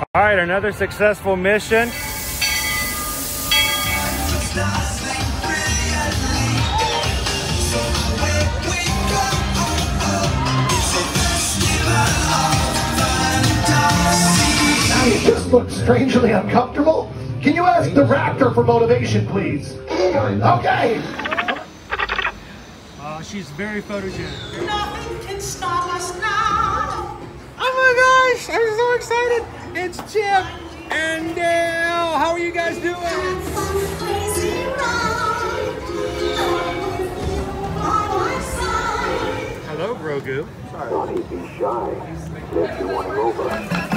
All right, another successful mission. You just look strangely uncomfortable. Can you ask the raptor for motivation, please? Okay. Uh, she's very photogenic. Nothing can stop us now. Oh my gosh, I'm so excited. It's Chip and Dale. How are you guys doing? Crazy ride. By my side. Hello, Grogu. Don't be shy. Let you want wanting over.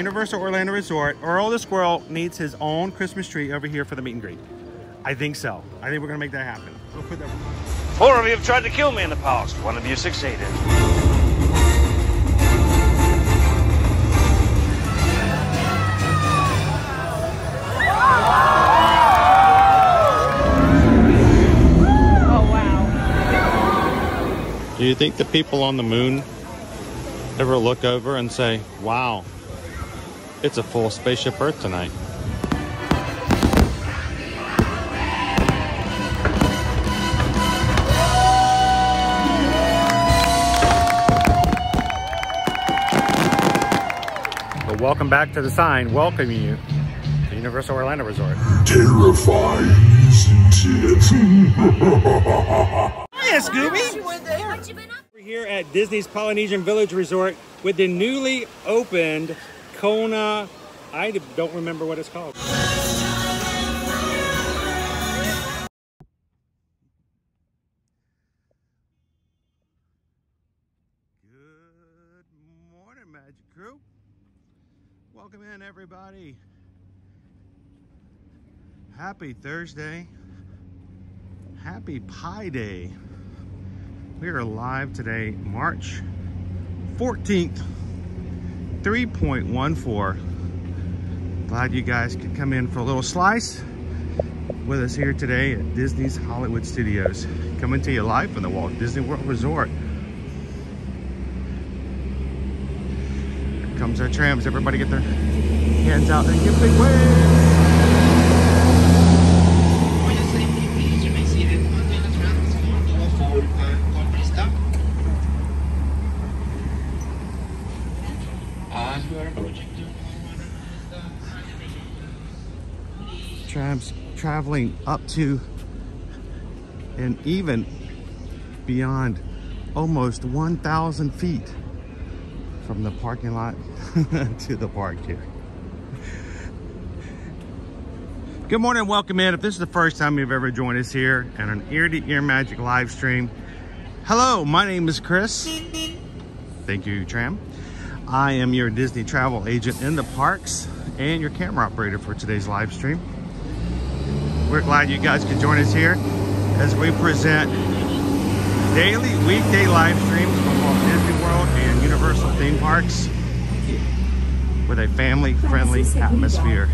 Universal Orlando Resort, Earl the Squirrel needs his own Christmas tree over here for the meet and greet. I think so. I think we're gonna make that happen. We'll put that. Four of you have tried to kill me in the past. One of you succeeded. Do you think the people on the moon ever look over and say, wow, it's a full spaceship Earth tonight? But welcome back to the sign welcoming you to Universal Orlando Resort. Terrifying, isn't it? Hiya, Scooby! We're here at Disney's Polynesian Village Resort with the newly opened Kona. I don't remember what it's called. Good morning, Magic Crew. Welcome in, everybody. Happy Thursday. Happy Pi Day. We are live today, March 14th, 3.14. Glad you guys could come in for a little slice with us here today at Disney's Hollywood Studios. Coming to you live from the Walt Disney World Resort. Here comes our trams. Everybody get their hands out and give a big wave. For your safety, please remain seated until the trams come to a full and complete stop. As we are approaching to trams traveling up to and even beyond almost 1,000 feet from the parking lot to the park here. Good morning, welcome in. If this is the first time you've ever joined us here on an Ear to Ear Magic live stream, hello, my name is Chris. Thank you, Tram. I am your Disney travel agent in the parks and your camera operator for today's live stream. We're glad you guys could join us here as we present daily weekday live streams from Walt Disney World and Universal theme parks with a family-friendly atmosphere.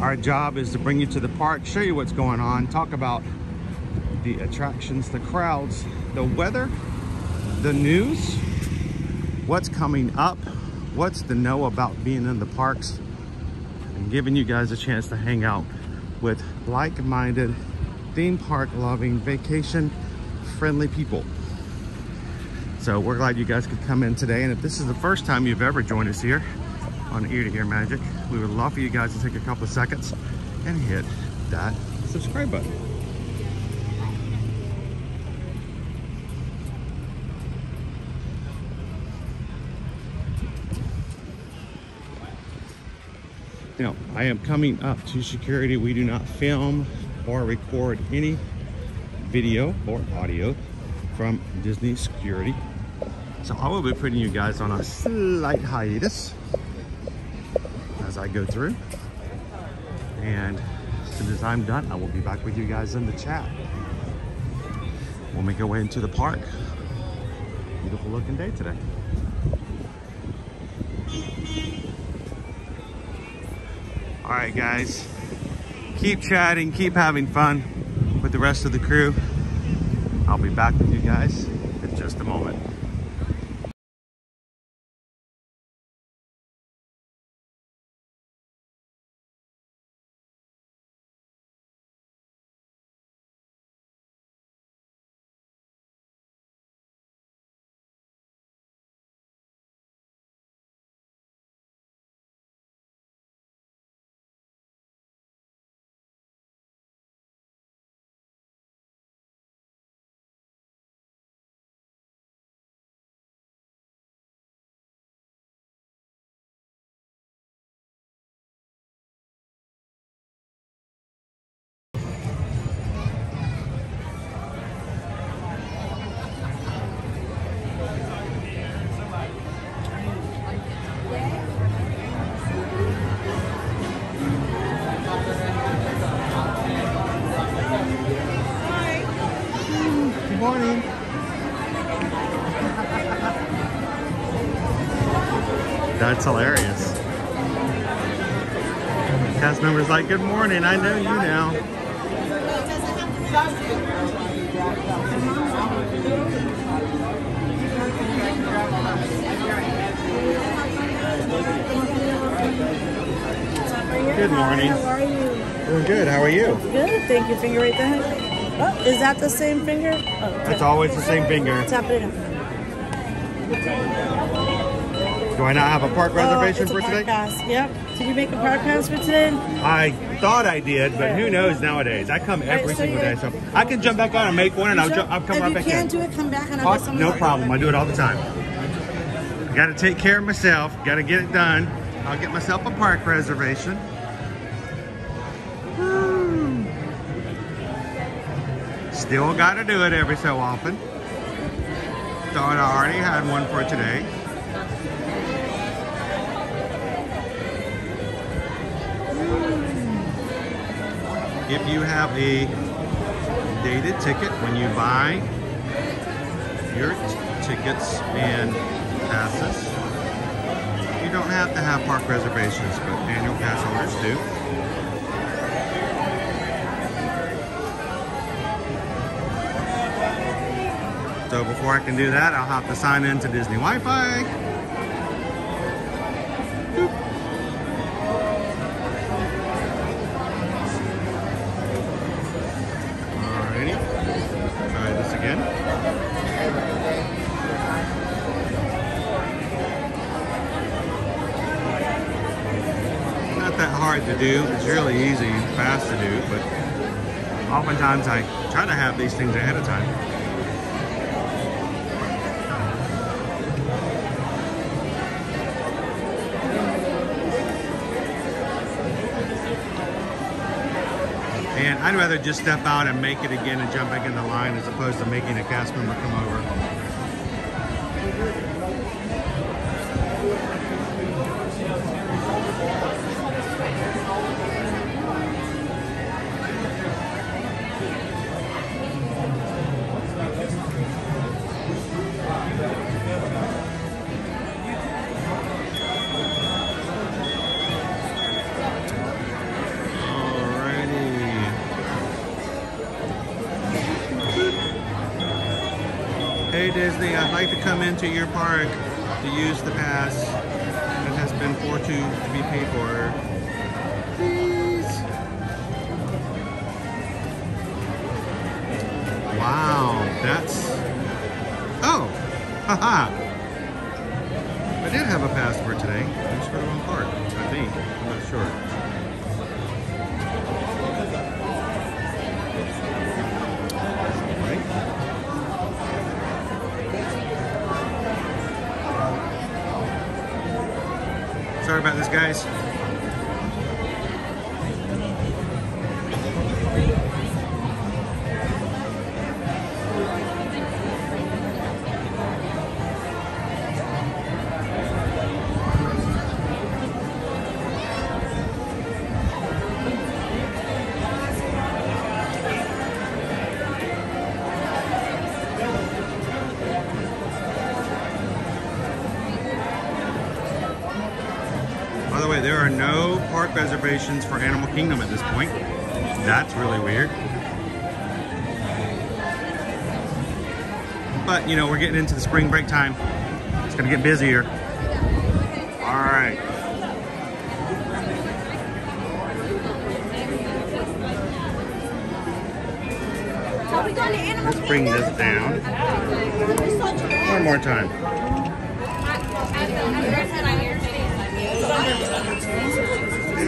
Our job is to bring you to the park, show you what's going on, talk about the attractions, the crowds, the weather, the news, what's coming up, what's to know about being in the parks, and giving you guys a chance to hang out with like-minded, theme park loving, vacation friendly people. So we're glad you guys could come in today. And if this is the first time you've ever joined us here on Ear to Ear Magic, we would love for you guys to take a couple of seconds and hit that subscribe button. Now, I am coming up to security. We do not film or record any video or audio from Disney security. So I will be putting you guys on a slight hiatus as I go through. And as soon as I'm done, I will be back with you guys in the chat. We'll make our way into the park. Beautiful looking day today. All right, guys. Keep chatting, keep having fun with the rest of the crew. I'll be back with you guys in just a moment. Member's like, good morning, I know you now. Good morning. How are you? Doing good, how are you? Good, thank you. Finger right there. Oh, is that the same finger? Oh, It's always the same finger. Tap it in. Do I not have a park oh, reservation oh, it's a for park today? Pass. Yep. Did you make a park pass for today? I thought I did, but who knows nowadays? I come every Alright, so single day, so I can jump back on and make one, and I'll, Sure. ju- I'll come if right you back can't in. do it, come back and I'll someone no problem. I do it all the time. I got to take care of myself. Got to get it done. I'll get myself a park reservation. Woo. Still got to do it every so often. Thought I already had one for today. If you have a dated ticket when you buy your tickets and passes. You don't have to have park reservations, but annual pass holders do. So before I can do that, I'll have to sign in to Disney Wi-Fi. Oftentimes I try to have these things ahead of time. And I'd rather just step out and make it again and jump back in the line as opposed to making a cast member come over. Disney, I'd like to come into your park to use the pass that has been for to, to be paid for. Please. Wow, that's. Oh, haha. Guys. Reservations for Animal Kingdom at this point. That's really weird. But, you know, we're getting into the spring break time. It's going to get busier. All right. Let's bring this down. One more time.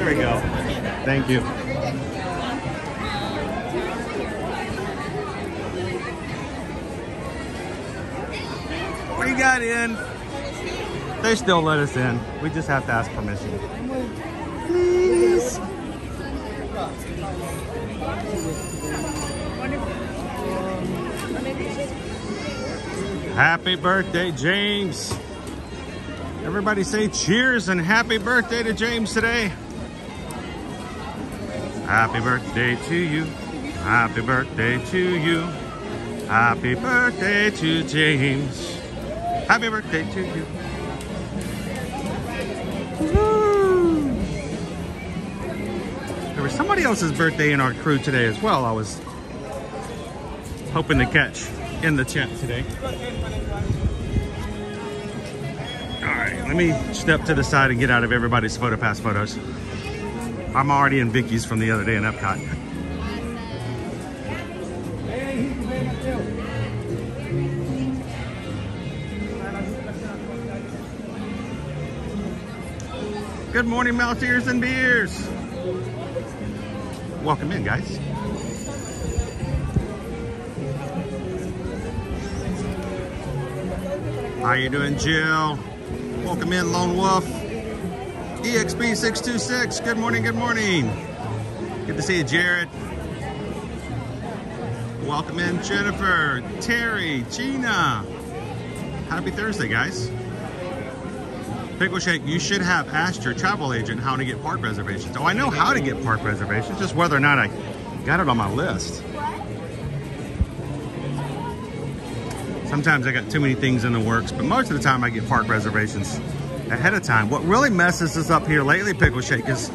There we go. Thank you. We got in. They still let us in. We just have to ask permission. Please. Happy birthday, James. Everybody say cheers and happy birthday to James today. Happy birthday to you. Happy birthday to you. Happy birthday to James. Happy birthday to you. There was somebody else's birthday in our crew today as well. I was hoping to catch in the chat today. All right, let me step to the side and get out of everybody's PhotoPass photos. I'm already in Vicky's from the other day in Epcot. Good morning, mouse ears and beers. Welcome in, guys. How you doing, Jill? Welcome in, Lone Wolf. E EXP626, good morning, good morning. Good to see you, Jared. Welcome in, Jennifer, Terry, Gina. Happy Thursday, guys. Pickle Shake, you should have asked your travel agent how to get park reservations. Oh, I know how to get park reservations, just whether or not I got it on my list. Sometimes I got too many things in the works, but most of the time I get park reservations ahead of time. What really messes us up here lately, Pickle Shake, is,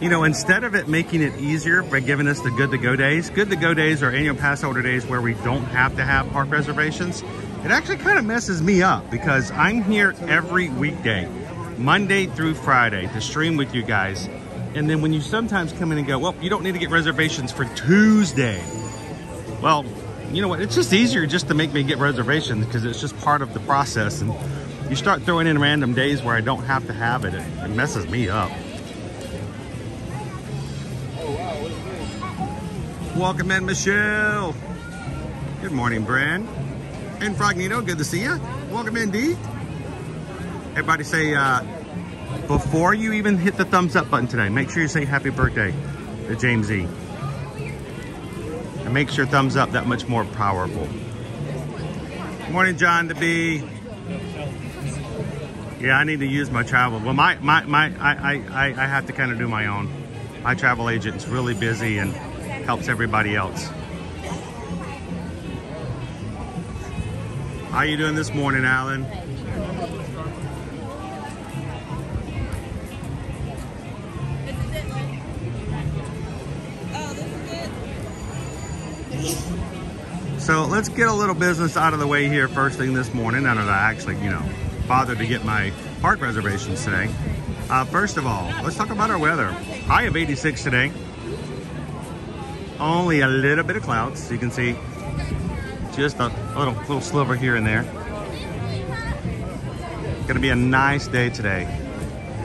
you know, instead of it making it easier by giving us the good to go days, good to go days are annual pass holder days where we don't have to have park reservations. It actually kind of messes me up because I'm here every weekday, Monday through Friday to stream with you guys. And then when you sometimes come in and go, well, you don't need to get reservations for Tuesday. Well, you know what? It's just easier just to make me get reservations because it's just part of the process. And you start throwing in random days where I don't have to have it, it, it messes me up. Welcome in, Michelle. Good morning, Bran. And Frognito, good to see you. Welcome in, D. Everybody say, uh, before you even hit the thumbs up button today, make sure you say happy birthday to James E. It makes your thumbs up that much more powerful. Morning, John to be. Yeah, I need to use my travel. Well, my, my, my I, I, I have to kind of do my own. My travel agent's really busy and helps everybody else. How you doing this morning, Alan? So let's get a little business out of the way here first thing this morning. Now that I actually, you know, bothered to get my park reservations today. Uh, first of all, let's talk about our weather. High of 86 today. Only a little bit of clouds. You can see just a little, little sliver here and there. Gonna be a nice day today.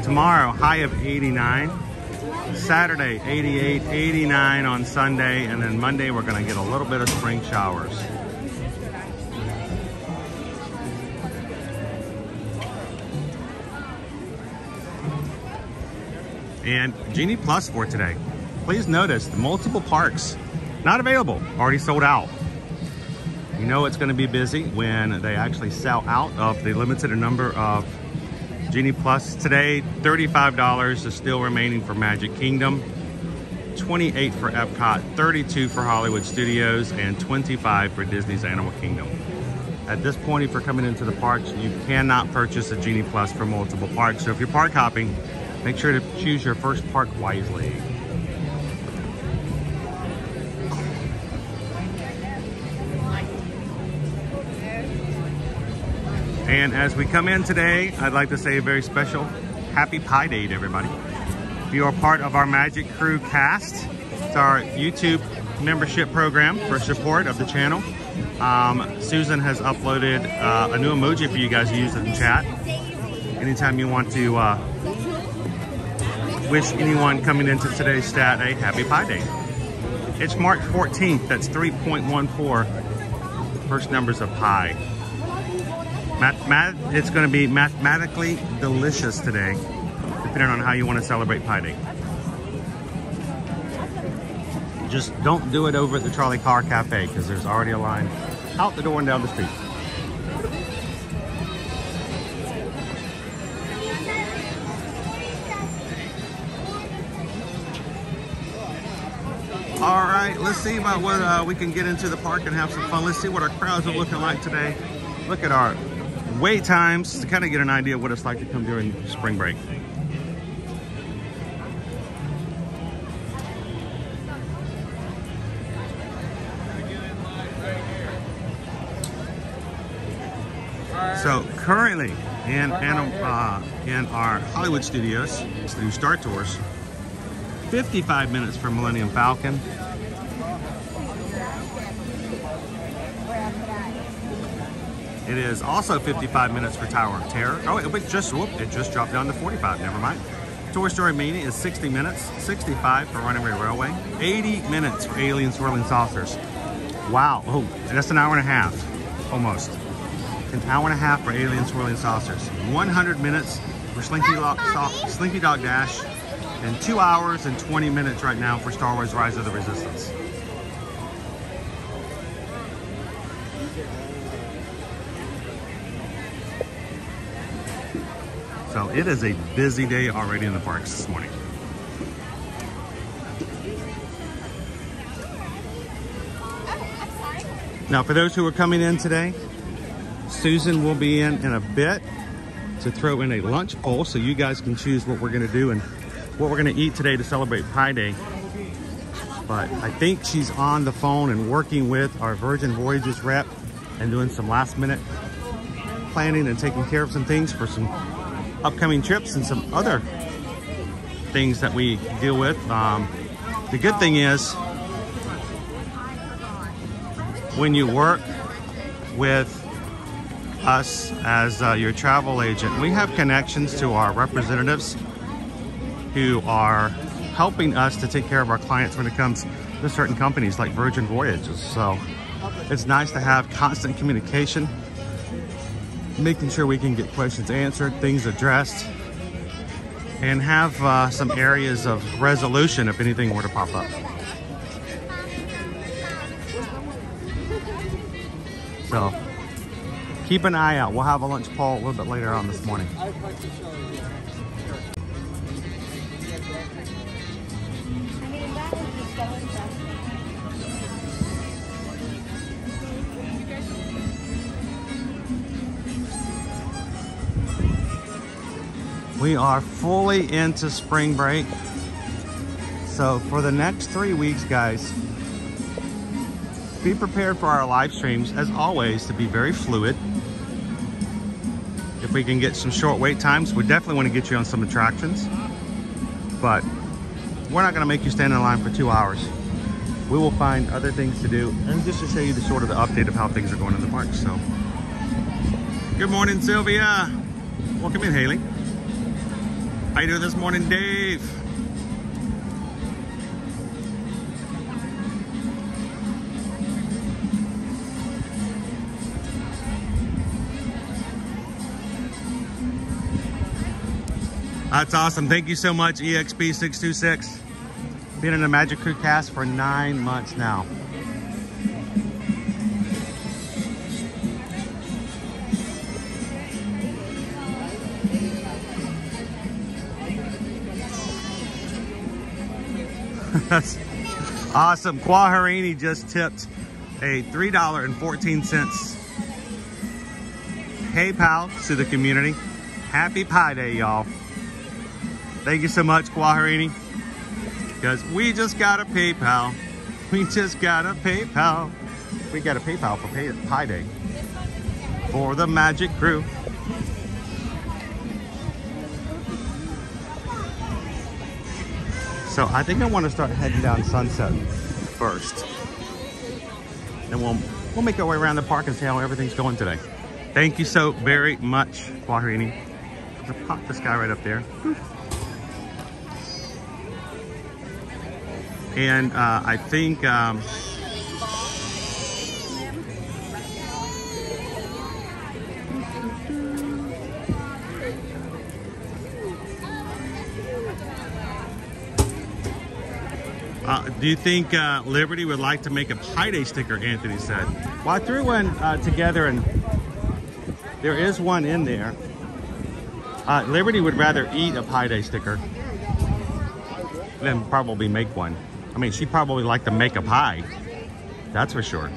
Tomorrow, high of 89. Saturday, 88, 89 on Sunday, and then Monday we're gonna get a little bit of spring showers. And Genie Plus for today. Please notice the multiple parks not available, already sold out. You know it's gonna be busy when they actually sell out of the limited number of Genie Plus today, $35 is still remaining for Magic Kingdom, 28 for Epcot, 32 for Hollywood Studios, and 25 for Disney's Animal Kingdom. At this point, if you're coming into the parks, you cannot purchase a Genie Plus for multiple parks. So if you're park hopping, Make sure to choose your first park wisely. And as we come in today, I'd like to say a very special happy Pi Day to everybody. If you are part of our Magic Crew cast, it's our YouTube membership program for support of the channel. Um, Susan has uploaded uh, a new emoji for you guys to use in chat. Anytime you want to uh, wish anyone coming into today's stat a happy Pi Day. It's March 14th, that's 3.14 first numbers of pi. Math, math, it's going to be mathematically delicious today, depending on how you want to celebrate Pi Day. Just don't do it over at the Charlie Carr Cafe because there's already a line out the door and down the street. Right, let's see about what uh, we can get into the park and have some fun. Let's see what our crowds are looking like today. Look at our wait times to kind of get an idea of what it's like to come during spring break. So currently in, in, uh, in our Hollywood studios, new Star Tours, 55 minutes for Millennium Falcon. It is also 55 minutes for Tower of Terror. Oh, it just whoop, it just dropped down to 45. Never mind. Toy Story Mania is 60 minutes, 65 for Runaway Railway, 80 minutes for Alien Swirling Saucers. Wow, oh, that's an hour and a half, almost. An hour and a half for Alien Swirling Saucers. 100 minutes for Slinky, Dog, Slinky Dog Dash, and two hours and 20 minutes right now for Star Wars Rise of the Resistance. It is a busy day already in the parks this morning. Now for those who are coming in today, Susan will be in in a bit to throw in a lunch poll so you guys can choose what we're gonna do and what we're gonna eat today to celebrate Pi Day. But I think she's on the phone and working with our Virgin Voyages rep and doing some last minute planning and taking care of some things for some upcoming trips and some other things that we deal with. Um, the good thing is when you work with us as uh, your travel agent, we have connections to our representatives who are helping us to take care of our clients when it comes to certain companies like Virgin Voyages. So it's nice to have constant communication, making sure we can get questions answered, things addressed, and have uh, some areas of resolution if anything were to pop up. So keep an eye out. We'll have a lunch poll a little bit later on this morning. We are fully into spring break. So for the next three weeks, guys, be prepared for our live streams, as always, to be very fluid. If we can get some short wait times, we definitely want to get you on some attractions. But we're not going to make you stand in line for two hours. We will find other things to do and just to show you the sort of the update of how things are going in the park. So, good morning, Sylvia. Welcome in, Haley. How you doing this morning, Dave? That's awesome. Thank you so much, EXP626. Been in the Magic Crew cast for nine months now. That's awesome. Quaharini just tipped a $3.14 PayPal to the community. Happy Pi Day, y'all. Thank you so much, Kwaharini. Because we just got a PayPal. We just got a PayPal. We got a PayPal for Pi Day. For the Magic Crew. So I think I want to start heading down Sunset first. And we'll we'll make our way around the park and see how everything's going today. Thank you so very much. Let's pop this guy right up there. And uh, I think um, do you think uh, Liberty would like to make a Pi Day sticker, Anthony said. Well, I threw one uh, together and there is one in there. Uh, Liberty would rather eat a Pi Day sticker than probably make one. I mean, she'd probably like to make a pie. That's for sure.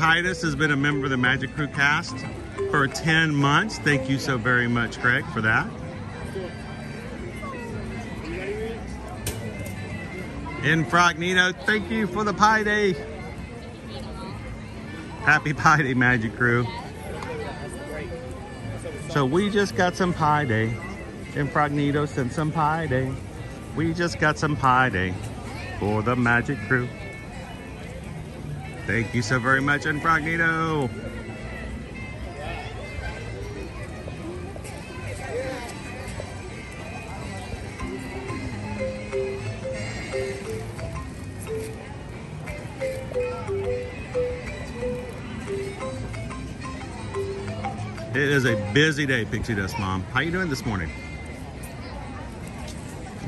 Titus has been a member of the Magic Crew cast for 10 months. Thank you so very much, Greg, for that. Infrognito, thank you for the Pi Day. Happy Pi Day, Magic Crew. So we just got some Pi Day. Infrognito sent some Pi Day. We just got some Pi Day for the Magic Crew. Thank you so very much, Infrognito. It is a busy day, Pixie Dust Mom. How are you doing this morning?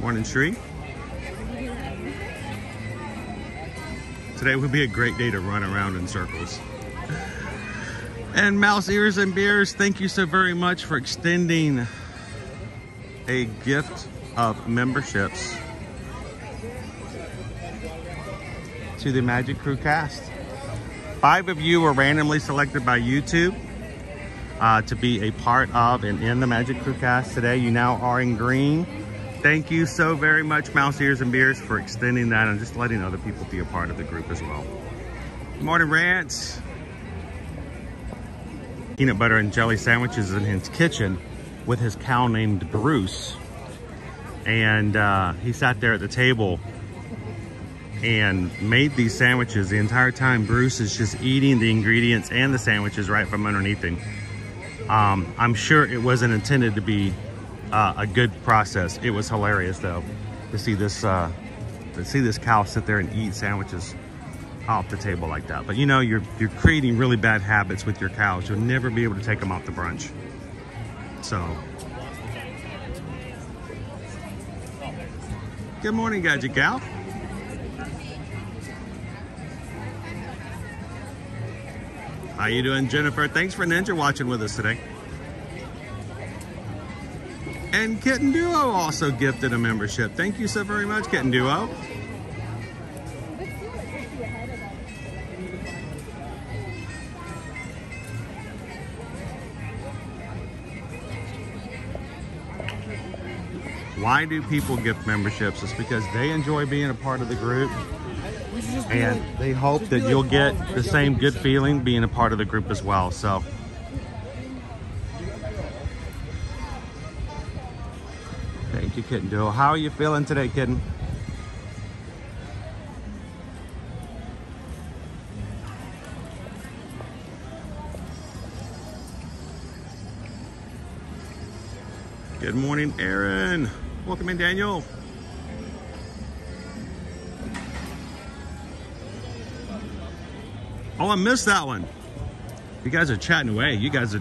Morning, Shree. Today would be a great day to run around in circles. And Mouse Ears and Beers, thank you so very much for extending a gift of memberships to the Magic Crew cast. Five of you were randomly selected by YouTube uh, to be a part of and in the Magic Crew cast today. You now are in green. Thank you so very much, Mouse Ears and Beers, for extending that and just letting other people be a part of the group as well. Good morning, Rants. Peanut butter and jelly sandwiches in his kitchen with his cow named Bruce. And uh, he sat there at the table and made these sandwiches the entire time. Bruce is just eating the ingredients and the sandwiches right from underneath him. Um, I'm sure it wasn't intended to be uh, a good process. It was hilarious though to see this uh, to see this cow sit there and eat sandwiches off the table like that. But you know, you're you're creating really bad habits with your cows. You'll never be able to take them off the brunch. So, good morning, Gadget Gal. How you doing, Jennifer? Thanks for ninja watching with us today. And Kitten Duo also gifted a membership. Thank you so very much, Kitten Duo. Why do people gift memberships? It's because they enjoy being a part of the group and they hope that you'll get the same good feeling being a part of the group as well. So Thank you, Kitten Duo. How are you feeling today, Kitten? Good morning, Aaron. Welcome in, Daniel. Oh, I missed that one. You guys are chatting away. You guys are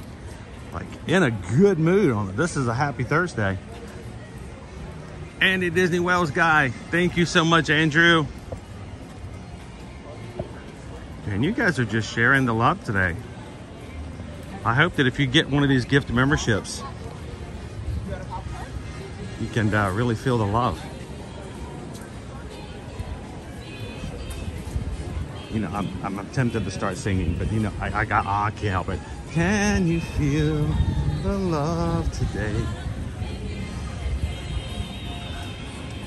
like in a good mood on it. This is a happy Thursday. Andy Disney Wells guy. Thank you so much, Andrew. And you guys are just sharing the love today. I hope that if you get one of these gift memberships, you can uh, really feel the love. You know, I'm, I'm tempted to start singing, but you know, I, I got, I can't help it. Can you feel the love today?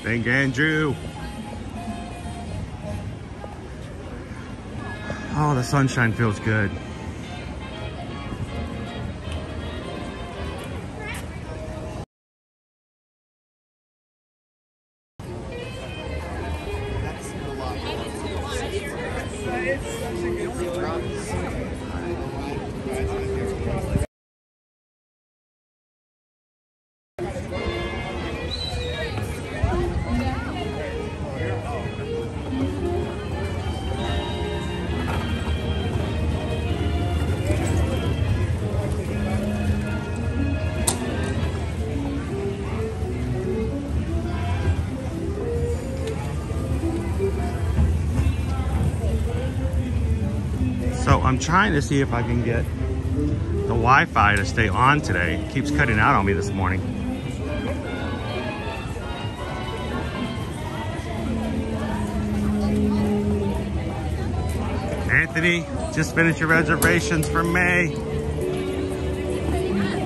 Thank Andrew. Oh, the sunshine feels good. I'm trying to see if I can get the Wi-Fi to stay on today. It keeps cutting out on me this morning. Anthony, just finished your reservations for May.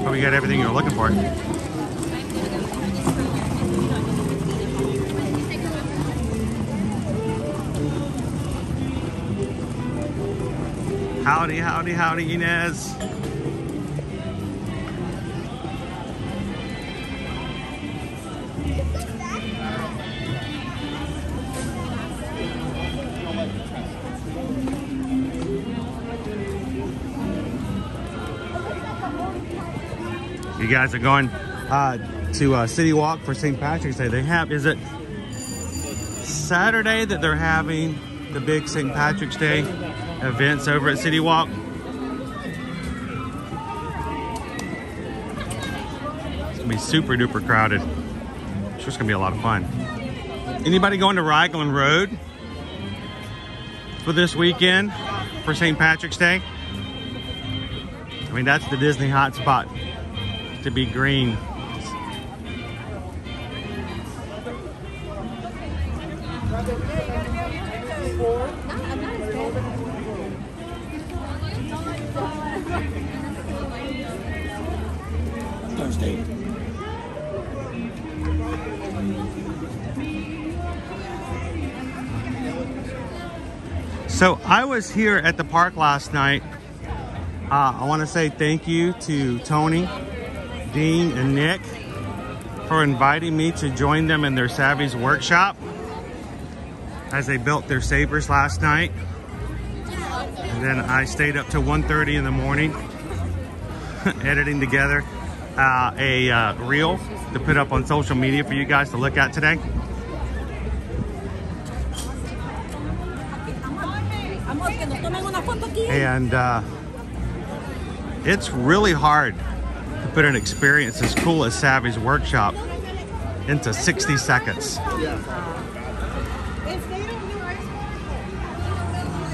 Hope you got everything you're looking for. Howdy, howdy, howdy, Inez. You guys are going uh, to uh, City Walk for St. Patrick's Day. They have, is it Saturday that they're having the big St. Patrick's Day events over at City Walk? It's gonna be super duper crowded. It's just gonna be a lot of fun. Anybody going to Raglan Road for this weekend for St. Patrick's Day? I mean, that's the Disney hotspot to be green. Was here at the park last night. Uh, I want to say thank you to Tony, Dean, and Nick for inviting me to join them in their Savi's workshop as they built their sabers last night. And then I stayed up till 1.30 in the morning editing together uh, a uh, reel to put up on social media for you guys to look at today. And uh, it's really hard to put an experience as cool as Savi's Workshop into 60 seconds.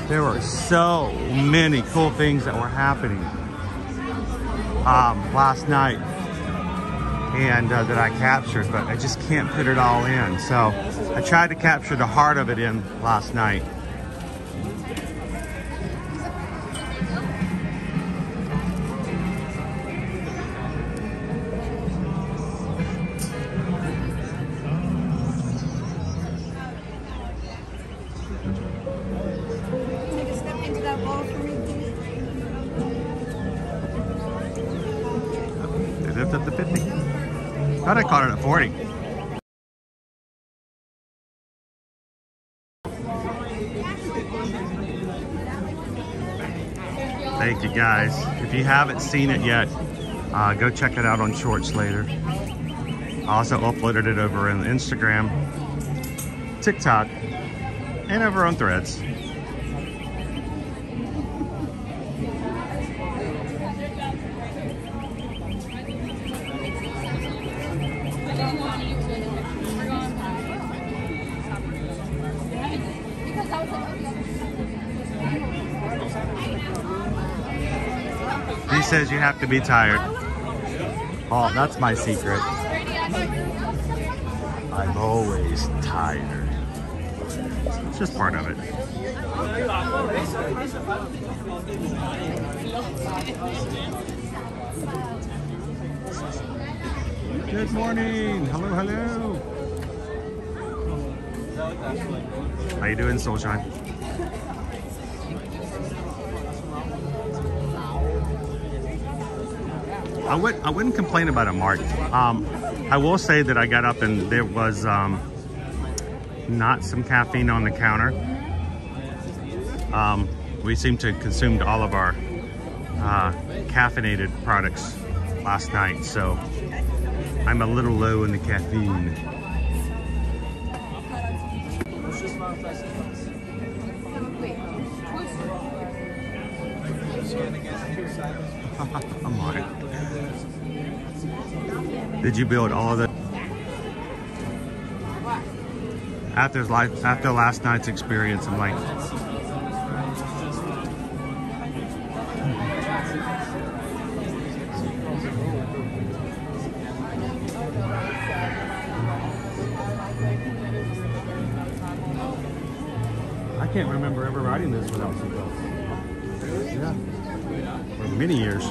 There were so many cool things that were happening um, last night and uh, that I captured, but I just can't put it all in. So I tried to capture the heart of it in last night. Haven't seen it yet, uh, go check it out on Shorts later. I also uploaded it over on Instagram, TikTok, and over on Threads. Says you have to be tired. Oh, that's my secret. I'm always tired. It's just part of it. Good morning. Hello, hello. How are you doing, Soulshine? I would I wouldn't complain about it, Mark. Um, I will say that I got up and there was um, not some caffeine on the counter. Um, we seem to consumed all of our uh, caffeinated products last night, so I'm a little low in the caffeine. Did you build all of it? After life, after last night's experience, I'm like, I can't remember ever riding this without seatbelts. Yeah, for many years.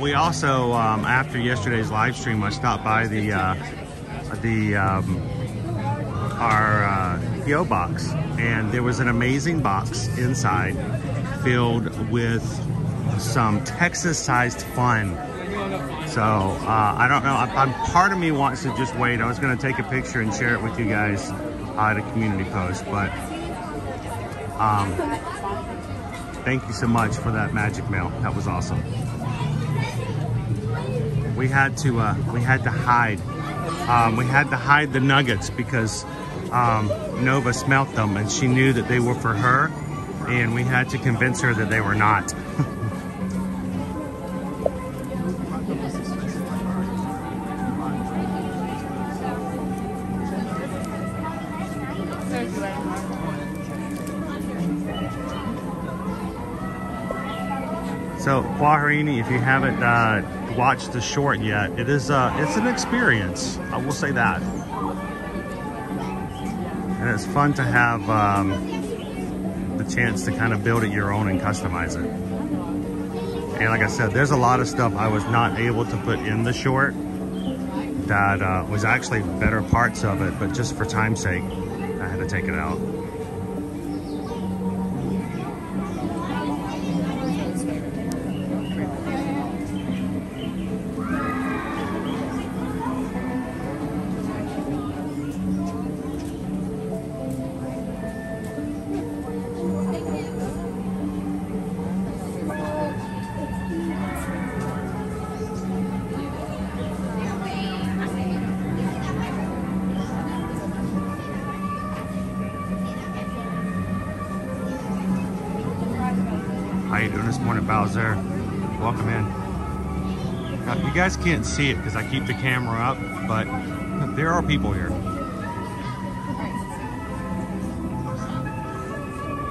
We also, um, after yesterday's live stream, I stopped by the uh, the um, our uh, PO box, and there was an amazing box inside filled with some Texas-sized fun. So uh, I don't know. I'm part of me wants to just wait. I was going to take a picture and share it with you guys at a community post, but um, thank you so much for that magic mail. That was awesome. We had to uh, we had to hide. Um, we had to hide the nuggets because um, Nova smelt them and she knew that they were for her, and we had to convince her that they were not. So if you haven't uh, watched the short yet, it is uh, it's an experience. I will say that, and it's fun to have um, the chance to kind of build it your own and customize it. And like I said, there's a lot of stuff I was not able to put in the short that uh, was actually better parts of it, but just for time's sake, I had to take it out. Can't see it because I keep the camera up, but there are people here.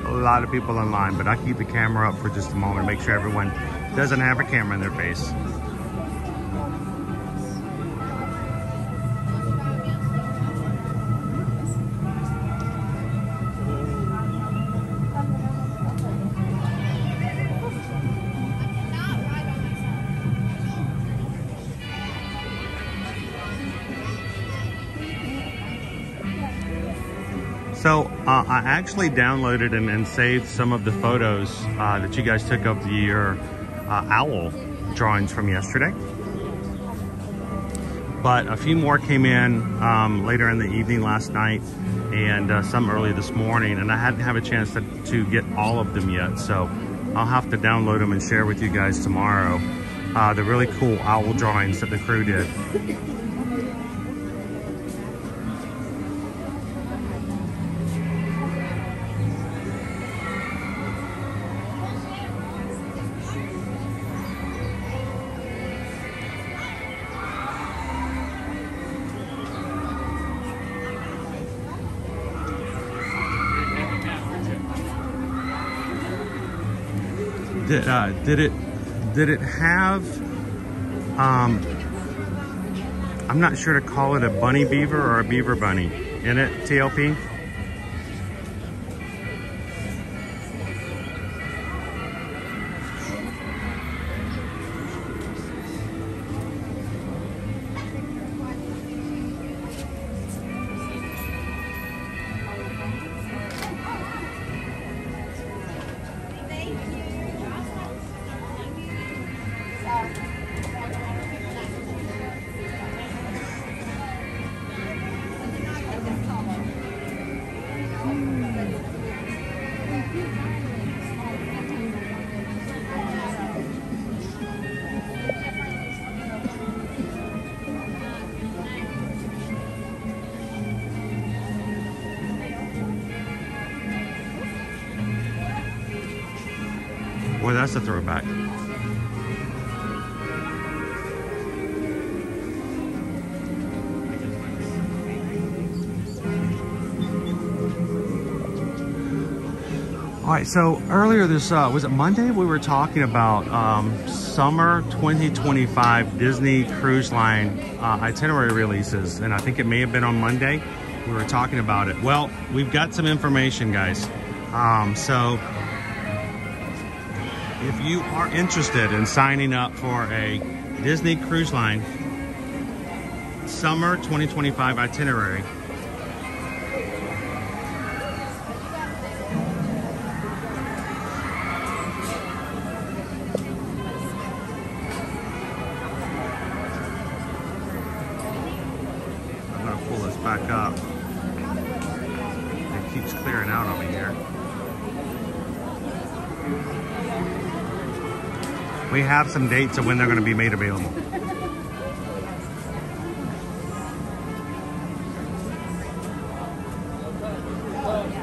A lot of people in line, but I keep the camera up for just a moment to make sure everyone doesn't have a camera in their face. Actually downloaded and, and, saved some of the photos uh, that you guys took of your uh, owl drawings from yesterday. But a few more came in um, later in the evening last night and uh, some early this morning and I hadn't have a chance to, to get all of them yet. So I'll have to download them and share with you guys tomorrow. Uh, the really cool owl drawings that the crew did. Did, uh, did it did it have um I'm not sure to call it a bunny beaver or a beaver bunny in it, TLP? Right, so earlier this, uh, was it Monday? We were talking about um, summer 2025 Disney Cruise Line uh, itinerary releases, and I think it may have been on Monday. We were talking about it. Well, we've got some information, guys. Um, so if you are interested in signing up for a Disney Cruise Line summer 2025 itinerary, We have some dates of when they're going to be made available.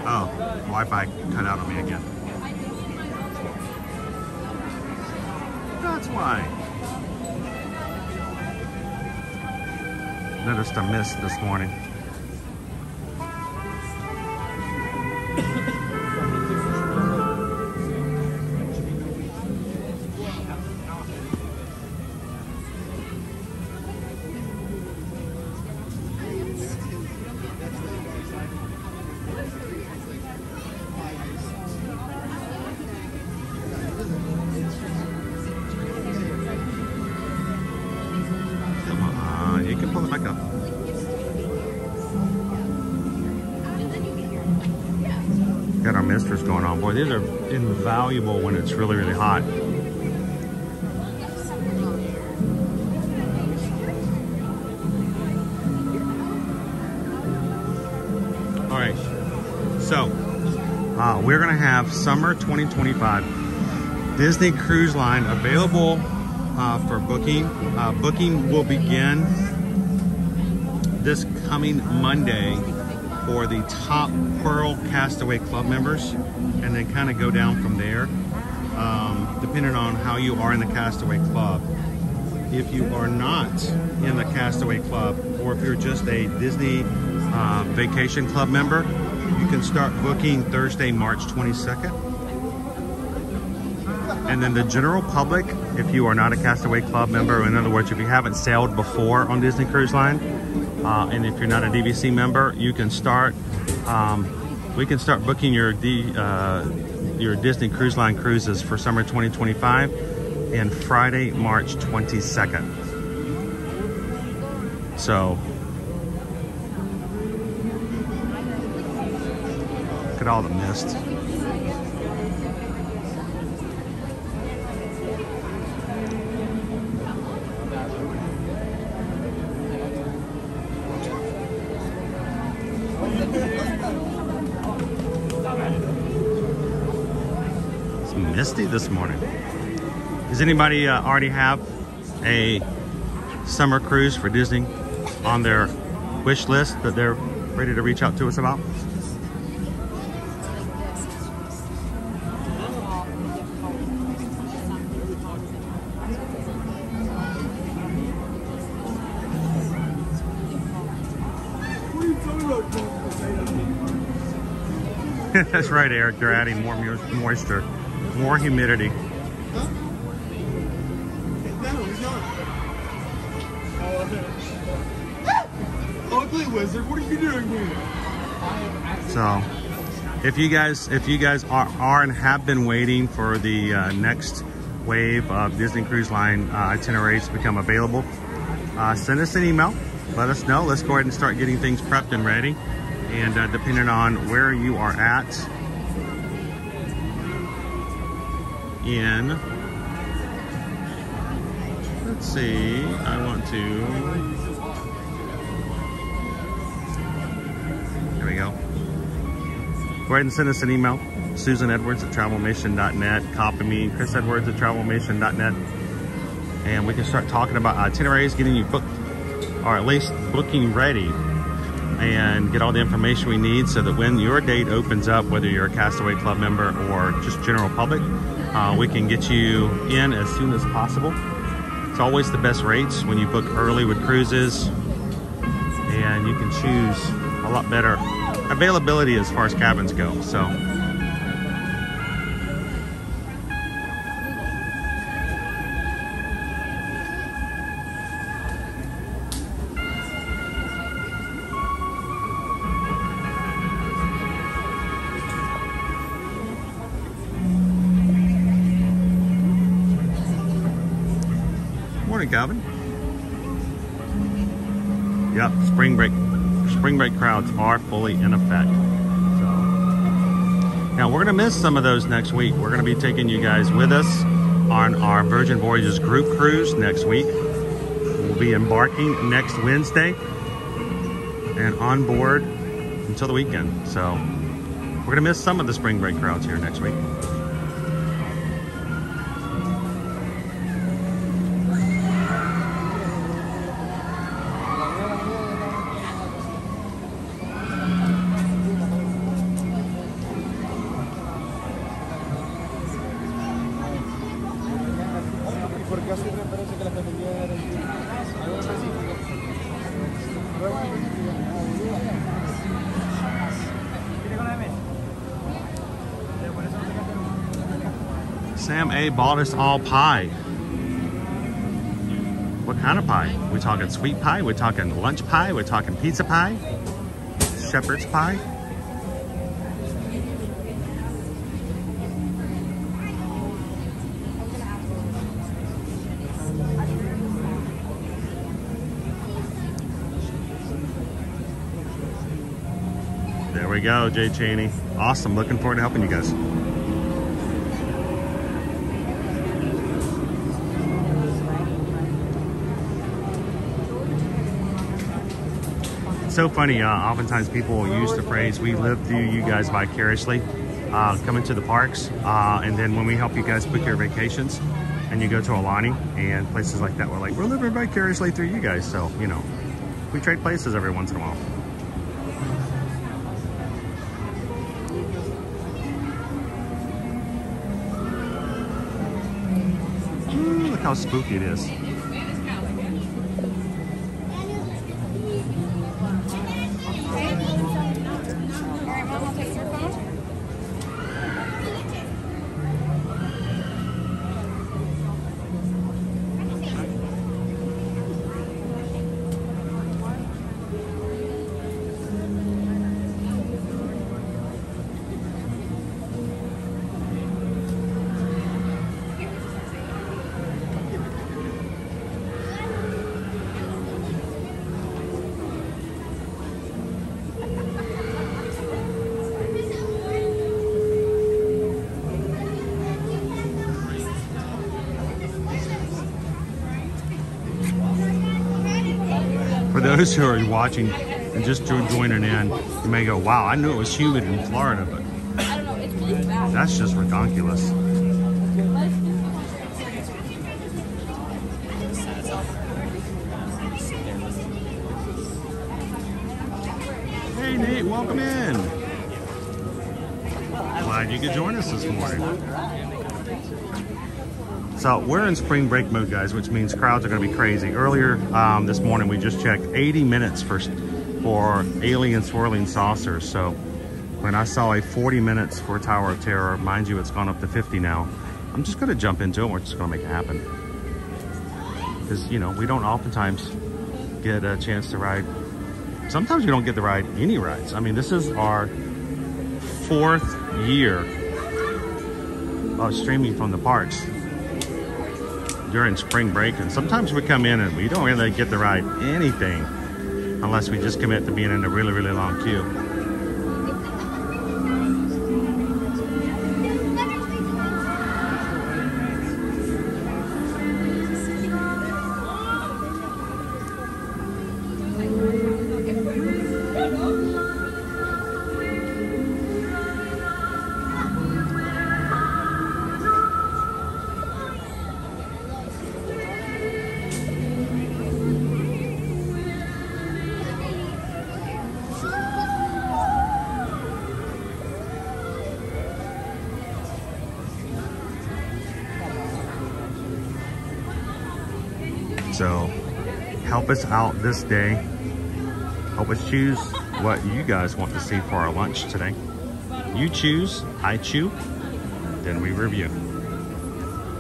Oh, Wi-Fi cut out on me again. That's why. Noticed a mist this morning. Boy, these are invaluable when it's really, really hot. All right, so uh, we're gonna have summer 2025 Disney Cruise Line available uh, for booking. Uh, booking will begin this coming Monday for the top Pearl Castaway Club members and then kind of go down from there um, depending on how you are in the Castaway Club. If you are not in the Castaway Club or if you're just a Disney uh, Vacation Club member, you can start booking Thursday, March 22nd. And then the general public, if you are not a Castaway Club member, in other words, if you haven't sailed before on Disney Cruise Line, uh, and if you're not a DVC member, you can start. Um, we can start booking your D, uh, your Disney Cruise Line cruises for summer 2025 and Friday, March 22nd. So look at all the mist. It's misty this morning. Does anybody uh, already have a summer cruise for Disney on their wish list that they're ready to reach out to us about? That's right, Eric. They're adding more moisture, more humidity. Ugly wizard, what are you doing here? So, if you guys, if you guys are, are and have been waiting for the uh, next wave of Disney Cruise Line uh, itineraries to become available, uh, send us an email. Let us know. Let's go ahead and start getting things prepped and ready. And uh, depending on where you are at, in, let's see, I want to, there we go. Go ahead and send us an email. Susan Edwards at travelmation.net. Copy me, Chris Edwards at travelmation.net. And we can start talking about itineraries, getting you booked, or at least booking ready and get all the information we need so that when your date opens up, whether you're a Castaway Club member or just general public, uh, we can get you in as soon as possible. It's always the best rates when you book early with cruises and you can choose a lot better availability as far as cabins go. So crowds are fully in effect. So now we're gonna miss some of those next week. We're gonna be taking you guys with us on our Virgin Voyages group cruise next week. We'll be embarking next Wednesday and on board until the weekend. So we're gonna miss some of the spring break crowds here next week. A bought us all pie. What kind of pie? We talking sweet pie? We're talking lunch pie? We're talking pizza pie? Shepherd's pie? There we go, Jay Cheney. Awesome. Looking forward to helping you guys. So funny. Uh, oftentimes people use the phrase, we live through you guys vicariously, uh, coming to the parks. Uh, and then when we help you guys book your vacations and you go to Aulani and places like that, we're like, we're living vicariously through you guys. So, you know, we trade places every once in a while. Look how spooky it is. Those who are watching and just jo- joining in, you may go, wow, I knew it was humid in Florida, but that's just ridiculous. We're in spring break mode, guys, which means crowds are going to be crazy. Earlier um, this morning, we just checked 80 minutes for for alien swirling saucers. So when I saw a 40 minutes for Tower of Terror, mind you, it's gone up to 50 now. I'm just going to jump into it. We're just going to make it happen because you know we don't oftentimes get a chance to ride sometimes we don't get to ride any rides. I mean, this is our fourth year of streaming from the parks during spring break. And sometimes we come in and we don't really get to ride anything unless we just commit to being in a really, really long queue. Out this day. Help us choose what you guys want to see for our lunch today. You choose, I chew, then we review.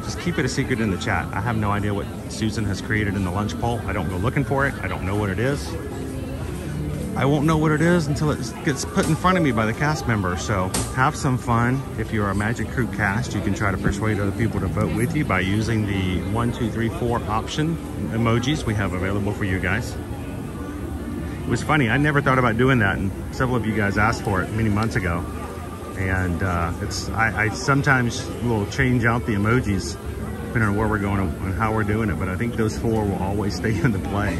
Just keep it a secret in the chat. I have no idea what Susan has created in the lunch poll. I don't go looking for it. I don't know what it is. I won't know what it is until it gets put in front of me by the cast member. So have some fun. If you're a Magic Crew cast, you can try to persuade other people to vote with you by using the one, two, three, four option emojis we have available for you guys. It was funny. I never thought about doing that, and several of you guys asked for it many months ago. And uh, it's I, I sometimes will change out the emojis depending on where we're going and how we're doing it. But I think those four will always stay in the play.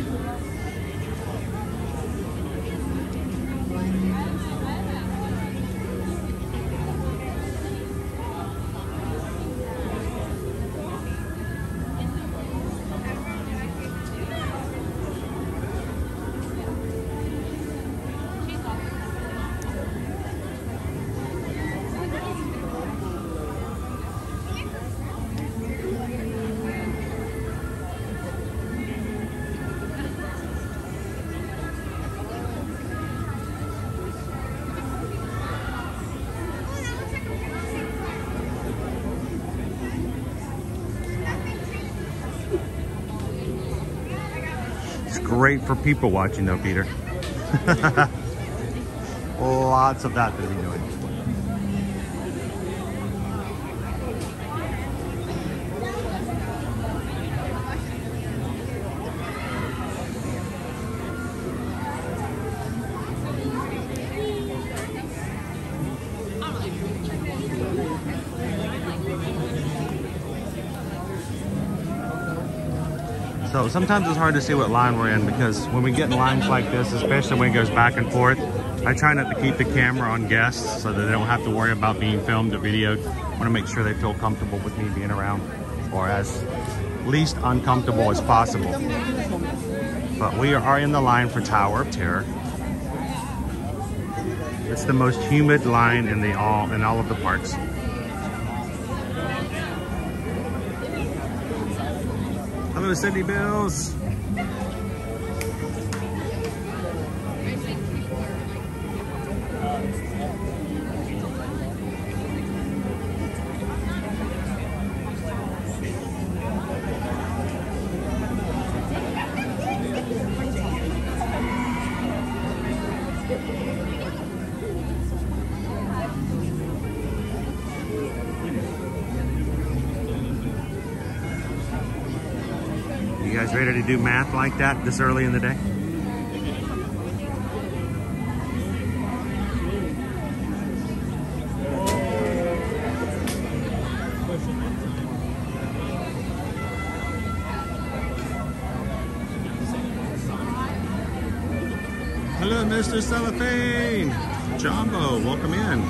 For people watching though, Peter. Lots of that to be doing. So sometimes it's hard to see what line we're in because when we get in lines like this, especially when it goes back and forth, I try not to keep the camera on guests so that they don't have to worry about being filmed or videoed. I want to make sure they feel comfortable with me being around or as least uncomfortable as possible. But we are in the line for Tower of Terror. It's the most humid line in the all in all of the parks. Hello, Cindy Bills. Math like that this early in the day? Hello, Mr. Cellophane. Jumbo, welcome in.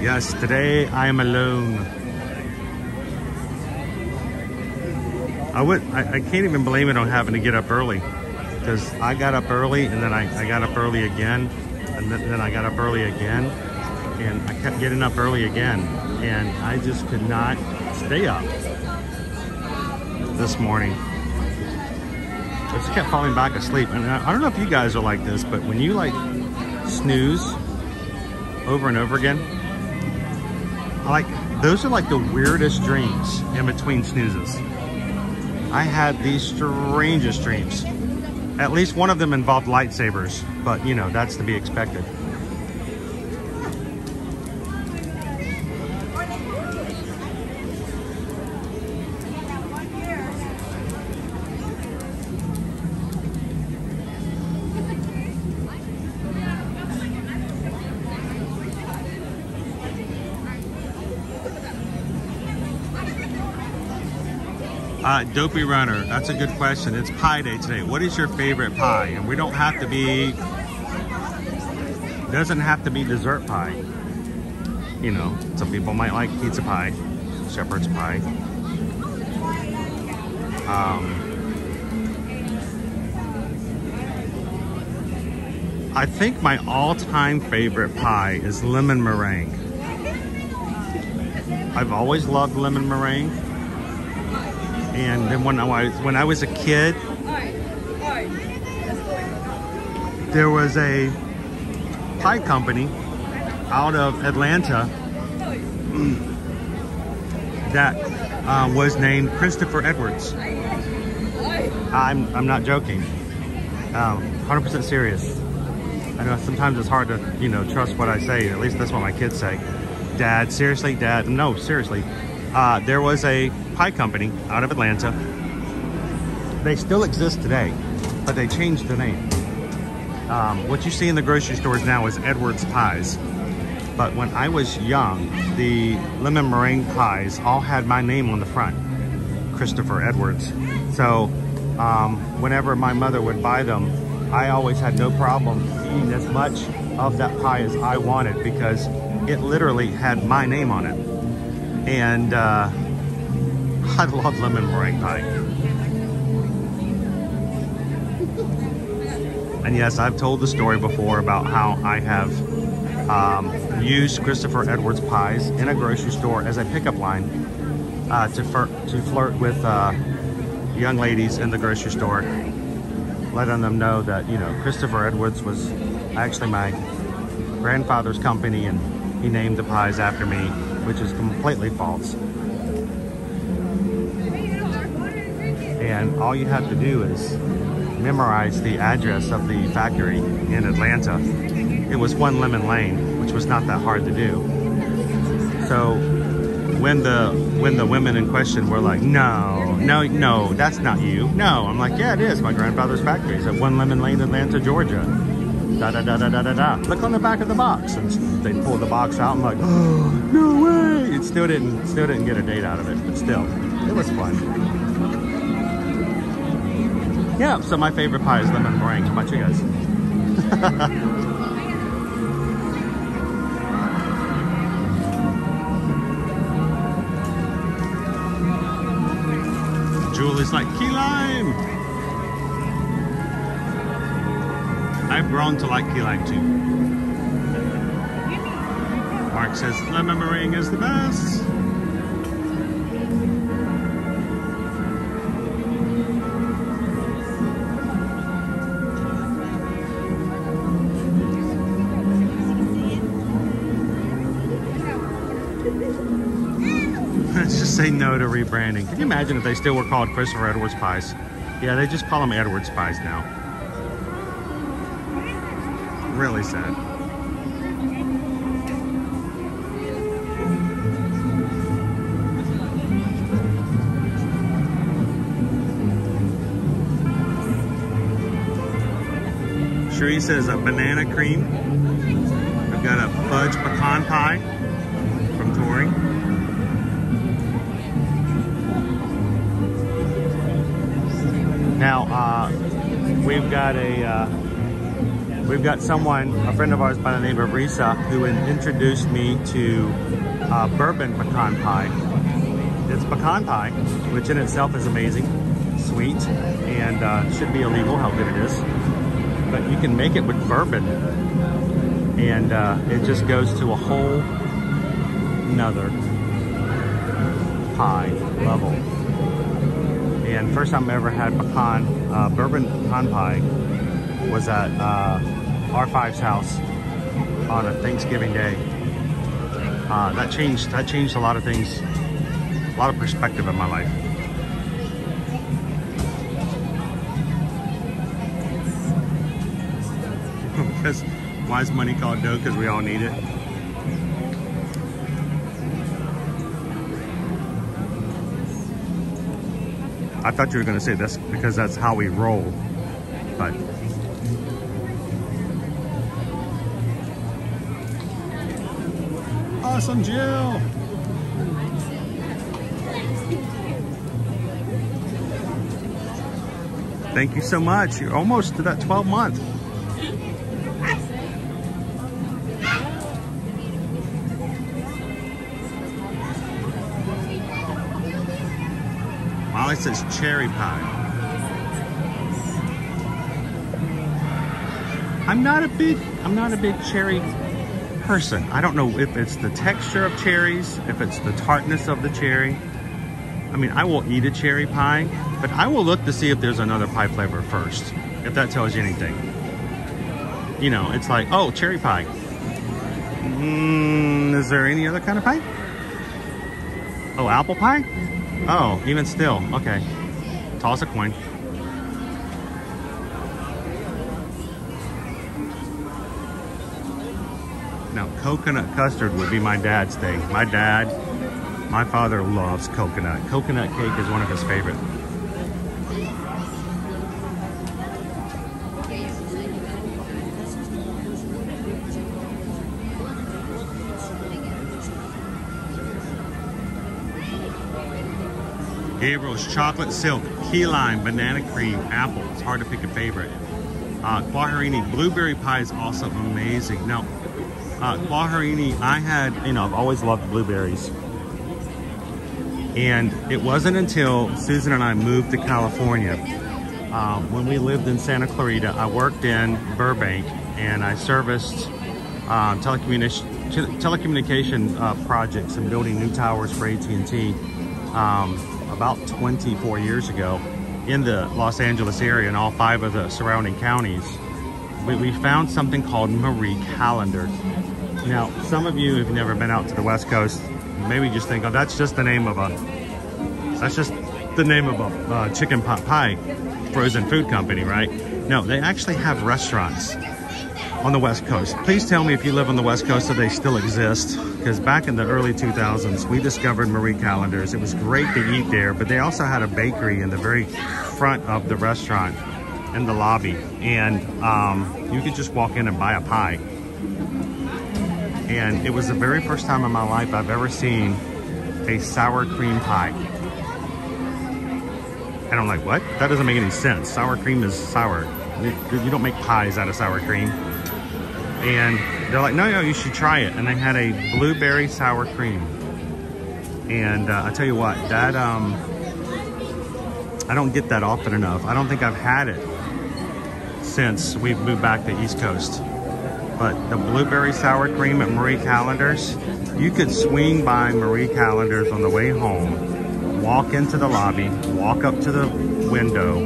Yes, today I am alone. I would I, I can't even blame it on having to get up early. Because I got up early and then I, I got up early again. And then, then I got up early again. And I kept getting up early again. And I just could not stay up this morning. I just kept falling back asleep. And I, I don't know if you guys are like this, but when you like snooze over and over again, I like those are like the weirdest dreams in between snoozes. I had the strangest dreams. At least one of them involved lightsabers, but you know, that's to be expected. Uh, Dopey Runner, that's a good question. It's Pie Day today. What is your favorite pie? And we don't have to be, doesn't have to be dessert pie. You know, some people might like pizza pie, shepherd's pie. Um, I think my all-time favorite pie is lemon meringue. I've always loved lemon meringue. And then when I was when I was a kid, there was a pie company out of Atlanta that uh, was named Christopher Edwards. I'm I'm not joking. Um, 100% serious. I know sometimes it's hard to you know trust what I say. At least that's what my kids say. Dad, seriously, Dad. No, seriously. Uh, there was a pie company out of Atlanta. They still exist today, but they changed the name. Um, what you see in the grocery stores now is Edwards Pies. But when I was young, the lemon meringue pies all had my name on the front, Christopher Edwards. So um, whenever my mother would buy them, I always had no problem eating as much of that pie as I wanted because it literally had my name on it. And uh, I love lemon meringue pie. And yes, I've told the story before about how I have um, used Christopher Edwards pies in a grocery store as a pickup line uh, to, to flirt with uh, young ladies in the grocery store, letting them know that, you know, Christopher Edwards was actually my grandfather's company and he named the pies after me, which is completely false. And all you have to do is memorize the address of the factory in Atlanta. It was one lemon lane, which was not that hard to do. So when the when the women in question were like, no, no, no, that's not you. No, I'm like, yeah, it is. My grandfather's factory is at One Lemon Lane, Atlanta, Georgia. Da da da da da da da. Look on the back of the box, and they pulled the box out. I'm like, oh, no way! It still didn't still didn't get a date out of it, but still, it was fun. Yeah, so my favorite pie is lemon meringue. How about you guys? Julie's like, key lime! I've grown to like key lime too. Mark says, lemon meringue is the best. Say no to rebranding. Can you imagine if they still were called Christopher Edwards pies? Yeah, they just call them Edwards pies now. Really sad. Cherie says a banana cream. I've got a fudge pecan pie we've got a, uh, we've got someone, a friend of ours by the name of Risa, who introduced me to uh, bourbon pecan pie. It's pecan pie, which in itself is amazing, sweet, and uh, should be illegal how good it is. But you can make it with bourbon, and uh, it just goes to a whole another pie level. And first time I ever had pecan, uh, Bourbon pie was at uh, R5's house on a Thanksgiving day. Uh, that changed that changed a lot of things, a lot of perspective in my life. Because why is money called dough? Because we all need it. I thought you were going to say that's because that's how we roll, but awesome, Jill. Thank you so much. You're almost to that 12 month. Says cherry pie. I'm not a big, I'm not a big cherry person. I don't know if it's the texture of cherries, if it's the tartness of the cherry. I mean, I will eat a cherry pie, but I will look to see if there's another pie flavor first, if that tells you anything. You know, it's like, oh, cherry pie. Mm, is there any other kind of pie? Oh, apple pie? Oh, even still, okay. Toss a coin. Now, coconut custard would be my dad's thing. My dad, my father loves coconut. Coconut cake is one of his favorite. Gabriel's chocolate silk, key lime, banana cream, apple. It's hard to pick a favorite. Uh, Guajarini blueberry pie is also amazing. Now, uh, Guajarini, I had, you know, I've always loved blueberries. And it wasn't until Susan and I moved to California, um, when we lived in Santa Clarita, I worked in Burbank and I serviced um, telecommunication, telecommunication uh, projects and building new towers for AT&T um, about 24 years ago in the Los Angeles area and all five of the surrounding counties. We, we found something called Marie Callender. Now, some of you have never been out to the West Coast, maybe just think, oh, that's just the name of a, that's just the name of a uh, chicken pot pie frozen food company, right? No, they actually have restaurants on the West Coast. Please tell me if you live on the West Coast that they still exist. Because back in the early 2000s, we discovered Marie Callender's. It was great to eat there, but they also had a bakery in the very front of the restaurant in the lobby. And um, you could just walk in and buy a pie. And it was the very first time in my life I've ever seen a sour cream pie. And I'm like, what? That doesn't make any sense. Sour cream is sour. You don't make pies out of sour cream. And they're like, no, no, you should try it. And they had a blueberry sour cream. And uh, I tell you what, that, um, I don't get that often enough. I don't think I've had it since we've moved back to East Coast. But the blueberry sour cream at Marie Callender's, you could swing by Marie Callender's on the way home, walk into the lobby, walk up to the window,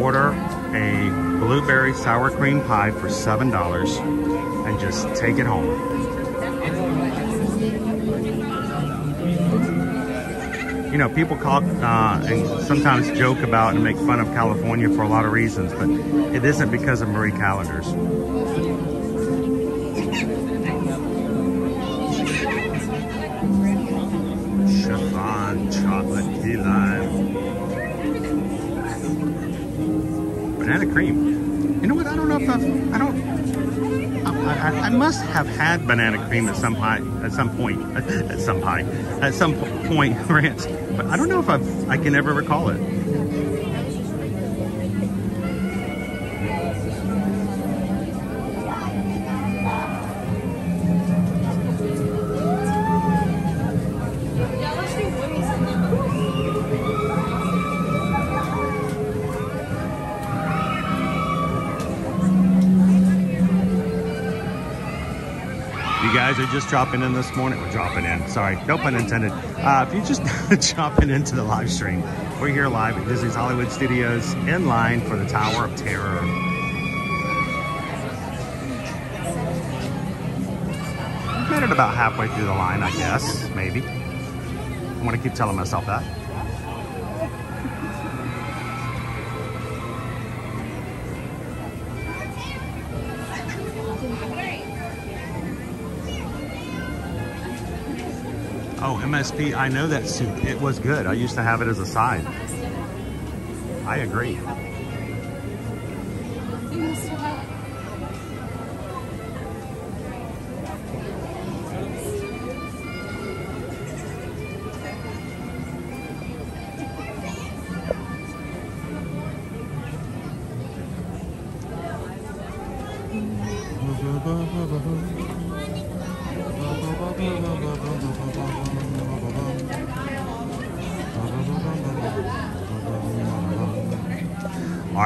order a blueberry sour cream pie for $7 and just take it home. You know, people call uh, and sometimes joke about and make fun of California for a lot of reasons, but it isn't because of Marie Callender's. Chiffon chocolate key lime. Banana cream. You know what? I don't know if I've, I don't, I, I, must have had banana cream at some point, at some point, at some point, at some point, Rance, but I don't know if I've, I can ever recall it. Just dropping in this morning. We're dropping in. Sorry, no pun intended. Uh, if you're just dropping into the live stream, we're here live at Disney's Hollywood Studios in line for the Tower of Terror. We've made it about halfway through the line, I guess, maybe. I want to keep telling myself that. MSP, I know that soup. It was good. I used to have it as a side. I agree.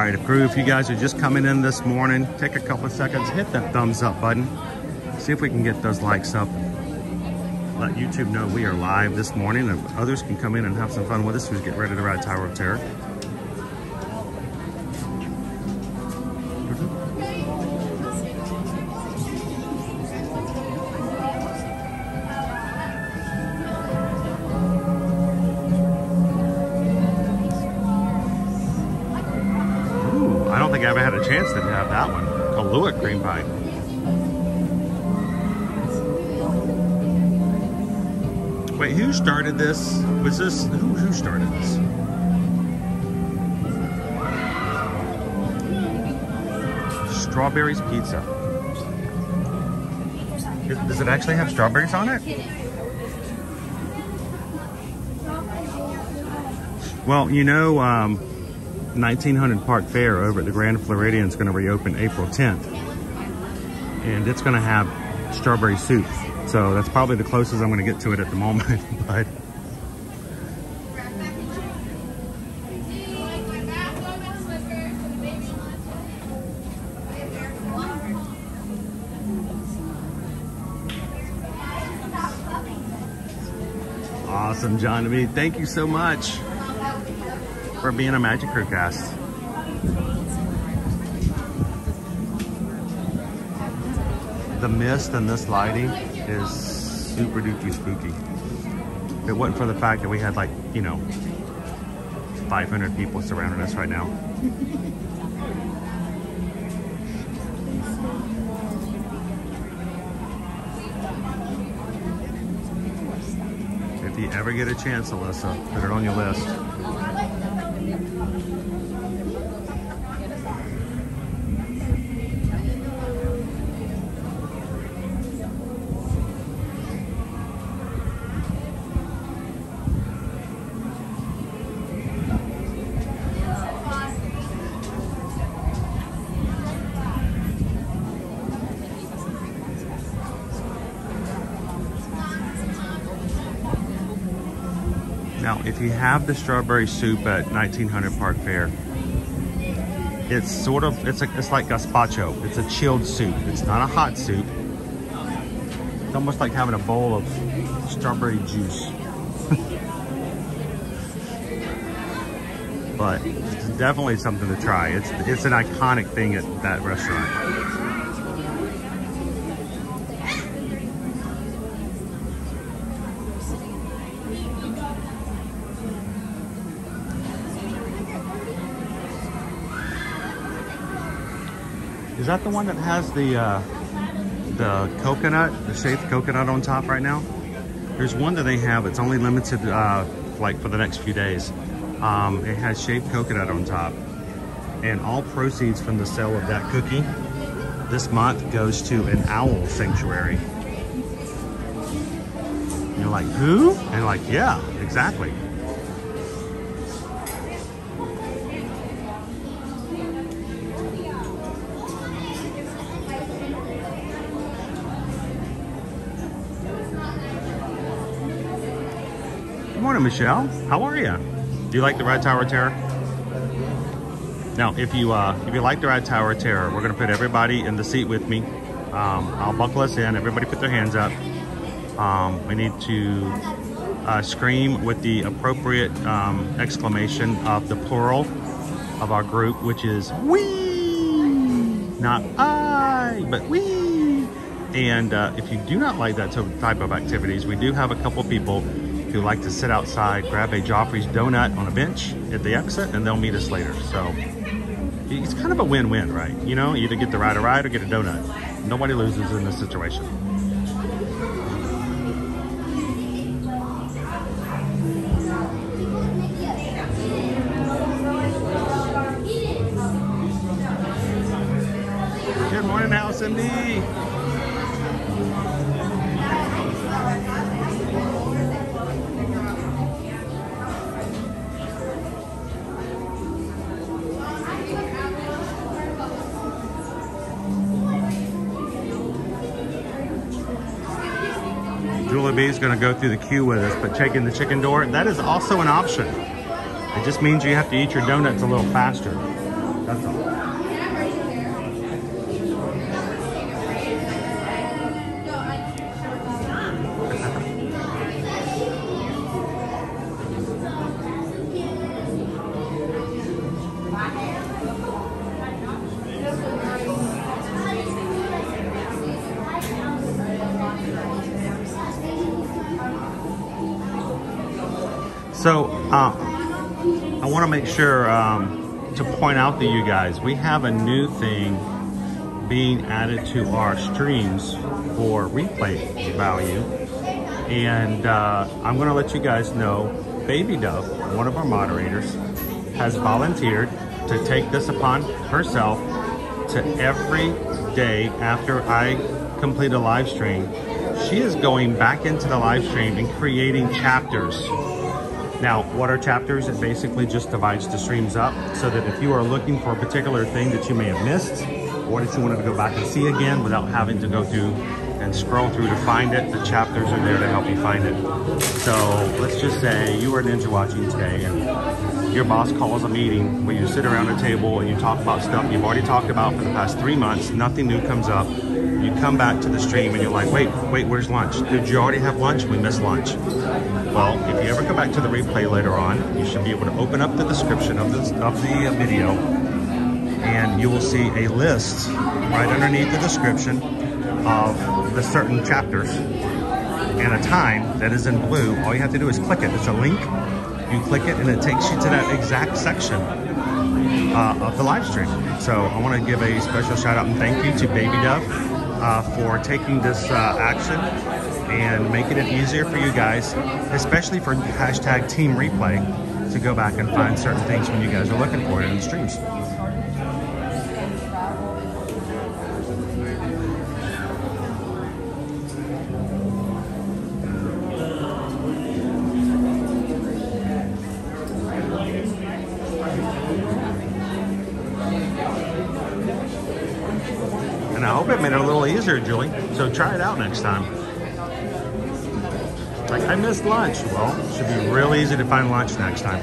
Right, crew, if you guys are just coming in this morning, take a couple of seconds, hit that thumbs up button. See if we can get those likes up. Let YouTube know we are live this morning and others can come in and have some fun with us who's getting ready to ride Tower of Terror. Chance to have that one. Kahlua cream pie. Wait, who started this? Was this, who, who started this? Strawberries pizza. Is- Does it actually have strawberries on it? Well, you know, um, 1900 Park Fare over at the Grand Floridian is going to reopen April 10th. And it's going to have strawberry soup. So that's probably the closest I'm going to get to it at the moment. but awesome, John me. Thank you so much for being a Magic Crew cast. The mist and this lighting is super duper spooky. If it wasn't for the fact that we had like, you know, 500 people surrounding us right now. If you ever get a chance, Alyssa, put it on your list. If you have the strawberry soup at 1900 Park Fare, it's sort of it's a, it's like gazpacho. It's a chilled soup. It's not a hot soup. It's almost like having a bowl of strawberry juice. but it's definitely something to try. It's it's an iconic thing at that restaurant. Is that the one that has the uh, the coconut, the shaved coconut on top right now? There's one that they have. It's only limited, uh, like for the next few days. Um, it has shaved coconut on top, and all proceeds from the sale of that cookie this month goes to an owl sanctuary. You're like, who? And like, yeah, exactly. Morning, Michelle. How are you? Do you like the Red Tower Terror? Now, if you uh, if you like the Red Tower Terror, we're gonna put everybody in the seat with me. Um, I'll buckle us in. Everybody put their hands up. Um, we need to uh, scream with the appropriate um, exclamation of the plural of our group, which is we, not I, but we. And uh, if you do not like that type of activities, we do have a couple people who like to sit outside, grab a Joffrey's donut on a bench at the exit, and they'll meet us later. So it's kind of a win-win, right? You know, either get to ride a ride or get a donut. Nobody loses in this situation. To go through the queue with us, but taking the chicken door, that is also an option. It just means you have to eat your donuts a little faster. That's all. To make sure um, to point out to you guys, we have a new thing being added to our streams for replay value. And uh, I'm going to let you guys know, Baby Dove, one of our moderators, has volunteered to take this upon herself to every day after I complete a live stream. She is going back into the live stream and creating chapters are chapters? It basically just divides the streams up so that if you are looking for a particular thing that you may have missed or that you wanted to go back and see again without having to go through and scroll through to find it, the chapters are there to help you find it. So let's just say you were ninja watching today and your boss calls a meeting where you sit around a table and you talk about stuff you've already talked about for the past three months, nothing new comes up. You come back to the stream and you're like, wait, wait, where's lunch? Did you already have lunch? We missed lunch. Well, if you ever go back to the replay later on, you should be able to open up the description of, this, of the video and you will see a list right underneath the description of the certain chapters and a time that is in blue. All you have to do is click it. It's a link. You click it and it takes you to that exact section uh, of the live stream. So I want to give a special shout out and thank you to Baby Dove uh, for taking this uh, action and making it easier for you guys, especially for hashtag team replay, to go back and find certain things when you guys are looking for it in the streams. And I hope it made it a little easier, Julie. So try it out next time. I missed lunch. Well, it should be real easy to find lunch next time.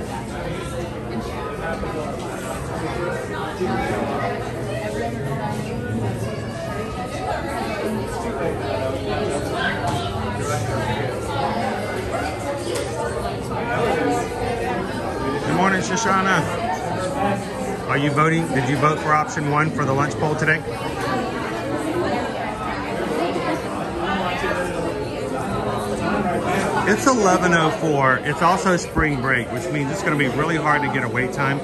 Good morning, Shoshana. Are you voting? Did you vote for option one for the lunch poll today? It's 11.04. It's also spring break, which means it's going to be really hard to get a wait time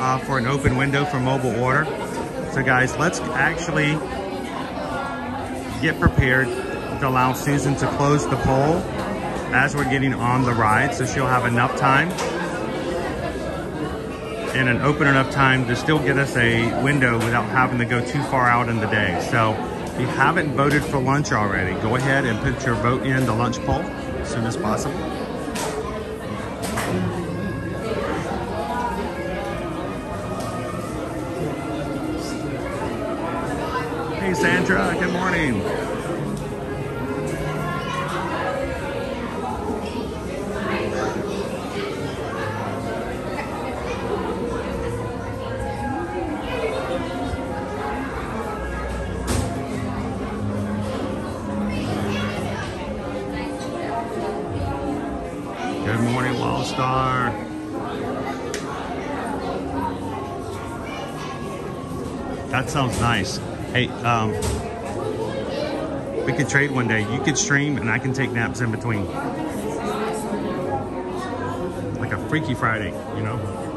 uh, for an open window for mobile order. So guys, let's actually get prepared to allow Susan to close the poll as we're getting on the ride. So she'll have enough time and an open enough time to still get us a window without having to go too far out in the day. So if you haven't voted for lunch already, go ahead and put your vote in the lunch poll as soon as possible. Hey Sandra, good morning. That sounds nice. Hey, um, we could trade one day. You could stream and I can take naps in between. Like a Freaky Friday, you know?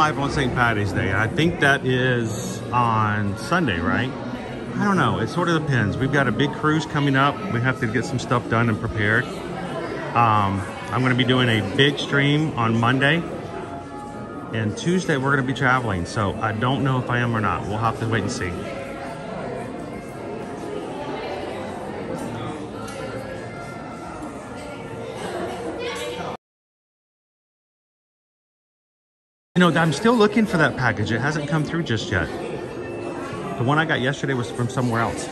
Live on St. Patty's Day? I think that is on Sunday, right? I don't know. It sort of depends. We've got a big cruise coming up. We have to get some stuff done and prepared. Um, I'm going to be doing a big stream on Monday. And Tuesday, we're going to be traveling. So I don't know if I am or not. We'll have to wait and see. I'm still looking for that package. It hasn't come through just yet. The one I got yesterday was from somewhere else.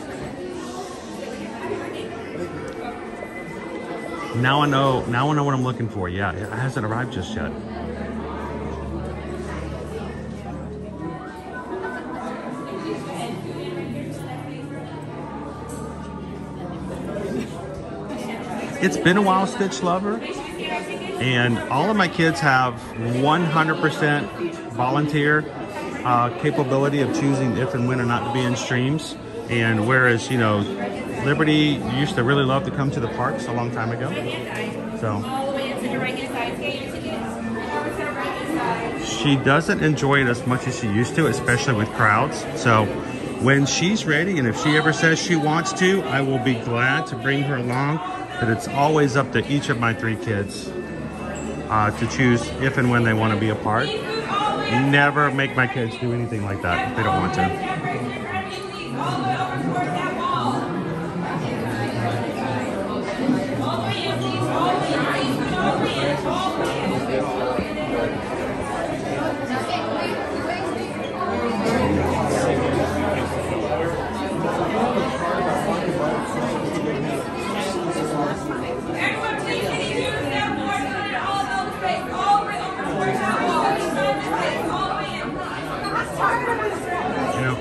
Now I know, now I know what I'm looking for. Yeah, it hasn't arrived just yet. It's been a while, Stitch Lover, and all of my kids have 100% volunteer uh, capability of choosing if and when or not to be in streams. And whereas, you know, Liberty used to really love to come to the parks a long time ago. So she doesn't enjoy it as much as she used to, especially with crowds. So when she's ready and if she ever says she wants to, I will be glad to bring her along. But it's always up to each of my three kids uh, to choose if and when they want to be a part. Never make my kids do anything like that if they don't want to. You know,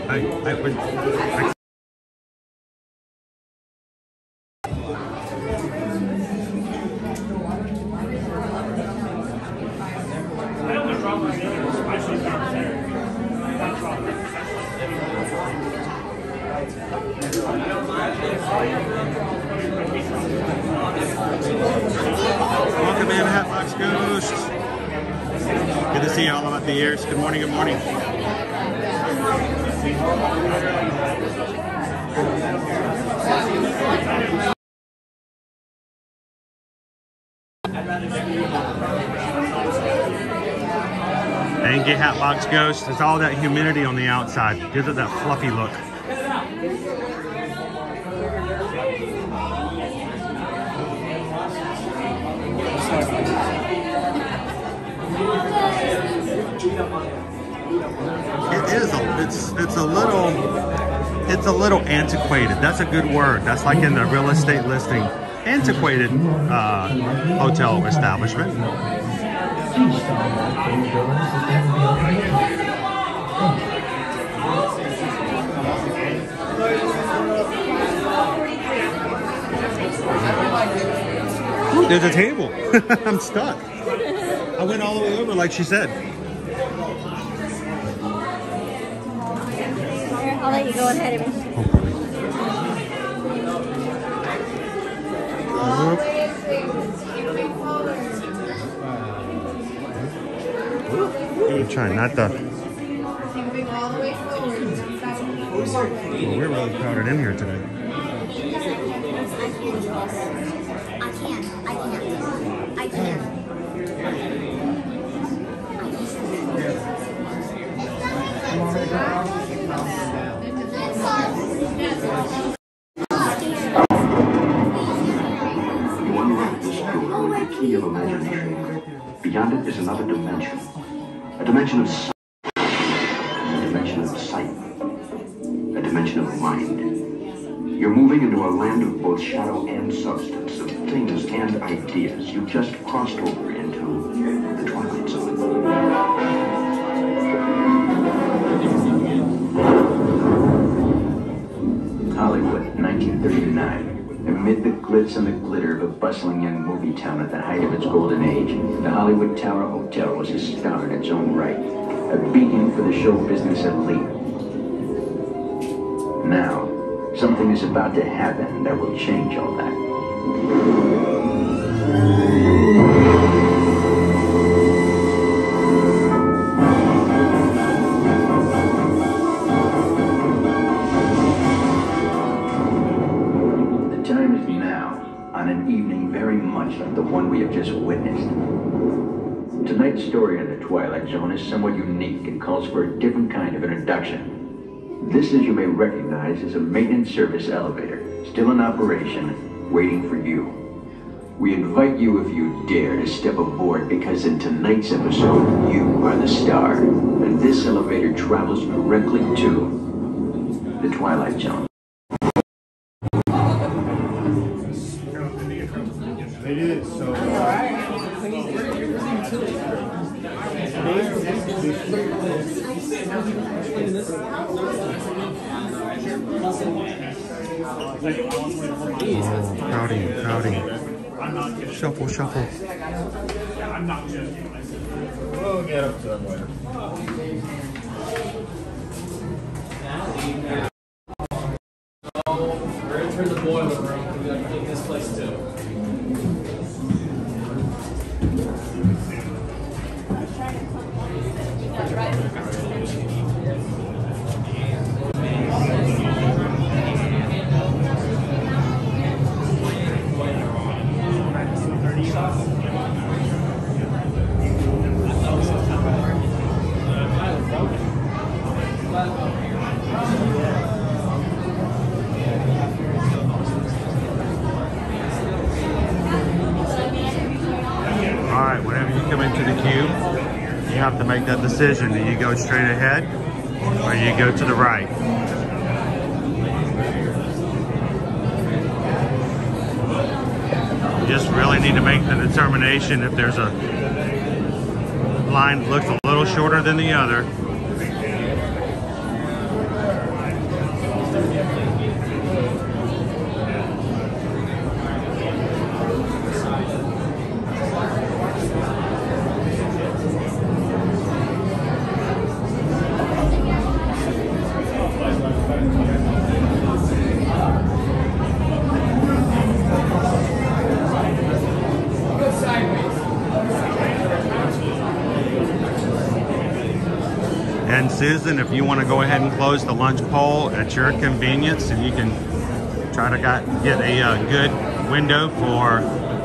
I, would. I, Welcome in, Hatbox Ghost. Good to see you all about the ears. Good morning, good morning. And get Hatbox Ghost. It's all that humidity on the outside. Gives it that fluffy look. It is a, it's it's a little it's a little antiquated. That's a good word. That's like in the real estate listing. Antiquated uh, hotel establishment. Ooh, there's a table. I'm stuck. I went all the way over like she said. I'll let you go ahead of I'm not to. Well, we're really crowded in here today. A bustling young movie town at the height of its golden age, the Hollywood Tower Hotel was a star in its own right, a beacon for the show business elite. Now, something is about to happen that will change all that. Tonight's story in the Twilight Zone is somewhat unique and calls for a different kind of introduction. This, as you may recognize, is a maintenance service elevator, still in operation, waiting for you. We invite you, if you dare, to step aboard because in tonight's episode, you are the star, and this elevator travels directly to the Twilight Zone. It is, so. Shuffle, shuffle. We'll get up to them later. Decision. Do you go straight ahead or do you go to the right? You just really need to make the determination if there's a line that looks a little shorter than the other. And Susan, if you want to go ahead and close the lunch poll at your convenience, and you can try to got, get a uh, good window for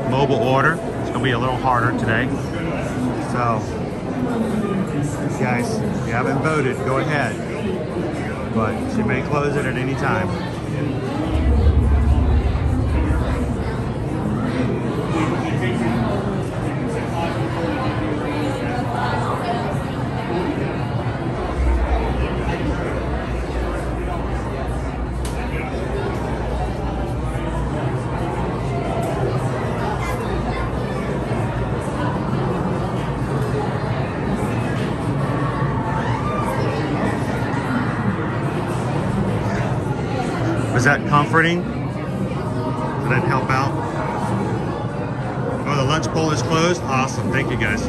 mobile order. It's going to be a little harder today. So, guys, if you haven't voted, go ahead. But she may close it at any time. Comforting? That help out? Oh, the lunch bowl is closed? Awesome. Thank you, guys.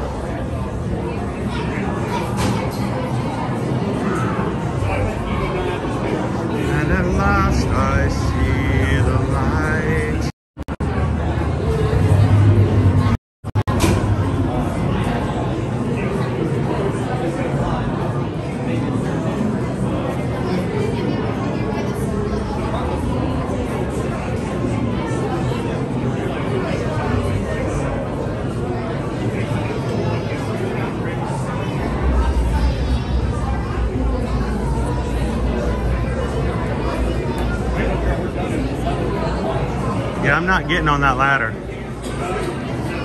Not getting on that ladder.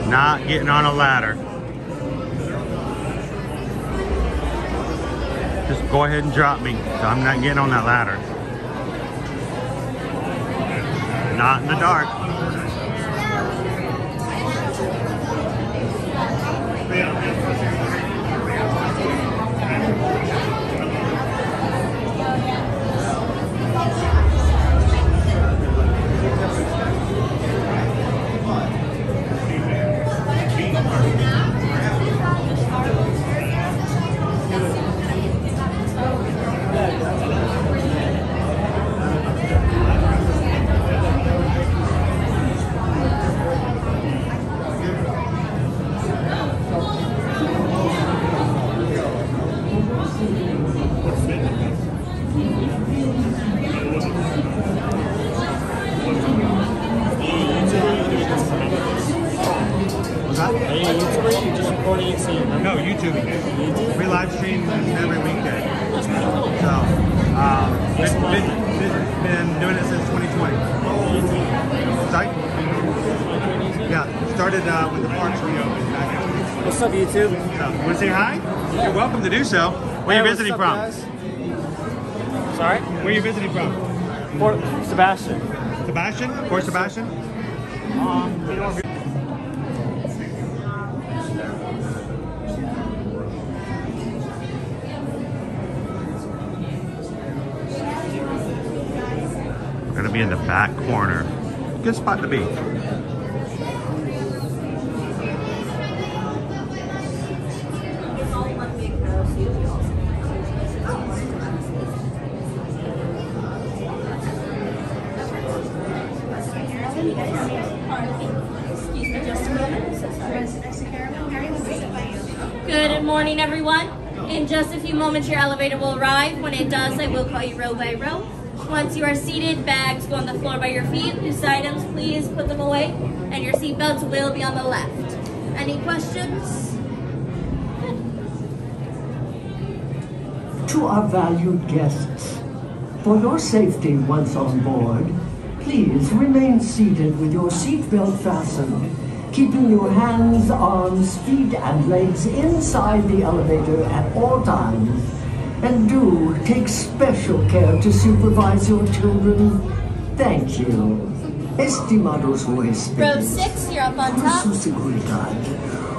Not getting on a ladder. Just go ahead and drop me. I'm not getting on that ladder. Not in the dark. YouTube? So, want to say hi? You're welcome to do so. Where Hey, are you visiting from? guys? Sorry? Where are you visiting from? Port Sebastian. Sebastian? Port Sebastian? Um, we don't We're gonna be in the back corner. Good spot to be. Moments, your elevator will arrive. When it does, I will call you row by row. Once you are seated, bags go on the floor by your feet. Loose items, please put them away. And your seatbelts will be on the left. Any questions? To our valued guests, for your safety once on board, please remain seated with your seatbelt fastened, keeping your hands, arms, feet, and legs inside the elevator at all times. And do take special care to supervise your children. Thank you. Estimados huéspedes. Row six, you're up on Por top. su seguridad,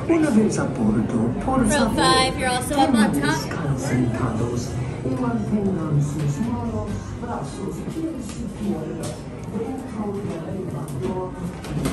una vez a bordo, por favor, five, you're also up on top. sentados y mantengan sus manos, brazos, y piernas dentro del elevador.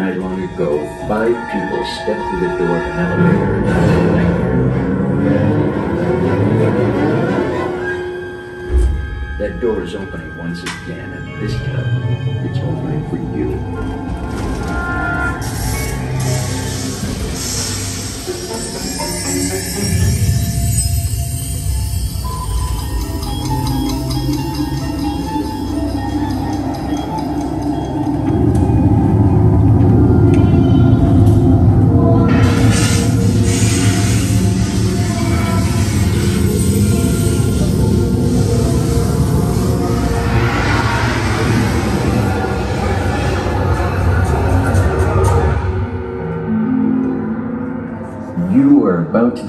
Night long ago, five people stepped through the door of an elevator. That door is opening once again, and this time, it's opening for you.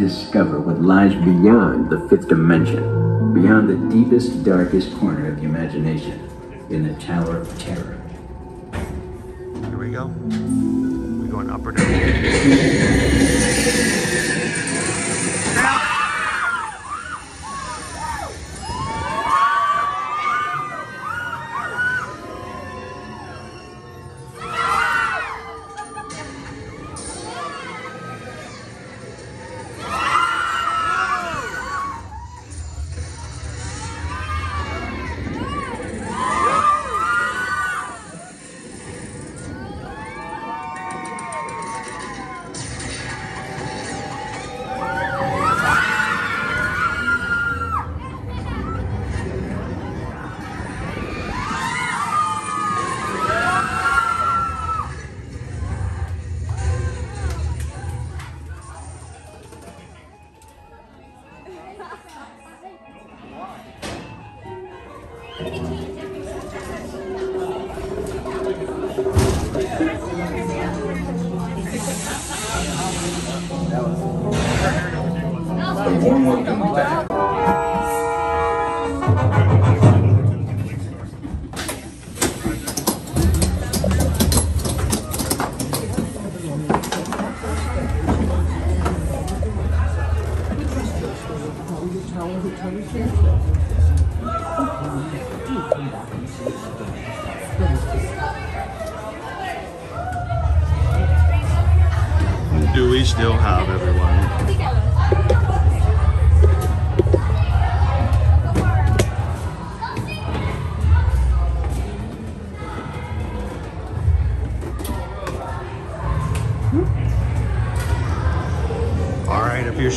Discover what lies beyond the fifth dimension. beyond the deepest, darkest corner of the imagination, in the Tower of Terror.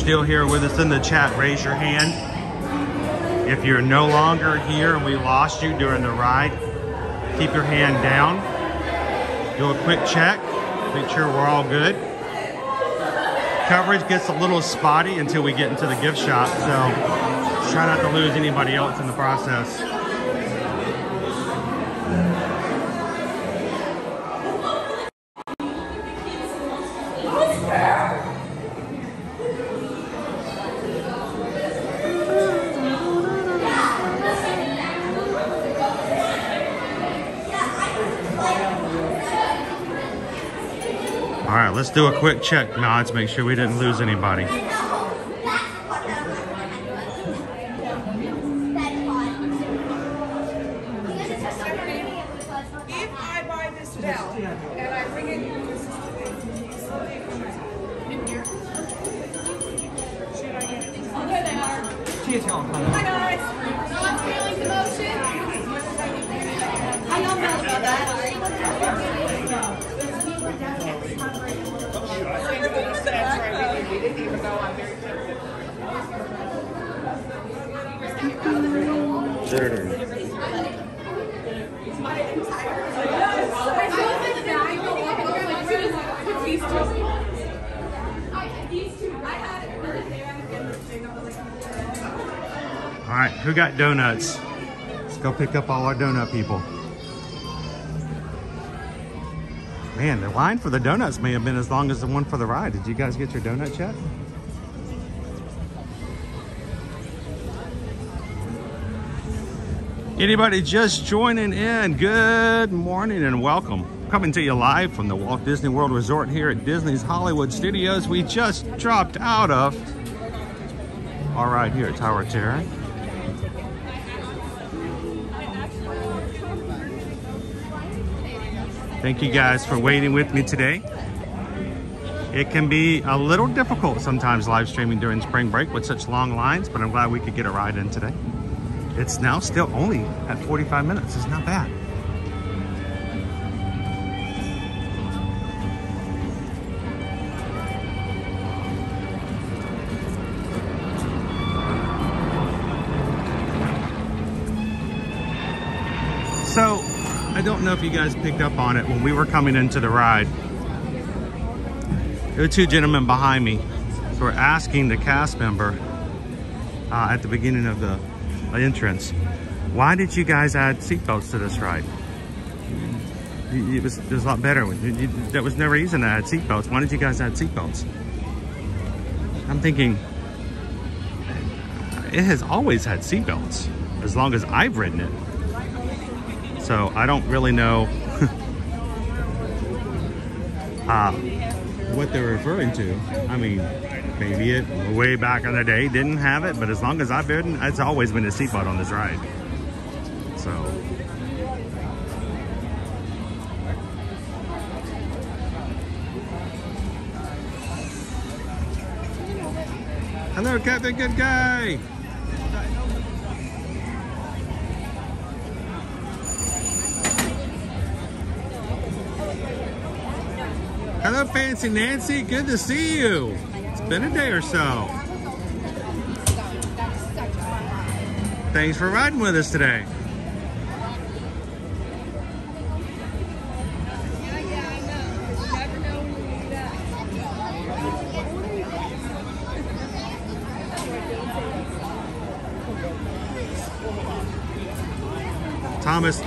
Still here with us in the chat, raise your hand. If you're no longer here and we lost you during the ride, keep your hand down. Do a quick check, make sure we're all good. Coverage gets a little spotty until we get into the gift shop, so try not to lose anybody else in the process. Do a quick check, Nods, make sure we didn't lose anybody. If I buy this bell and I bring it in here, should I get it? Oh, there they are. Hi guys. Not feeling the motion. How y'all feel about All right, donuts? Let's go pick up all our donut people. Man, the line for the donuts may have been as long as the one for the ride. Did you guys get your donuts yet? Anybody just joining in, good morning and welcome. Coming to you live from the Walt Disney World Resort here at Disney's Hollywood Studios. We just dropped out of our ride here at Tower Terror. Thank you guys for waiting with me today. It can be a little difficult sometimes live streaming during spring break with such long lines, but I'm glad we could get a ride in today. It's now still only at 45 minutes. It's not bad. Picked up on it when we were coming into the ride. There were two gentlemen behind me who were asking the cast member uh, at the beginning of the entrance, why did you guys add seatbelts to this ride? It was, it was a lot better. There was no reason to add seatbelts. Why did you guys add seatbelts? I'm thinking, it has always had seatbelts as long as I've ridden it. So I don't really know uh, what they're referring to. I mean, maybe it way back in the day didn't have it, but as long as I've been, it's always been a seatbelt on this ride. So. Hello, Captain Good Guy. Hello, Fancy Nancy. Good to see you. It's been a day or so. Thanks for riding with us today. Thomas,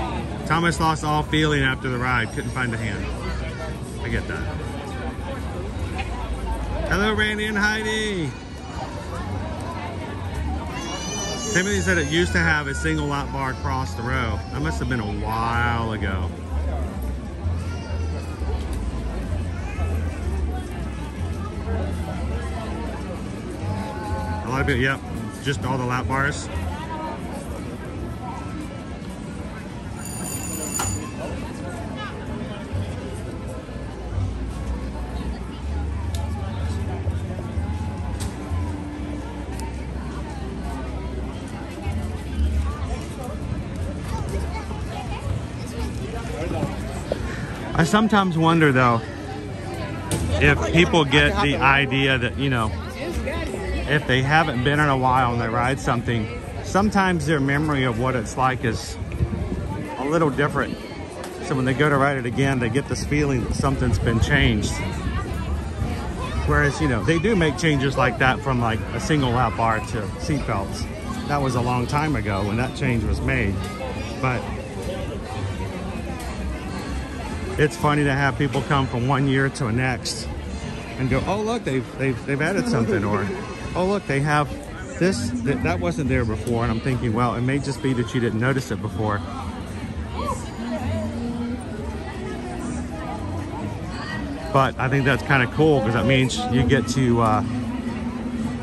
Thomas lost all feeling after the ride. Couldn't find a hand. I get that. Hello, Randy and Heidi. Timothy said it used to have a single lap bar across the row. That must have been a while ago. A lot of it, yep, just all the lap bars. Sometimes wonder though if people get the idea that, you know, if they haven't been in a while and they ride something, sometimes their memory of what it's like is a little different. So when they go to ride it again, they get this feeling that something's been changed. Whereas, you know, they do make changes like that from like a single lap bar to seatbelts. That was a long time ago when that change was made. But it's funny to have people come from one year to the next and go, oh look, they've they've they've added something, or oh look, they have this that, that wasn't there before. And I'm thinking, well, it may just be that you didn't notice it before. But I think that's kind of cool because that means you get to uh,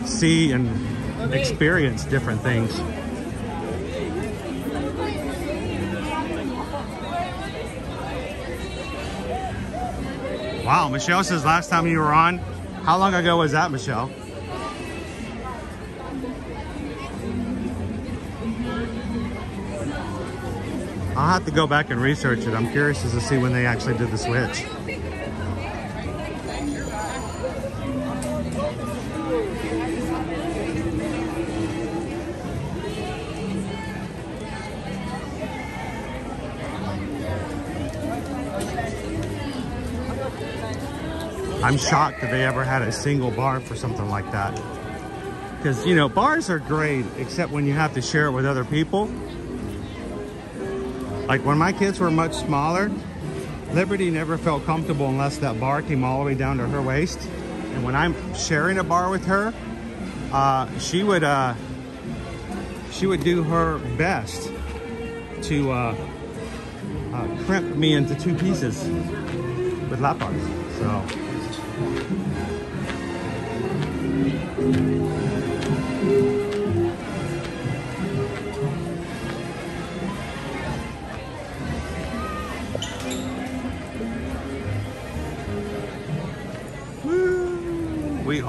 see and experience different things. Wow, Michelle says last time you were on, how long ago was that, Michelle? I'll have to go back and research it. I'm curious as to see when they actually did the switch. I'm shocked that they ever had a single bar for something like that. Because, you know, bars are great, except when you have to share it with other people. Like when my kids were much smaller, Liberty never felt comfortable unless that bar came all the way down to her waist. And when I'm sharing a bar with her, uh, she would uh, she would do her best to uh, uh crimp me into two pieces with lap bars. So.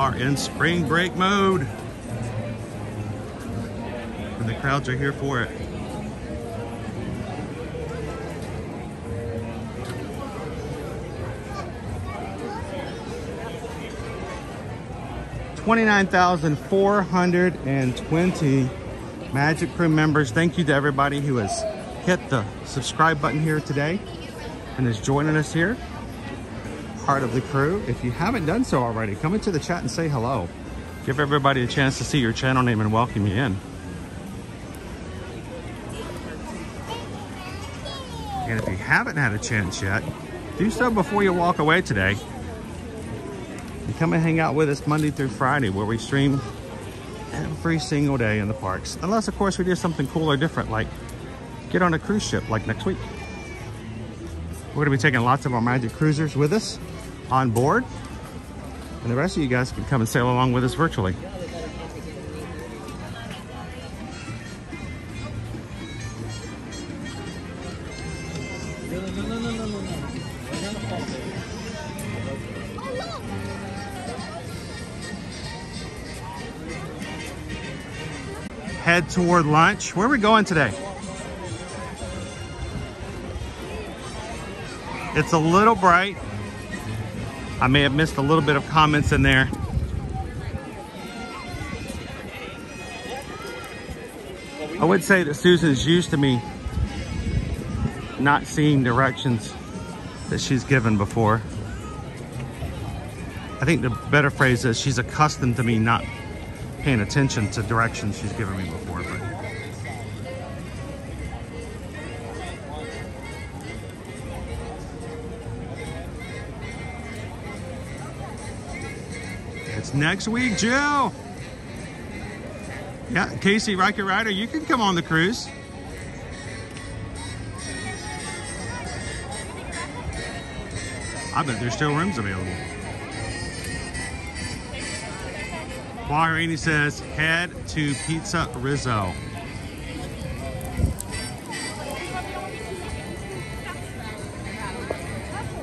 Are in spring break mode. And the crowds are here for it. Twenty-nine thousand four hundred and twenty Magic Crew members. Thank you to everybody who has hit the subscribe button here today and is joining us here part of the crew. If you haven't done so already, come into the chat and say hello. Give everybody a chance to see your channel name and welcome you in. And if you haven't had a chance yet, do so before you walk away today. And come and hang out with us Monday through Friday where we stream every single day in the parks. Unless, of course, we do something cool or different, like get on a cruise ship like next week. We're gonna be taking lots of our Magic Cruisers with us on board. And the rest of you guys can come and sail along with us virtually. Head toward lunch. Where are we going today? It's a little bright. I may have missed a little bit of comments in there. I would say that Susan's used to me not seeing directions that she's given before. I think the better phrase is she's accustomed to me not paying attention to directions she's given me before. Next week, Jill. Yeah, Casey, Rocket Rider, you can come on the cruise. I bet there's still rooms available. Guarini says, head to PizzeRizzo.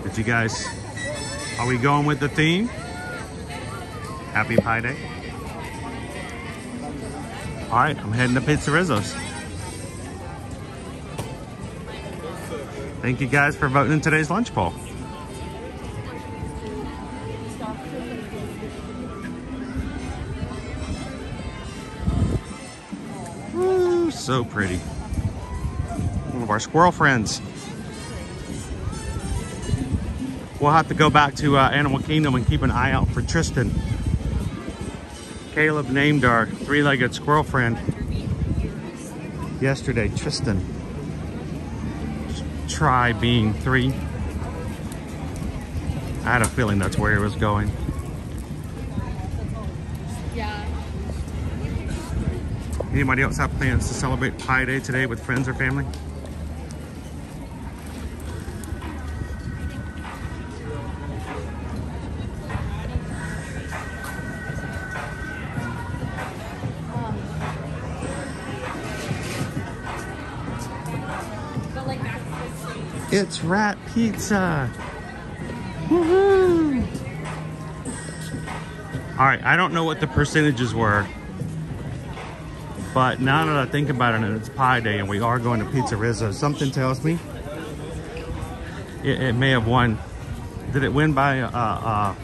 Did you guys, are we going with the theme? Happy Pie Day. All right, I'm heading to PizzeRizzo's. Thank you guys for voting in today's lunch poll. Woo, so pretty. One of our squirrel friends. We'll have to go back to uh, Animal Kingdom and keep an eye out for Tristan. Caleb named our three-legged squirrel friend yesterday, Tristan. Try being three. I had a feeling that's where he was going. Yeah. Anybody else have plans to celebrate Pi Day today with friends or family? It's Rat Pizza. Woohoo! All right, I don't know what the percentages were, but now that I think about it, it's Pie Day, and we are going to PizzeRizzo. Something tells me it, it may have won. Did it win by a, a,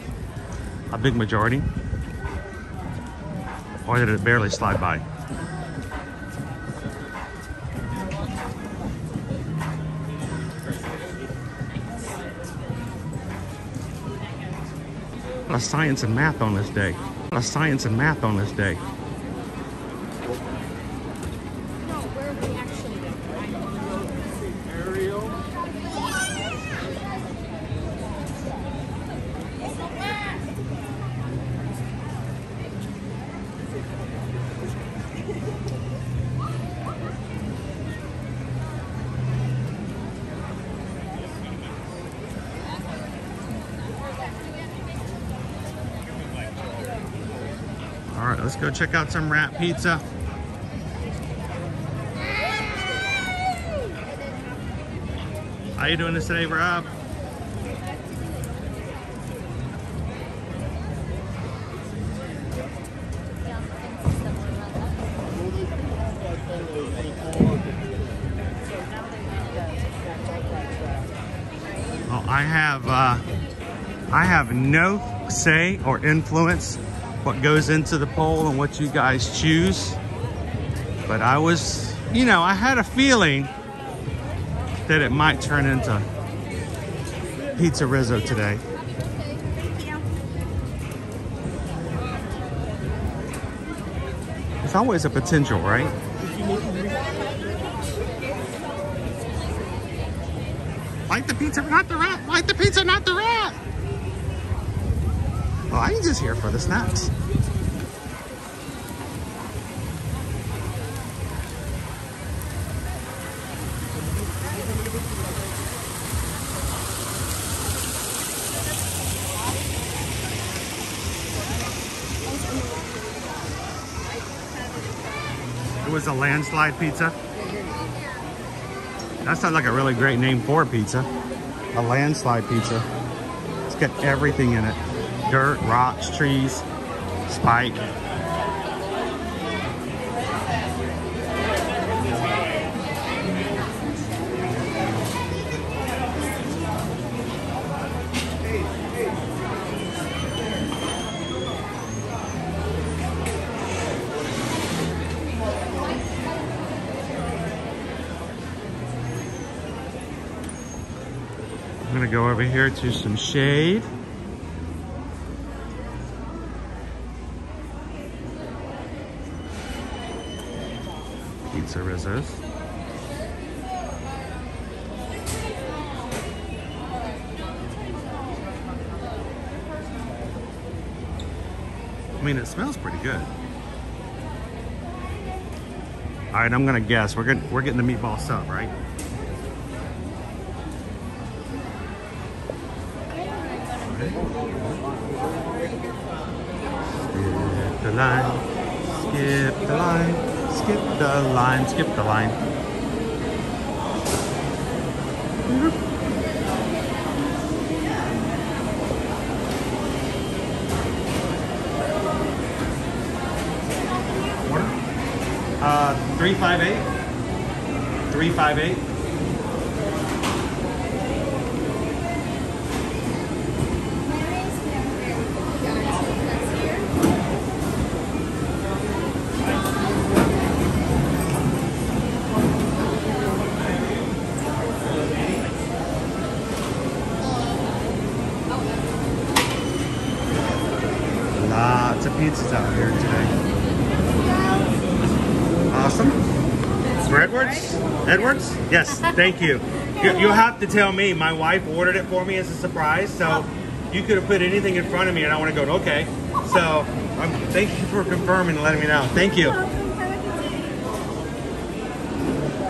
a big majority, or did it barely slide by? Of science and math on this day. A science and math on this day. Go check out some rat pizza. How you doing this today, Rob? Well, I have uh, I have no say or influence what goes into the poll and what you guys choose. But I was, you know, I had a feeling that it might turn into PizzeRizzo today. It's always a potential, right? Like the pizza, not the rat. Like the pizza, not the rat. Vines is here for the snacks. It was a landslide pizza. That sounds like a really great name for a pizza. A landslide pizza. It's got everything in it. Dirt, rocks, trees, spike. I'm gonna go over here to some shade. I mean, it smells pretty good. All right, I'm gonna guess. We're getting we're getting the meatball sub, right? Skip the line, skip the line, skip the line, skip the line. Uh, 358? 358? Yes, thank you. you. You'll have to tell me. My wife ordered it for me as a surprise, so you could have put anything in front of me and I would have gone, okay. So um, thank you for confirming and letting me know. Thank you.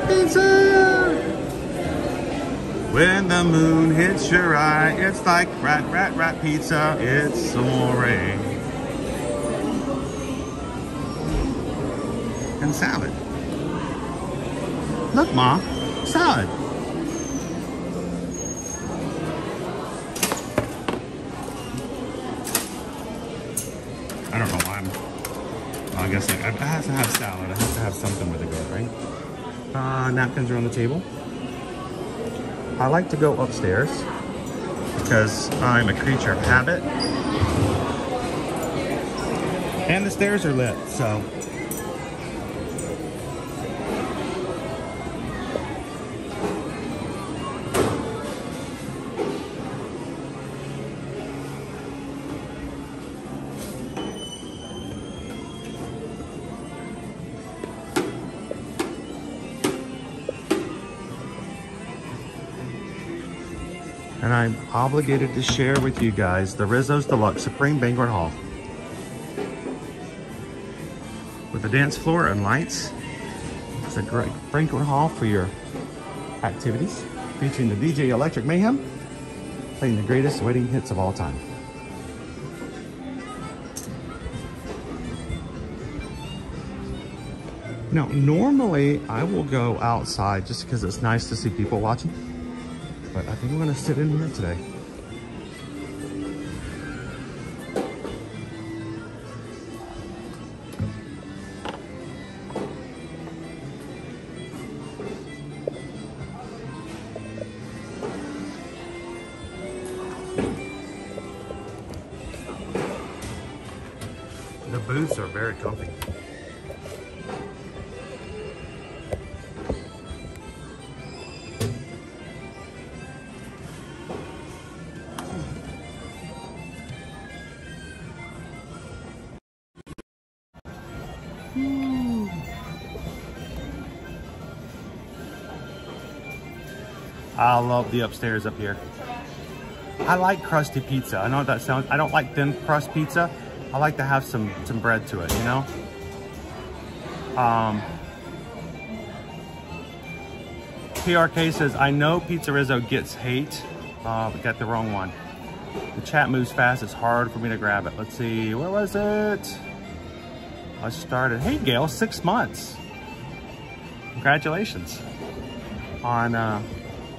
Pizza! When the moon hits your eye, it's like rat, rat, rat pizza. It's amore. And salad. Look, Ma, napkins are on the table. I like to go upstairs because I'm a creature of habit. And the stairs are lit, so. Obligated to share with you guys the Rizzo's Deluxe Supreme Banquet Hall. With a dance floor and lights, it's a great banquet hall for your activities, featuring the DJ Electric Mayhem, playing the greatest wedding hits of all time. Now, normally I will go outside just because it's nice to see people watching. But I think I'm gonna sit in here today. Love the upstairs up here. I like crusty pizza. I know that sounds, I don't like thin crust pizza. I like to have some, some bread to it, you know? Um, PRK says, I know PizzeRizzo gets hate, uh, but got the wrong one. The chat moves fast, it's hard for me to grab it. Let's see, where was it? I started, hey Gail, six months. congratulations on uh,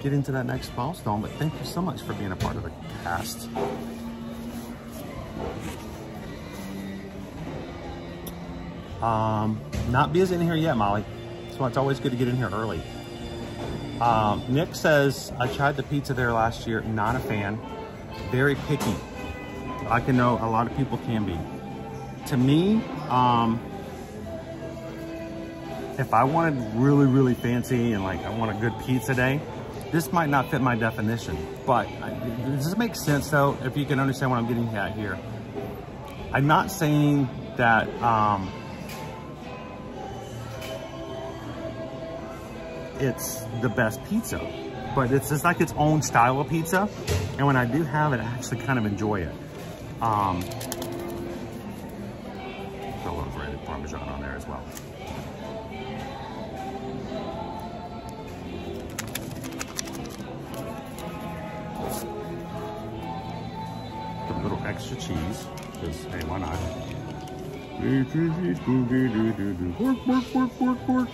getting into that next milestone. But thank you so much for being a part of the cast. Um, not busy in here yet, Molly. So it's always good to get in here early. Um, Nick says, I tried the pizza there last year, not a fan. Very picky. I can know a lot of people can be. To me, um, if I wanted really, really fancy and like I want a good pizza day, this might not fit my definition. But does this make sense though, if you can understand what I'm getting at here? I'm not saying that um, it's the best pizza, but it's just like its own style of pizza. And when I do have it, I actually kind of enjoy it. Um, Work, work, work, work, work.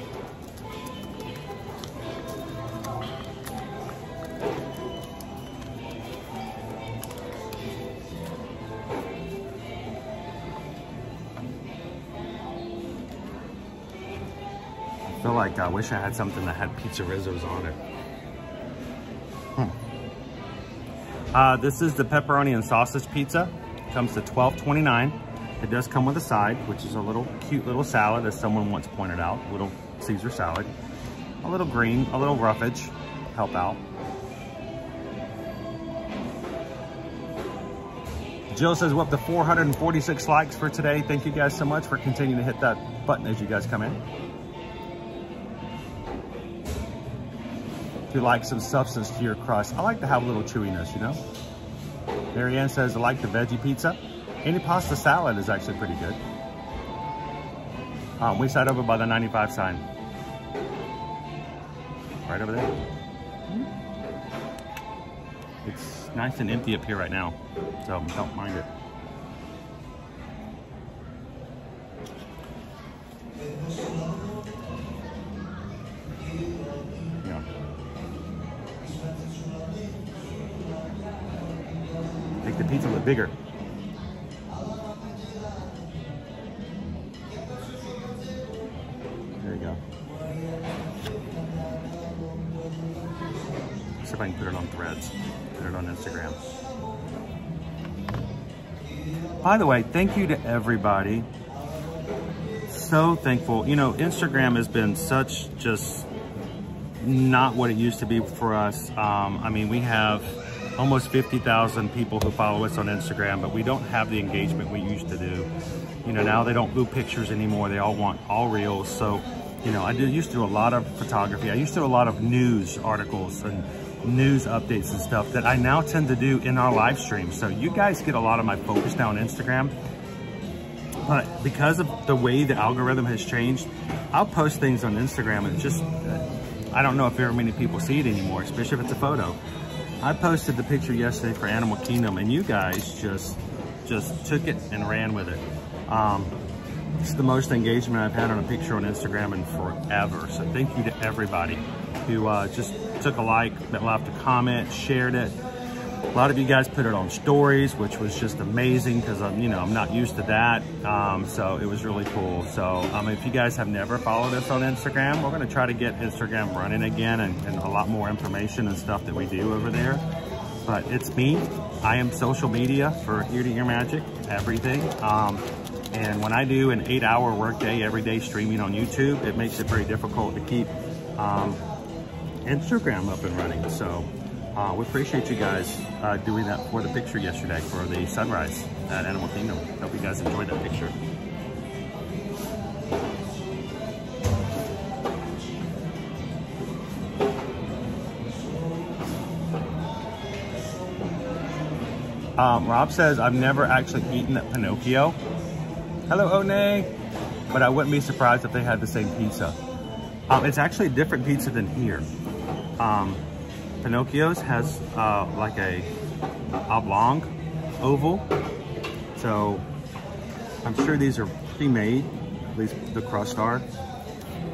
I feel like I wish I had something that had pizza rizzos on it. Hmm. Uh, this is the pepperoni and sausage pizza. Comes to $12.29. It does come with a side, which is a little cute little salad, as someone once pointed out, little Caesar salad. A little green, a little roughage, help out. Jill says we're up to 446 likes for today. Thank you guys so much for continuing to hit that button as you guys come in. If you like some substance to your crust, I like to have a little chewiness, you know? Marianne says, I like the veggie pizza. Any pasta salad is actually pretty good. Um, we sat over by the 95 sign. Right over there. It's nice and empty up here right now, so don't mind it. Yeah. Make the pizza look bigger. By the way, thank you to everybody. So thankful. You know, Instagram has been such just not what it used to be for us. Um, I mean, we have almost 50,000 people who follow us on Instagram, but we don't have the engagement we used to do. You know, now they don't do pictures anymore. They all want all reels. So, you know, I did, used to do a lot of photography. I used to do a lot of news articles and news updates and stuff that I now tend to do in our live stream. So you guys get a lot of my focus now on Instagram. But because of the way the algorithm has changed, I'll post things on Instagram and just, I don't know if very many people see it anymore, especially if it's a photo. I posted the picture yesterday for Animal Kingdom and you guys just, just took it and ran with it. Um, it's the most engagement I've had on a picture on Instagram in forever. So thank you to everybody who uh, just took a like, left a comment, shared it. A lot of you guys put it on stories, which was just amazing because I'm, you know, I'm not used to that. Um, so it was really cool. So um, if you guys have never followed us on Instagram, we're gonna try to get Instagram running again and, and a lot more information and stuff that we do over there. But it's me. I am social media for Ear to Ear Magic, everything. Um, and when I do an eight hour workday every day streaming on YouTube, it makes it very difficult to keep um, Instagram up and running. So uh, we appreciate you guys uh, doing that for the picture yesterday for the sunrise at Animal Kingdom. Hope you guys enjoyed that picture. Um, Rob says, I've never actually eaten at Pinocchio. Hello, One. But I wouldn't be surprised if they had the same pizza. Um, it's actually a different pizza than here. Um, Pinocchio's has uh, like a oblong oval. So I'm sure these are pre-made, at least the crust are.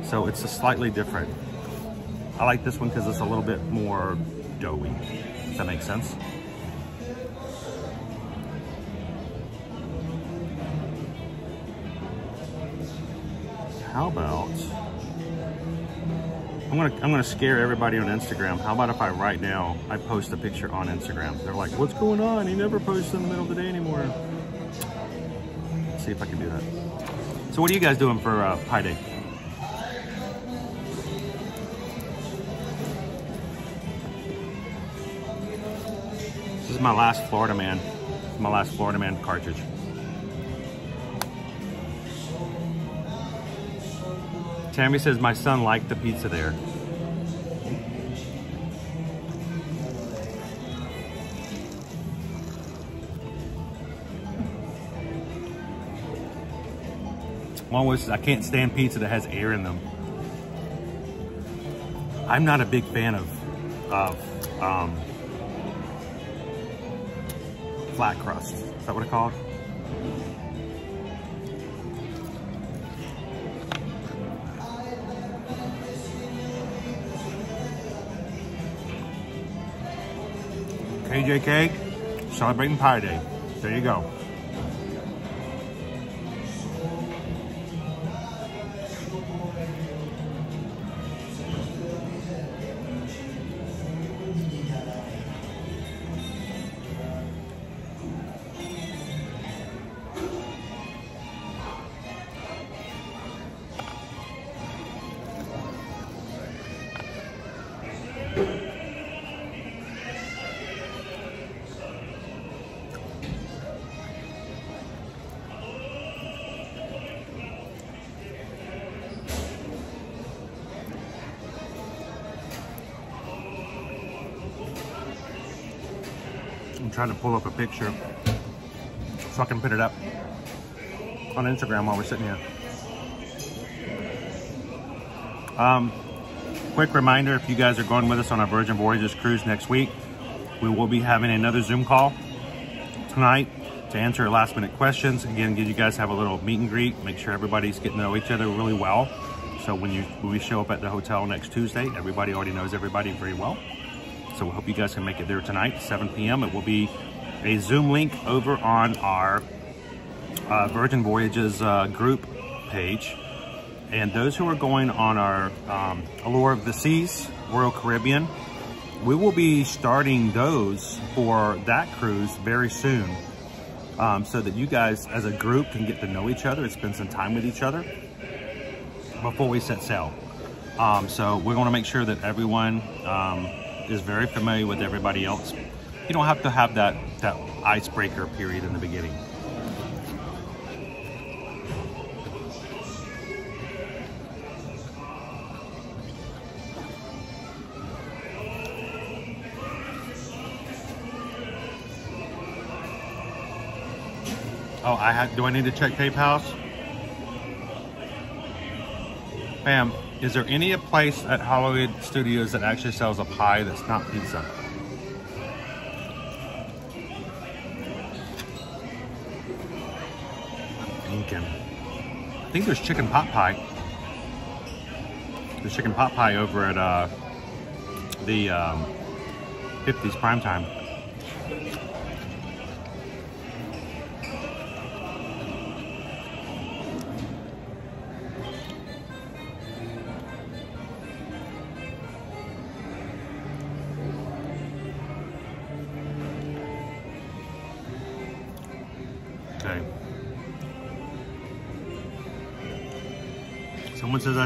So it's a slightly different. I like this one because it's a little bit more doughy. Does that make sense? How about, I'm gonna, I'm gonna scare everybody on Instagram. How about if I right now, I post a picture on Instagram. They're like, what's going on? He never posts in the middle of the day anymore. Let's see if I can do that. So what are you guys doing for uh, Pi Day? This is my last Florida Man. My last Florida Man cartridge. Tammy says my son liked the pizza there. One was I can't stand pizza that has air in them. I'm not a big fan of of um, flat crust. Is that what it's called? KJK, celebrating Pi Day. There you go. Trying to pull up a picture so I can put it up on Instagram while we're sitting here. Um, quick reminder, if you guys are going with us on our Virgin Voyages cruise next week, we will be having another Zoom call tonight to answer last minute questions. Again, give you guys have a little meet and greet, make sure everybody's getting to know each other really well. So when you when we show up at the hotel next Tuesday, everybody already knows everybody very well. So we hope you guys can make it there tonight, 7 p.m. It will be a Zoom link over on our uh, Virgin Voyages uh, group page. And those who are going on our um, Allure of the Seas, Royal Caribbean, we will be starting those for that cruise very soon. Um, so that you guys as a group can get to know each other and spend some time with each other before we set sail. Um, so we're going to make sure that everyone um, is very familiar with everybody else. You don't have to have that, that icebreaker period in the beginning. Oh, I had, do I need to check PayPal's? Bam, is there any a place at Hollywood Studios that actually sells a pie that's not pizza? I'm thinking. I think there's chicken pot pie. There's chicken pot pie over at uh, the um, 50s primetime. Okay.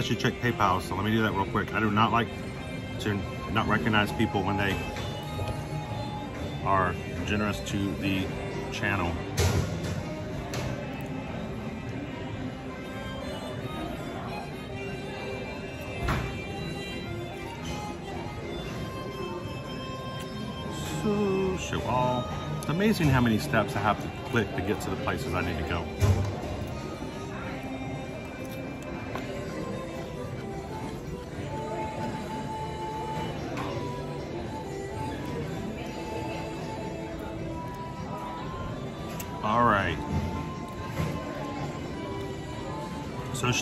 Should check PayPal, so let me do that real quick. I do not like to not recognize people when they are generous to the channel. So, show all. It's amazing how many steps I have to click to get to the places I need to go.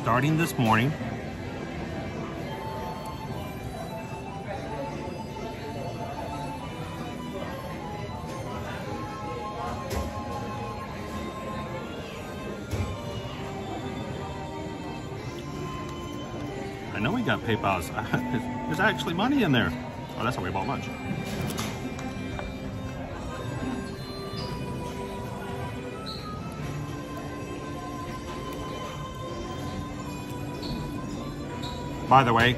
starting this morning. I know we got PayPal's. There's actually money in there. Oh, that's how we bought lunch. By the way,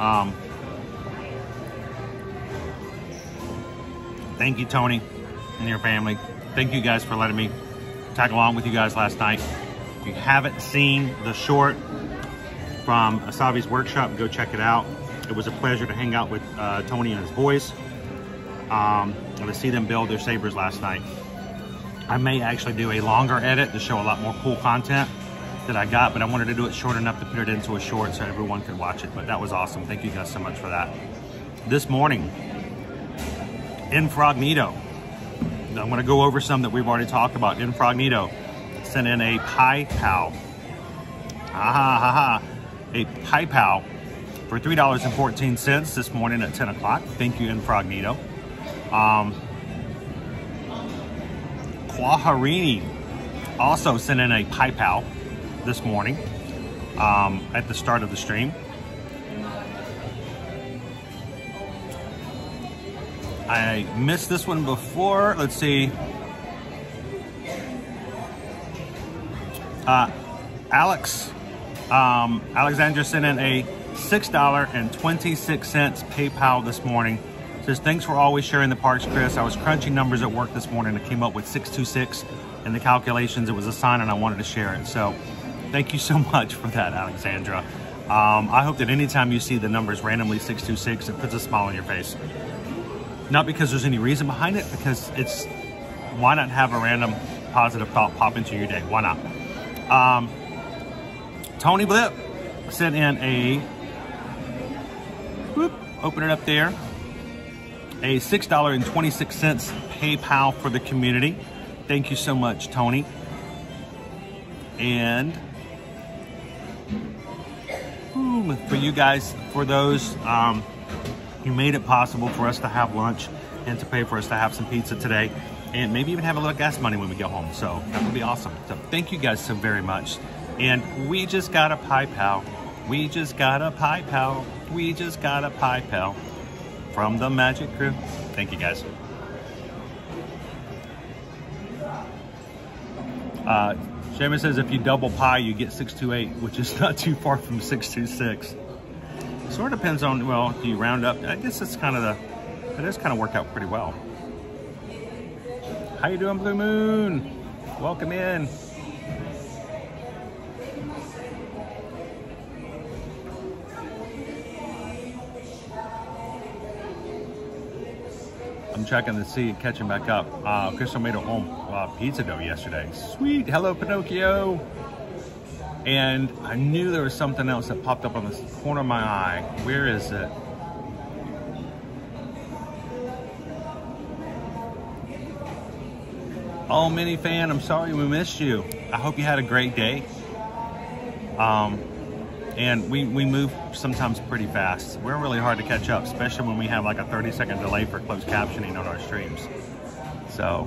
um, thank you, Tony, and your family. Thank you guys for letting me tag along with you guys last night. If you haven't seen the short from Savi's workshop, go check it out. It was a pleasure to hang out with uh, Tony and his boys um, and to see them build their sabers last night. I may actually do a longer edit to show a lot more cool content that I got, but I wanted to do it short enough to put it into a short so everyone could watch it. But that was awesome. Thank you guys so much for that. This morning, Infrognito. I'm going to go over some that we've already talked about. Infrognito sent in a Pi Pal. Ha ha ha ha. A Pi Pal for $3.14 this morning at 10 o'clock. Thank you, Infrognito. Um, Quaharini also sent in a Pi Pal this morning um, at the start of the stream. I missed this one before. Let's see. Uh, Alex, um, Alexandra sent in a $6.26 PayPal this morning. Says, thanks for always sharing the parks, Chris. I was crunching numbers at work this morning and came up with 626 in the calculations. It was a sign and I wanted to share it. So thank you so much for that, Alexandra. Um, I hope that anytime you see the numbers randomly 626, it puts a smile on your face. Not because there's any reason behind it, because it's, why not have a random positive thought pop into your day? Why not? Um, Tony Blip sent in a, whoop, open it up there, a $6.26 PayPal for the community. Thank you so much, Tony. And for you guys, for those um, who made it possible for us to have lunch and to pay for us to have some pizza today and maybe even have a little gas money when we get home. So that would be awesome. So thank you guys so very much. And we just got a Pi Pal. We just got a Pi Pal. We just got a Pi Pal from the Magic Crew. Thank you guys. Uh, Seamus says if you double pi, you get 628, which is not too far from 626. It Sort of depends on, well, do you round up? I guess it's kind of the, it does kind of work out pretty well. How you doing, Blue Moon? Welcome in. I'm checking to see catching back up. Uh, Crystal made a home uh, pizza dough yesterday. Sweet. Hello, Pinocchio. And I knew there was something else that popped up on the corner of my eye. Where is it? Oh, mini fan, I'm sorry we missed you. I hope you had a great day. Um, and we, we move sometimes pretty fast. We're really hard to catch up, especially when we have like a 30 second delay for closed captioning on our streams. So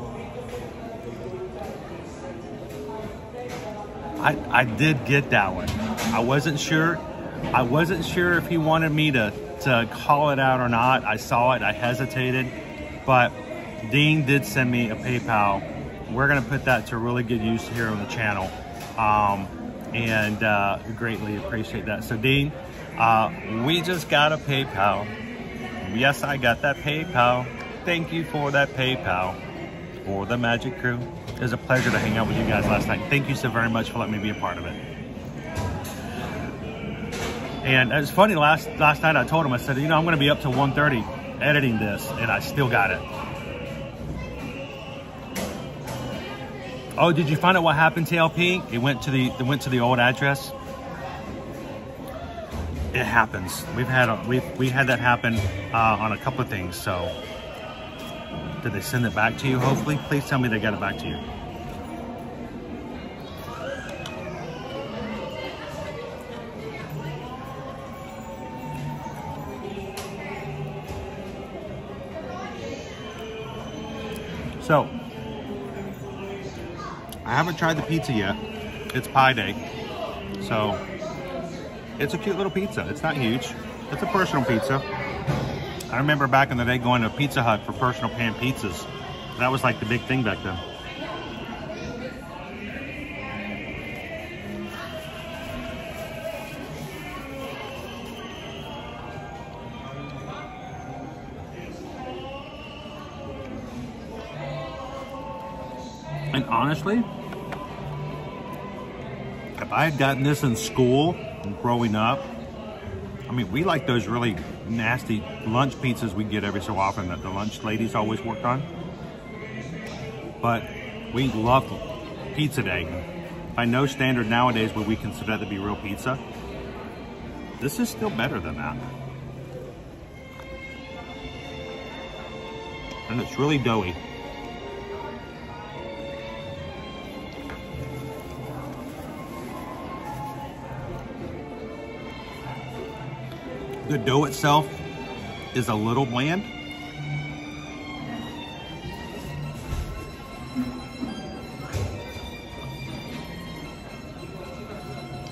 I, I did get that one. I wasn't sure. I wasn't sure if he wanted me to, to call it out or not. I saw it, I hesitated, but Dean did send me a PayPal. We're gonna put that to really good use here on the channel. Um, and uh, greatly appreciate that. So Dean, uh, we just got a PayPal. Yes, I got that PayPal. Thank you for that PayPal for the Magic Crew. It was a pleasure to hang out with you guys last night. Thank you so very much for letting me be a part of it. And it's funny, last last night I told him, I said, you know, I'm gonna be up to 1.30 editing this, and I still got it. Oh, did you find out what happened to LP? It went to the it went to the old address. It happens. We've had a, we've we had that happen uh, on a couple of things. So, did they send it back to you? Hopefully, please tell me they got it back to you. So, I haven't tried the pizza yet. It's pie Day. So, It's a cute little pizza. It's not huge. It's a personal pizza. I remember back in the day going to Pizza Hut for personal pan pizzas. That was like the big thing back then. And honestly, I had gotten this in school growing up, I mean, we like those really nasty lunch pizzas we get every so often that the lunch ladies always work on. But we love pizza day. By no standard nowadays would we consider that to be real pizza. This is still better than that. And it's really doughy. The dough itself is a little bland.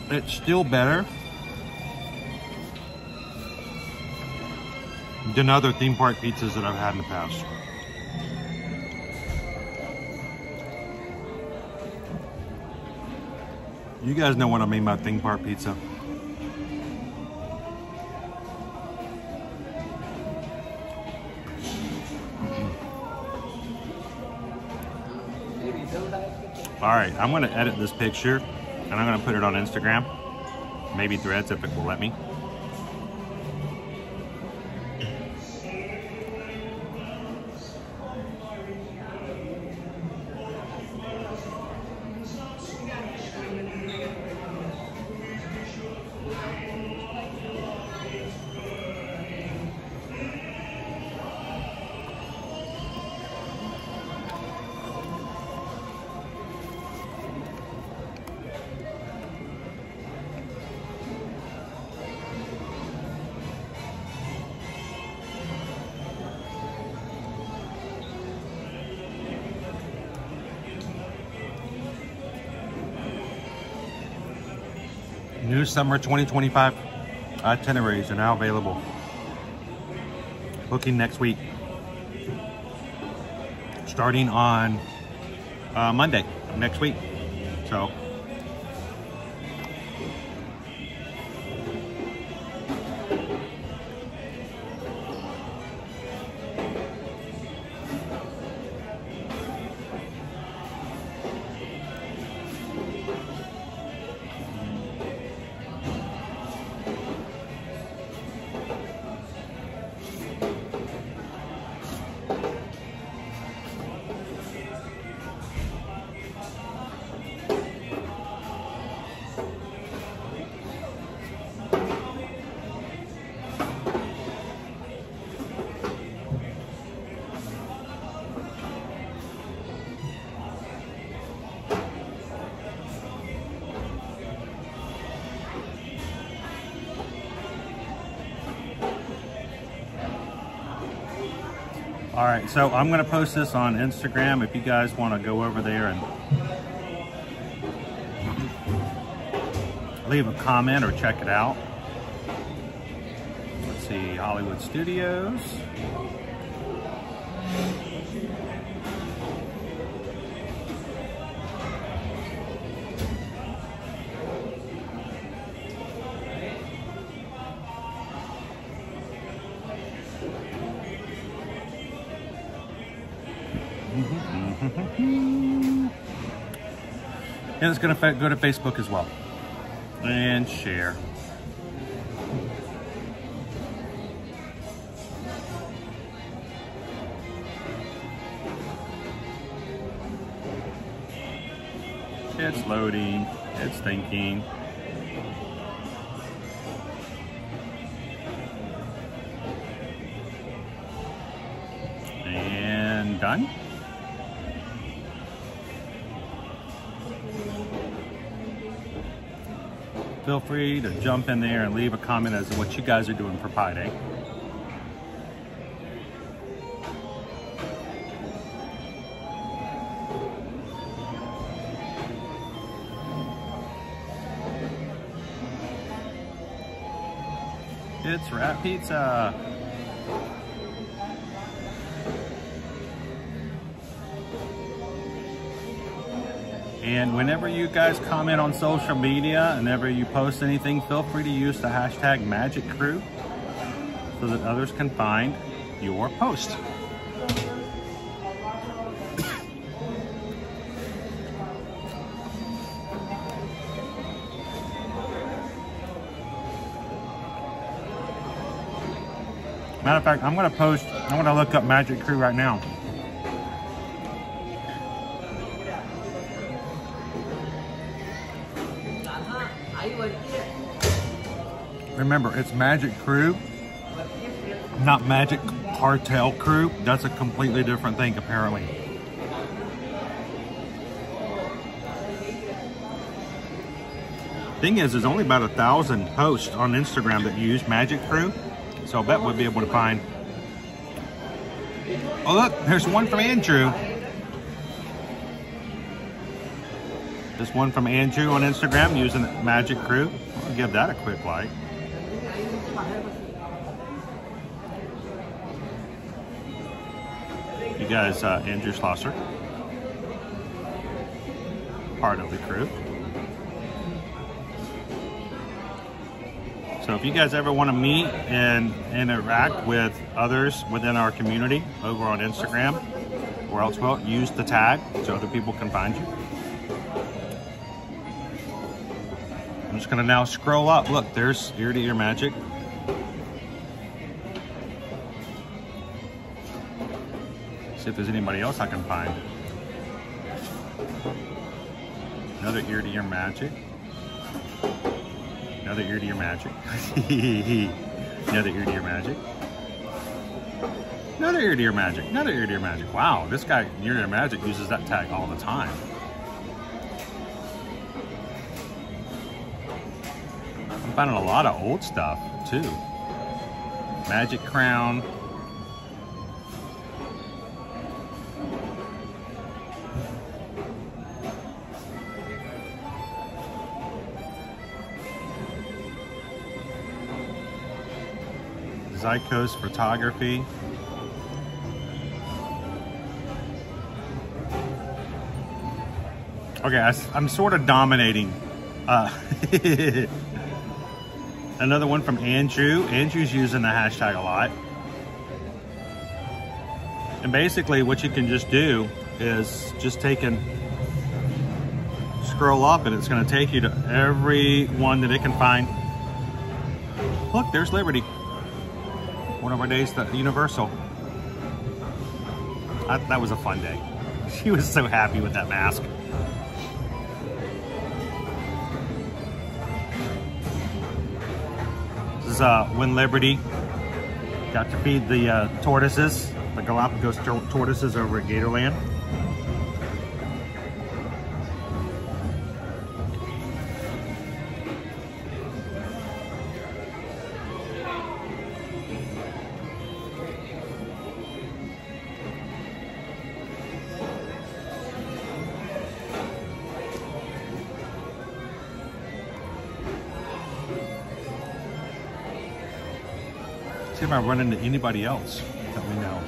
It's still better than other theme park pizzas that I've had in the past. You guys know what I mean by theme park pizza. All right, I'm gonna edit this picture and I'm gonna put it on Instagram, maybe threads if it will let me. Summer 2025 itineraries are now available. Booking next week. Starting on uh, Monday next week. So I'm gonna post this on Instagram if you guys wanna go over there and leave a comment or check it out. Let's see, Hollywood Studios. And it's going to go to Facebook as well. And share. It's loading. It's thinking. Feel free to jump in there and leave a comment as to what you guys are doing for Pi Day. It's Rat Pizza. And whenever you guys comment on social media, whenever you post anything, feel free to use the hashtag Magic Crew so that others can find your post. Matter of fact, I'm gonna post, I'm gonna look up Magic Crew right now. Remember, it's Magic Crew, not Magic Cartel Crew. That's a completely different thing, apparently. Thing is, there's only about a thousand posts on Instagram that use Magic Crew, so I bet we'll be able to find. Oh look, there's one from Andrew. There's one from Andrew on Instagram using Magic Crew. I'll give that a quick like. You guys, uh, Andrew Schlosser, part of the crew. So if you guys ever want to meet and interact with others within our community over on Instagram or elsewhere, use the tag so other people can find you. I'm just gonna now scroll up. Look, there's ear to ear magic. See if there's anybody else I can find. Another ear to ear magic. Another ear to ear magic. Another ear to ear magic. Another ear to ear magic. Another ear to ear magic. Wow, this guy, ear to ear magic, uses that tag all the time. I'm finding a lot of old stuff too. Magic crown. Zycos photography. Okay, I, am sort of dominating. Uh, another one from Andrew. Andrew's using the hashtag a lot. And basically what you can just do is just take and scroll up and it's going to take you to every one that it can find. Look, there's Liberty. One of our days at Universal. That was a fun day. She was so happy with that mask. This is uh, when Liberty got to feed the uh, tortoises, the Galapagos tortoises over at Gatorland. See if I run into anybody else that we know.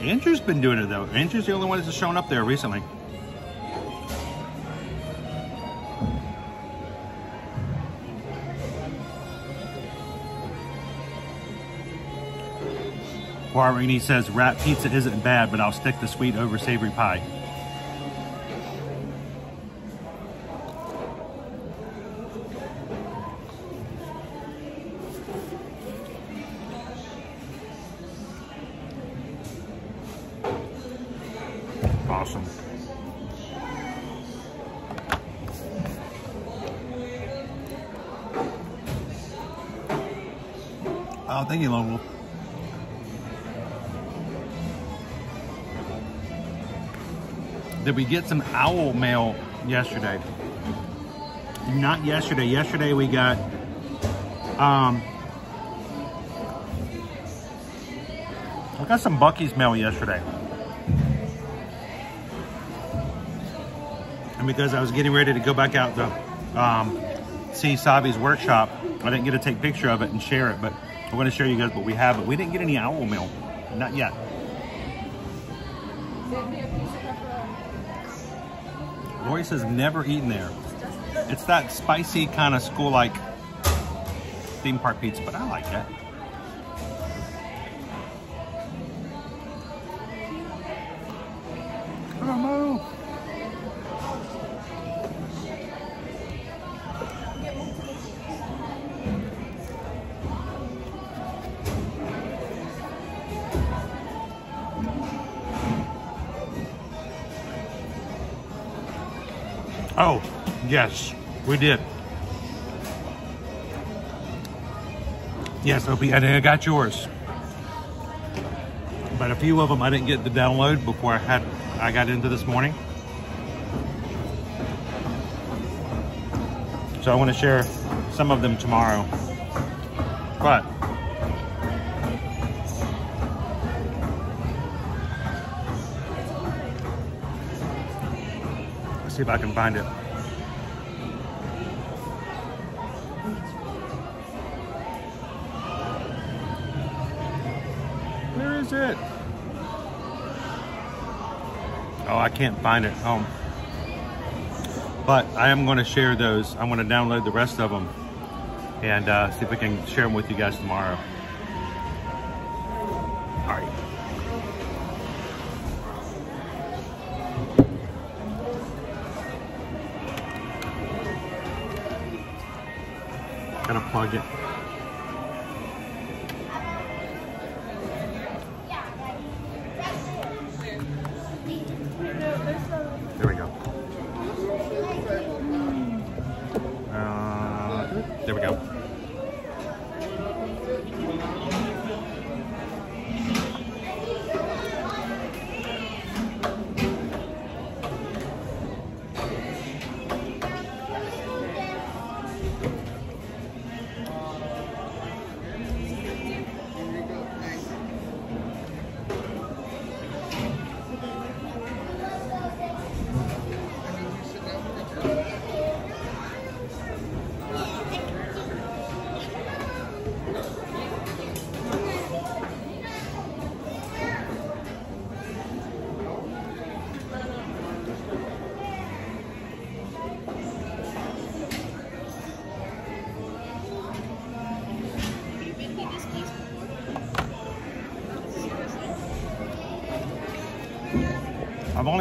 Andrew's been doing it though. Andrew's the only one that's shown up there recently. Guarini says rat pizza isn't bad, but I'll stick the sweet over savory pie. Did we get some owl mail yesterday? Not yesterday. Yesterday we got um I got some Bucky's mail yesterday. And because I was getting ready to go back out to um, see Savi's workshop, I didn't get to take picture of it and share it, but I'm to show you guys what we have. But we didn't get any owl mail, not yet. Lori says never eaten there. It's that spicy kind of school-like theme park pizza, but I like it. Yes, we did. Yes, Opie, I got yours. But a few of them I didn't get to download before I had I got into this morning. So I want to share some of them tomorrow. But let's see if I can find it. Can't find it home. But I am going to share those. I'm going to download the rest of them and uh, see if we can share them with you guys tomorrow.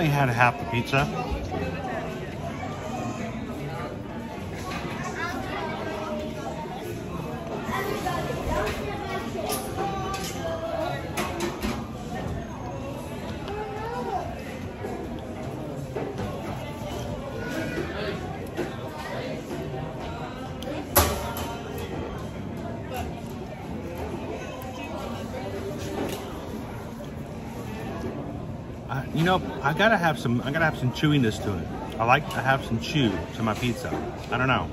Only had half the pizza. I gotta have some. I gotta have some chewiness to it. I like to have some chew to my pizza. I don't know.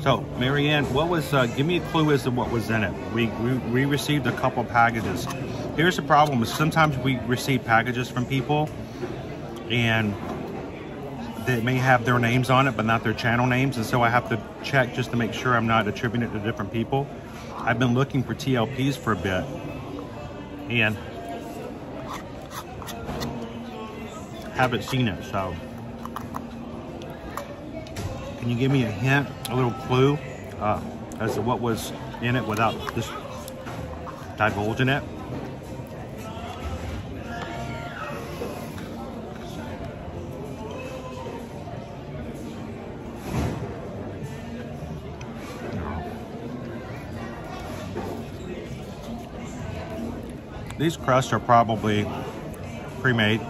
So, Marianne, what was? Uh, give me a clue as to what was in it. We, we we received a couple packages. Here's the problem: is sometimes we receive packages from people, and they may have their names on it, but not their channel names, and so I have to check just to make sure I'm not attributing it to different people. I've been looking for TLPs for a bit, and haven't seen it, so. Can you give me a hint, a little clue uh, as to what was in it without just divulging it? These crusts are probably pre-made.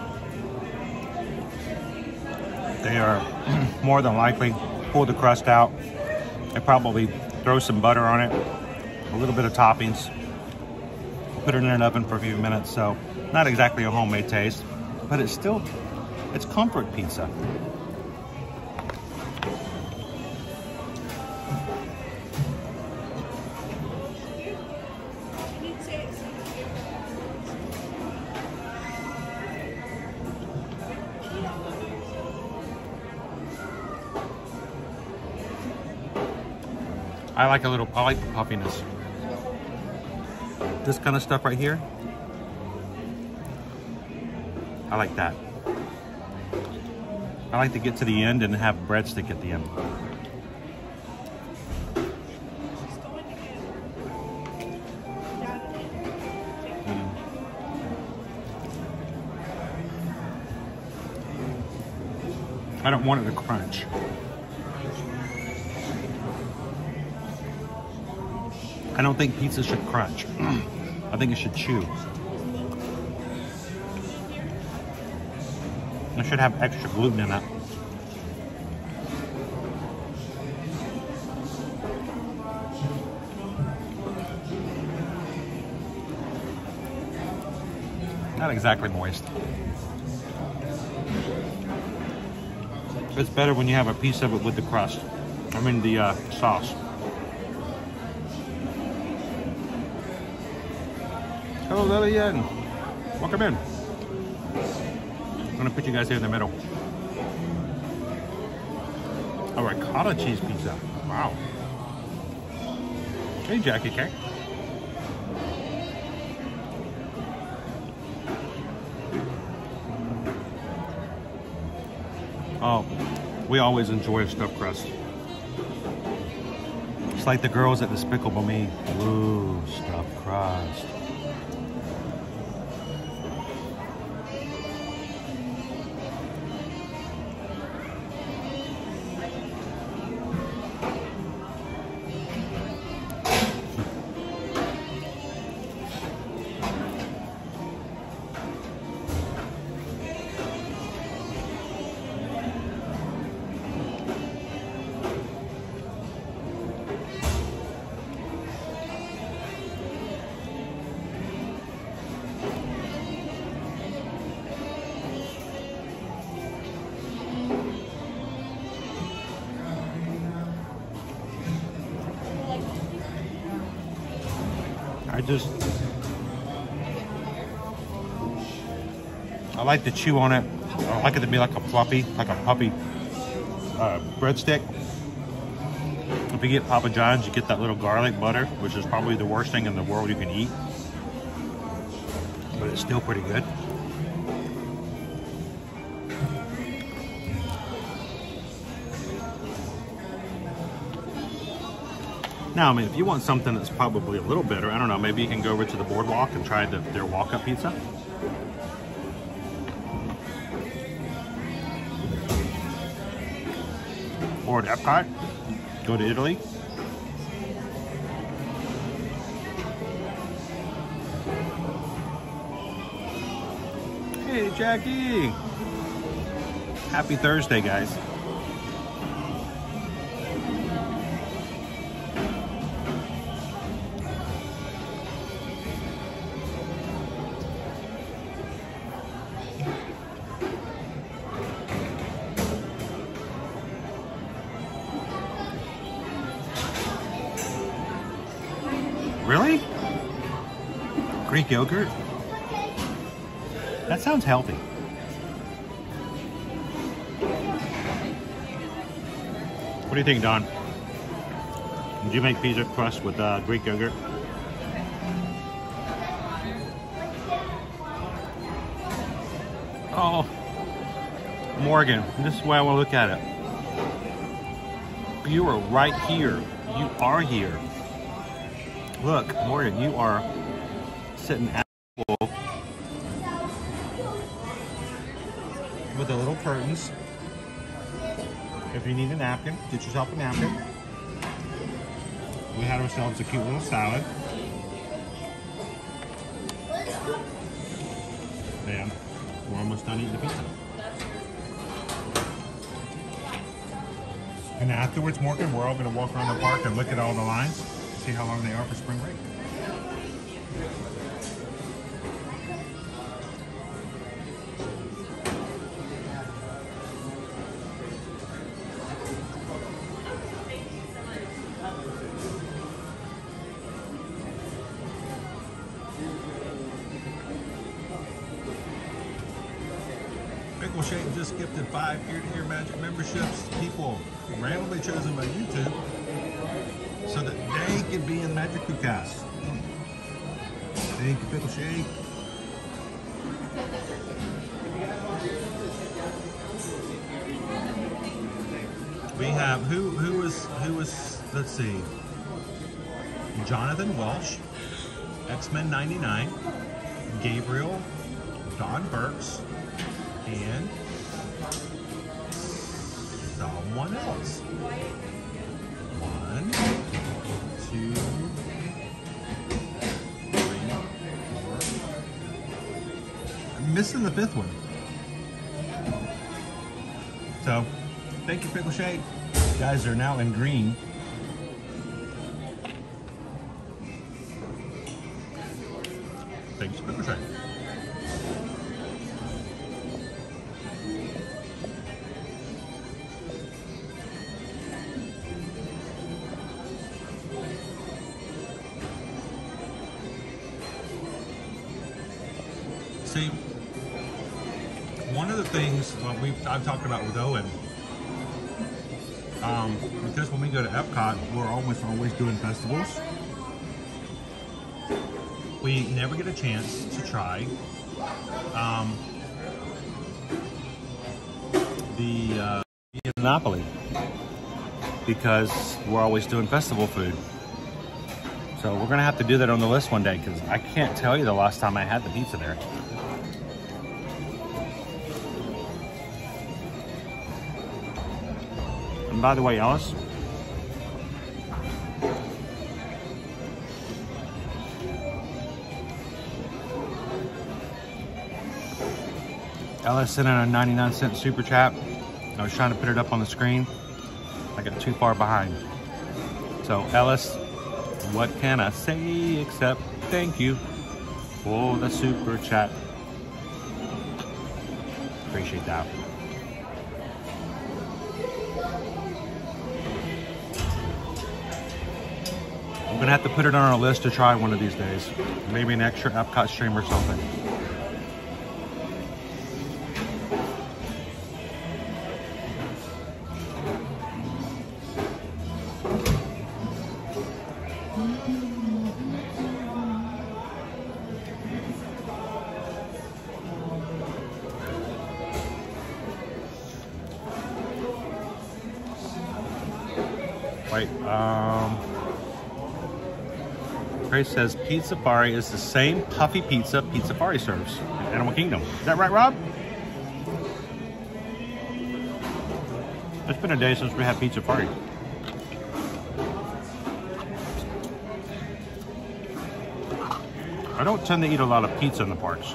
They are more than likely pull the crust out and probably throw some butter on it, a little bit of toppings, put it in an oven for a few minutes. So not exactly a homemade taste, but it's still, it's comfort pizza. Like a little, I like the puffiness. This kind of stuff right here, I like that. I like to get to the end and have breadstick at the end. Mm. I don't want it to crunch. I don't think pizza should crunch. I think it should chew. It should have extra gluten in it. Not exactly moist. It's better when you have a piece of it with the crust. I mean the uh, sauce. Hello Lillian. Welcome in. I'm gonna put you guys here in the middle. A ricotta cheese pizza. Wow. Hey Jackie K. Oh, we always enjoy a stuffed crust. It's like the girls at Despicable Me. Ooh, stuffed crust. I just I like to chew on it. I like it to be like a fluffy, like a puppy uh, breadstick. If you get Papa John's, you get that little garlic butter, which is probably the worst thing in the world you can eat. But it's still pretty good. Now, I mean, if you want something that's probably a little better, I don't know, maybe you can go over to the boardwalk and try the, their walk-up pizza. Or at Epcot, go to Italy. Hey, Jackie. Happy Thursday, guys. Yogurt? That sounds healthy. What do you think, Don? Did you make pizza crust with uh, Greek yogurt? Oh, Morgan, this is way I want to look at it. You are right here. You are here. Look, Morgan, you are sitting at with the little curtains. If you need a napkin, get yourself a napkin. We had ourselves a cute little salad. And we're almost done eating the pizza. And afterwards, Morgan, we're all going to walk around the park and look at all the lines, see how long they are for spring break. Jonathan Welsh, X-Men 99, Gabriel, Don Burks, and someone else. One, two, three, four. I'm missing the fifth one. So, thank you, Pickle Shake. You guys are now in green. Chance to try um, the uh, Via Napoli because we're always doing festival food. So we're gonna have to do that on the list one day because I can't tell you the last time I had the pizza there. And by the way, Ellis, Ellis sent in a 99 cent super chat. I was trying to put it up on the screen. I got too far behind. So Ellis, what can I say except thank you for the super chat. Appreciate that. I'm gonna have to put it on our list to try one of these days. Maybe an extra Epcot stream or something. Says Pizzafari is the same puffy pizza Pizzafari serves in Animal Kingdom. Is that right, Rob? It's been a day since we had Pizzafari. I don't tend to eat a lot of pizza in the parks.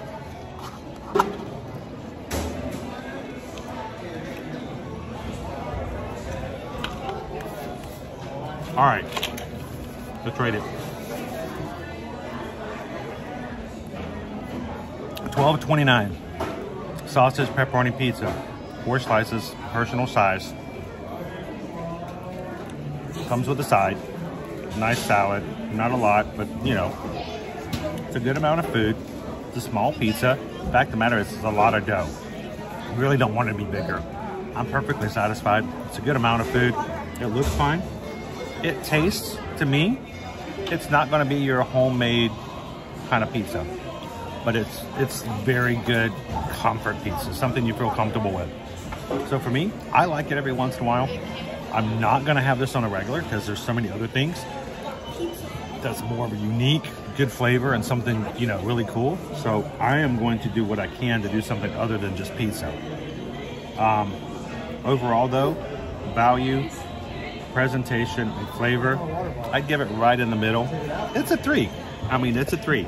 All right, let's rate it. 12.29. Sausage pepperoni pizza, four slices, personal size. Comes with a side, nice salad, not a lot, but you know, it's a good amount of food. It's a small pizza. Fact of the matter is, it's a lot of dough. Really don't want it to be bigger. I'm perfectly satisfied. It's a good amount of food. It looks fine. It tastes, to me, it's not going to be your homemade kind of pizza, but it's it's very good comfort pizza, something you feel comfortable with. So for me, I like it every once in a while. I'm not to have this on a regular because there's so many other things that's more of a unique, good flavor and something, you know, really cool. So I am going to do what I can to do something other than just pizza. Um, overall though, value, presentation, and flavor, I'd give it right in the middle. It's a three. I mean, it's a three.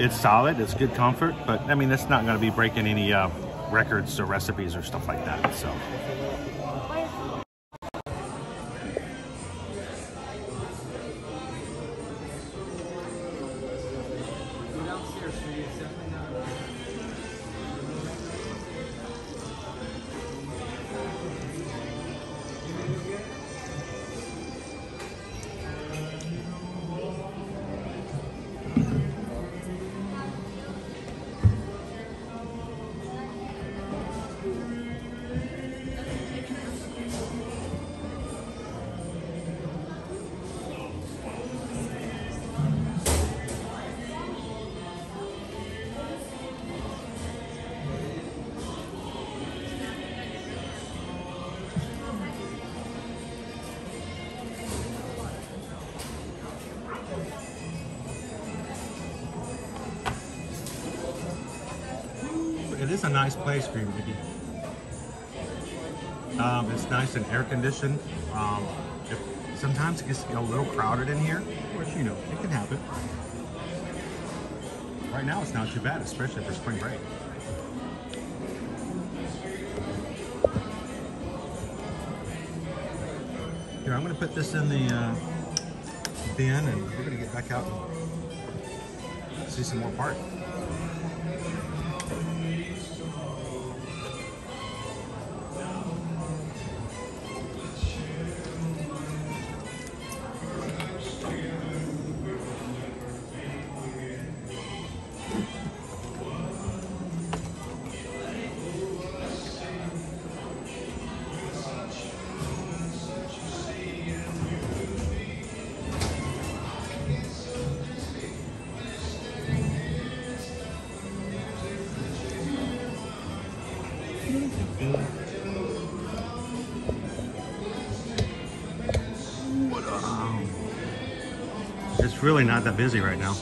It's solid, it's good comfort, but I mean, it's not gonna be breaking any uh, records or recipes or stuff like that, so. For you to be. Um, it's nice and air conditioned. Um, if, sometimes it gets a little crowded in here, which you know, it can happen. Right now it's not too bad, especially for spring break. Here, I'm gonna put this in the uh, bin and we're gonna get back out and see some more part. It's really not that busy right now.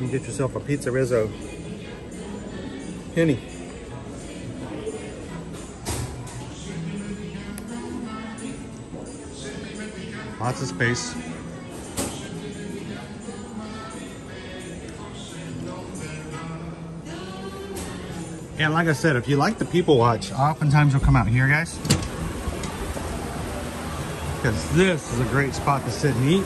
You get yourself a PizzeRizzo. Penny. Lots of space. And like I said, if you like the people watch, oftentimes you'll come out here, guys. Because this is a great spot to sit and eat.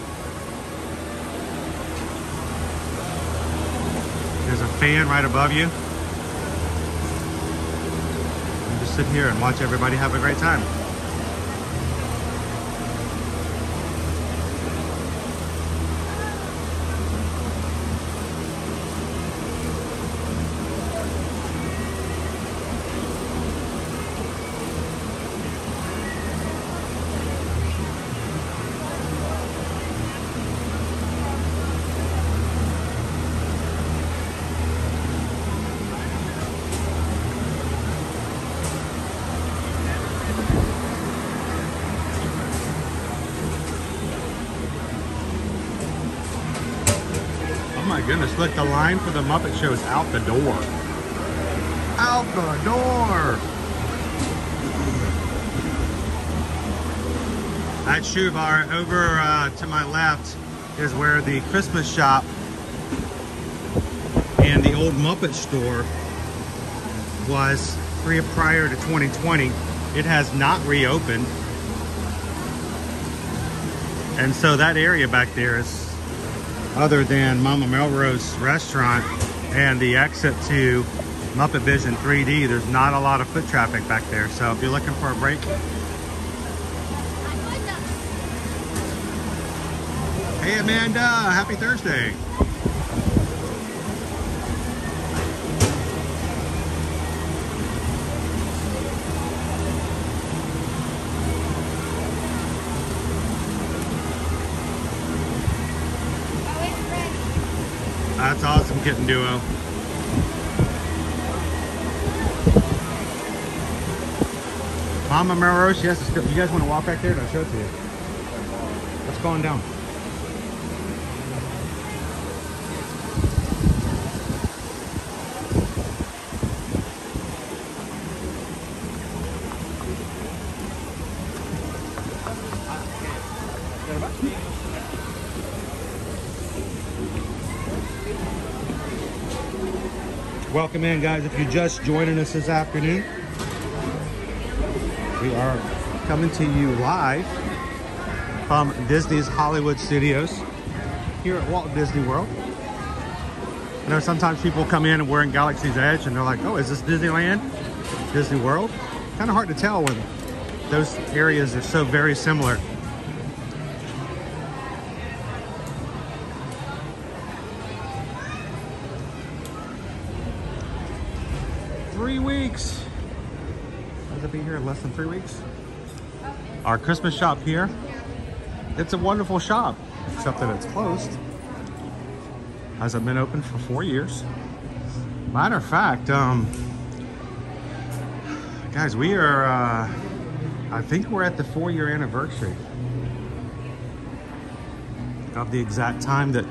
There's a fan right above you. You just sit here and watch everybody have a great time. Muppet Show is out the door. Out the door! At Shuvar, over uh, to my left is where the Christmas shop and the old Muppet store was prior to 2020. It has not reopened. And so that area back there is other than Mama Melrose restaurant and the exit to Muppet Vision 3D, there's not a lot of foot traffic back there. So if you're looking for a break, Hey Amanda, happy Thursday. That's awesome, Kitten Duo. Mama Melrose, yes, you guys want to walk back there? I'll show it to you. What's going down? Welcome in, guys. If you're just joining us this afternoon, we are coming to you live from Disney's Hollywood Studios here at Walt Disney World. I know sometimes people come in and we're in Galaxy's Edge and they're like, oh, is this Disneyland? Disney World? Kind of hard to tell when those areas are so very similar. Three weeks? Our Christmas shop here. It's a wonderful shop, except that it's closed. Hasn't been open for four years. Matter of fact, um, guys, we are uh, I think we're at the four year anniversary of the exact time that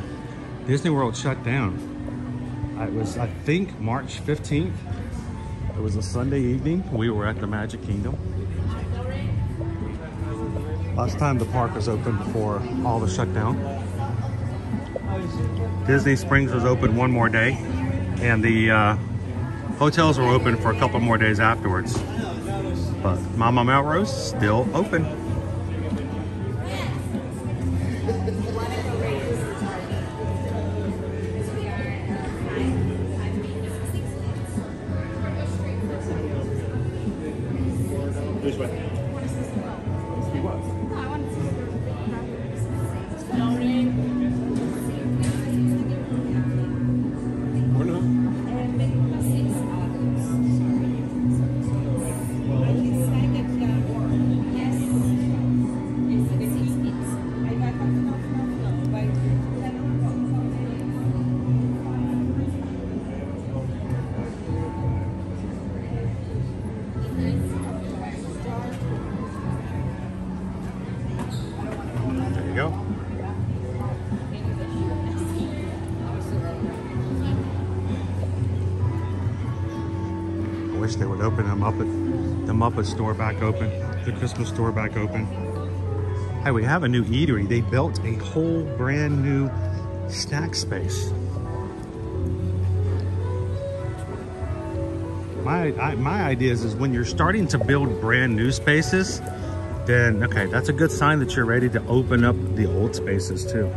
Disney World shut down. It was, I think, March 15th. It was a Sunday evening. We were at the Magic Kingdom. Last time the park was open before all the shutdown. Disney Springs was open one more day and the uh, hotels were open for a couple more days afterwards. But Mama Melrose still open. Store back open, the Christmas store back open. Hey, we have a new eatery. They built a whole brand new snack space. My, I, my idea is, is when you're starting to build brand new spaces, then okay, that's a good sign that you're ready to open up the old spaces too.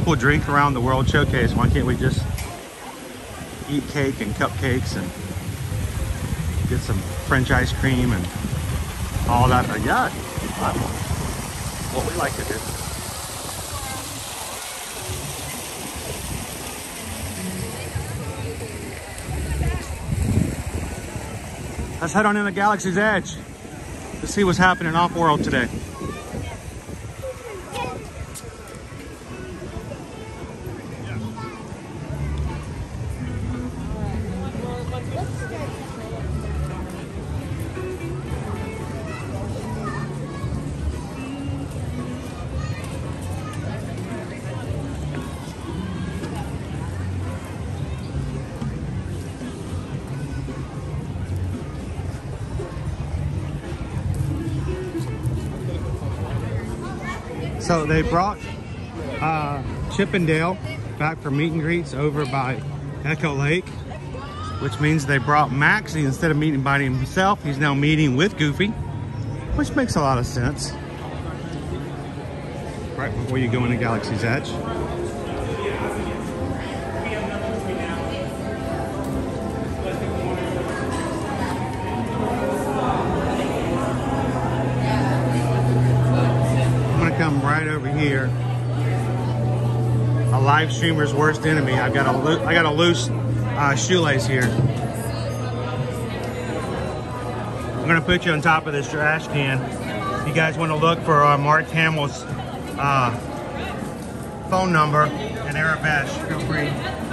People drink around the World Showcase. Why can't we just eat cake and cupcakes and get some French ice cream and all that? Uh, yeah, what we like to do. Let's head on in the Galaxy's Edge to see what's happening off-world today. They brought uh, Chip 'n' Dale back for meet and greets over by Echo Lake, which means they brought Max. and Instead of meeting by himself, he's now meeting with Goofy, which makes a lot of sense. Right before you go into Galaxy's Edge. Live streamer's worst enemy. I've got a I got a loose uh, shoelace here. I'm gonna put you on top of this trash can. If you guys want to look for uh, Mark Hamill's uh, phone number and Arabesh, feel free.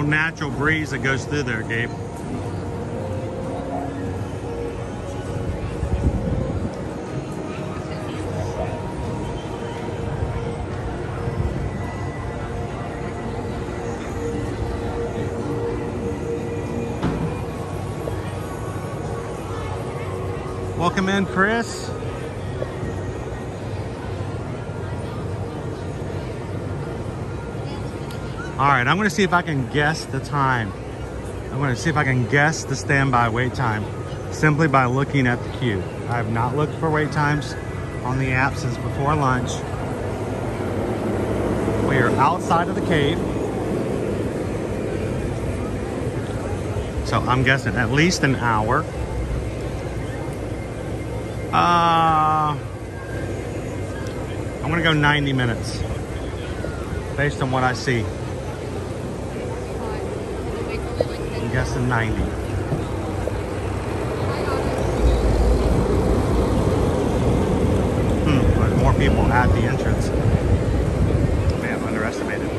Little natural breeze that goes through there, Gabe. Welcome in, Chris. Right, I'm gonna see if I can guess the time. I'm gonna see if I can guess the standby wait time simply by looking at the queue. I have not looked for wait times on the app since before lunch. We are outside of the cave. So I'm guessing at least an hour. Uh, I'm gonna go 90 minutes based on what I see. I'm 90. Hmm, but more people at the entrance. May have underestimated.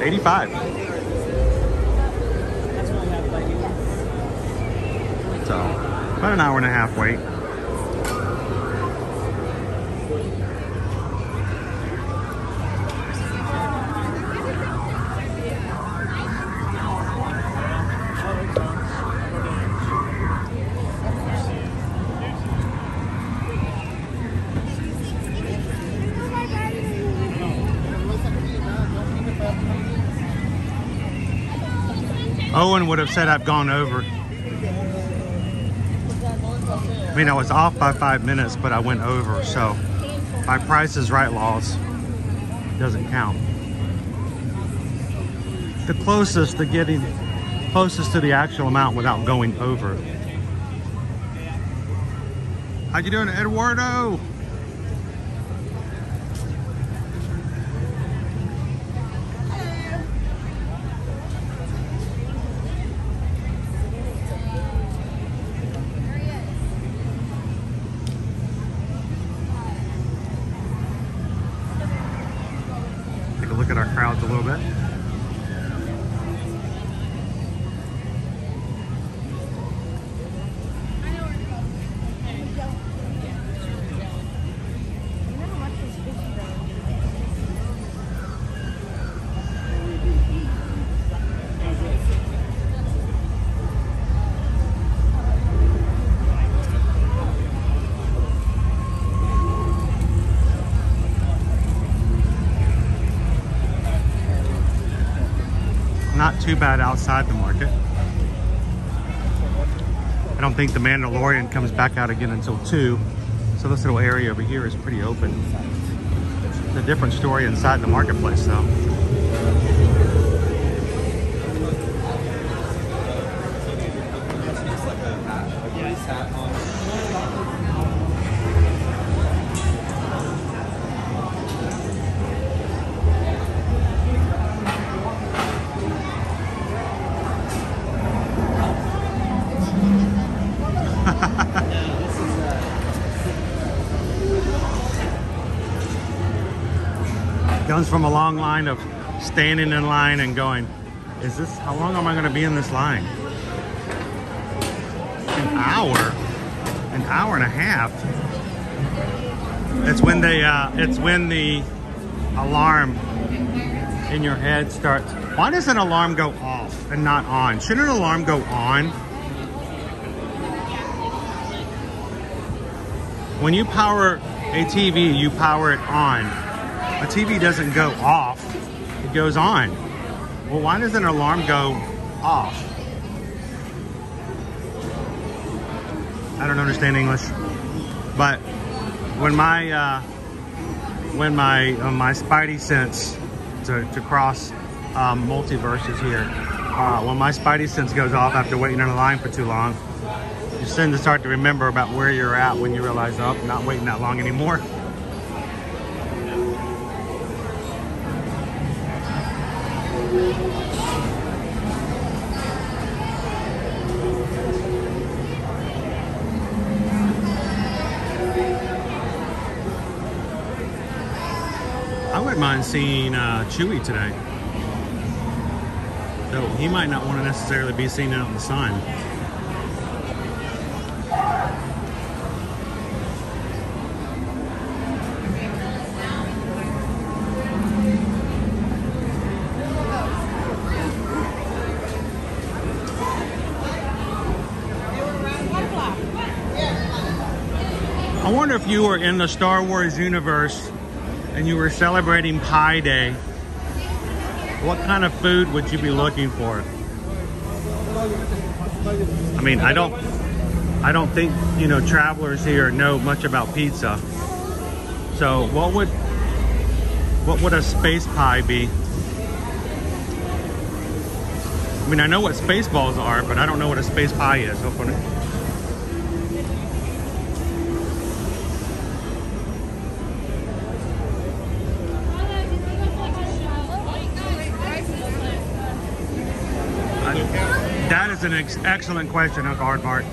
85. So, about an hour and a half wait. Would have said I've gone over. I mean, I was off by five minutes, but I went over. So my price is right laws doesn't count. The closest to getting closest to the actual amount without going over. How you doing, Eduardo? Take a look at our crowds a little bit. Not too bad outside the market. I don't think the Mandalorian comes back out again until 2. So this little area over here is pretty open. It's a different story inside the marketplace though. A long line of standing in line and going, is this, how long am I gonna be in this line? An hour? An hour and a half? It's when they, uh, it's when the alarm in your head starts. Why does an alarm go off and not on? Shouldn't an alarm go on? When you power a TV, you power it on. TV doesn't go off, it goes on. Well, why does an alarm go off? I don't understand English, but when my uh, when my uh, my spidey sense to, to cross um, multiverses here, uh, when my spidey sense goes off after waiting in a line for too long, you tend to start to remember about where you're at when you realize, oh, I'm not waiting that long anymore. I wouldn't mind seeing uh, Chewy today. Though he might not want to necessarily be seen out in the sun. If you were in the Star Wars universe and you were celebrating Pi Day, what kind of food would you be looking for? I mean, I don't, I don't think you know travelers here know much about pizza. So, what would, what would a space pie be? I mean, I know what space balls are, but I don't know what a space pie is. Open it. That is an ex excellent question, Uncle Hardbart.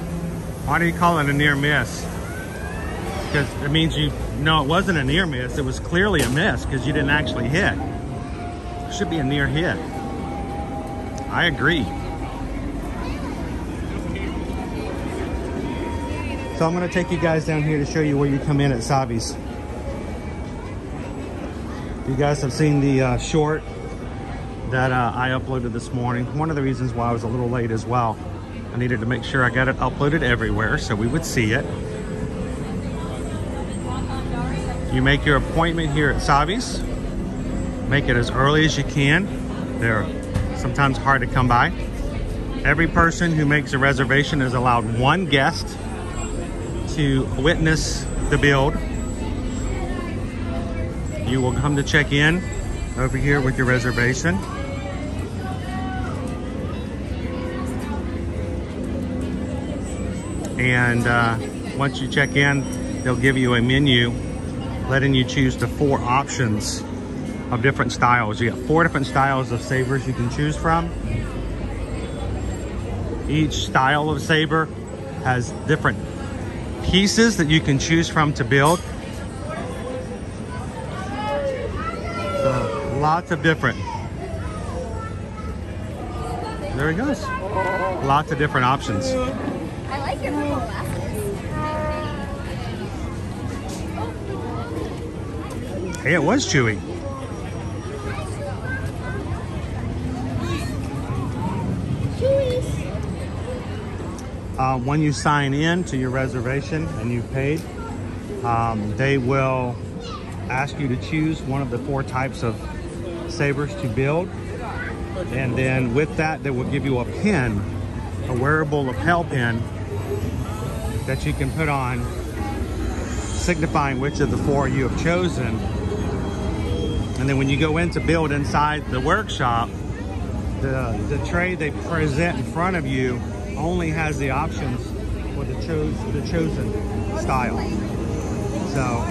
Why do you call it a near miss? Because it means you know it wasn't a near miss. It was clearly a miss because you didn't actually hit. It should be a near hit. I agree. So I'm going to take you guys down here to show you where you come in at Savi's. You guys have seen the uh, short that uh, I uploaded this morning. One of the reasons why I was a little late as well. I needed to make sure I got it uploaded everywhere so we would see it. You make your appointment here at Savi's. Make it as early as you can. They're sometimes hard to come by. Every person who makes a reservation is allowed one guest to witness the build. You will come to check in over here with your reservation. And uh, once you check in, they'll give you a menu letting you choose the four options of different styles. You got four different styles of sabers you can choose from. Each style of saber has different pieces that you can choose from to build. So lots of different. There he goes. Lots of different options. I like your purple glasses. Hey, it was chewy. Uh, when you sign in to your reservation and you've paid, um, they will ask you to choose one of the four types of sabers to build. And then with that, they will give you a pin, a wearable lapel pin that you can put on, signifying which of the four you have chosen. And then when you go in to build inside the workshop, the, the tray they present in front of you only has the options for the, cho the chosen style. So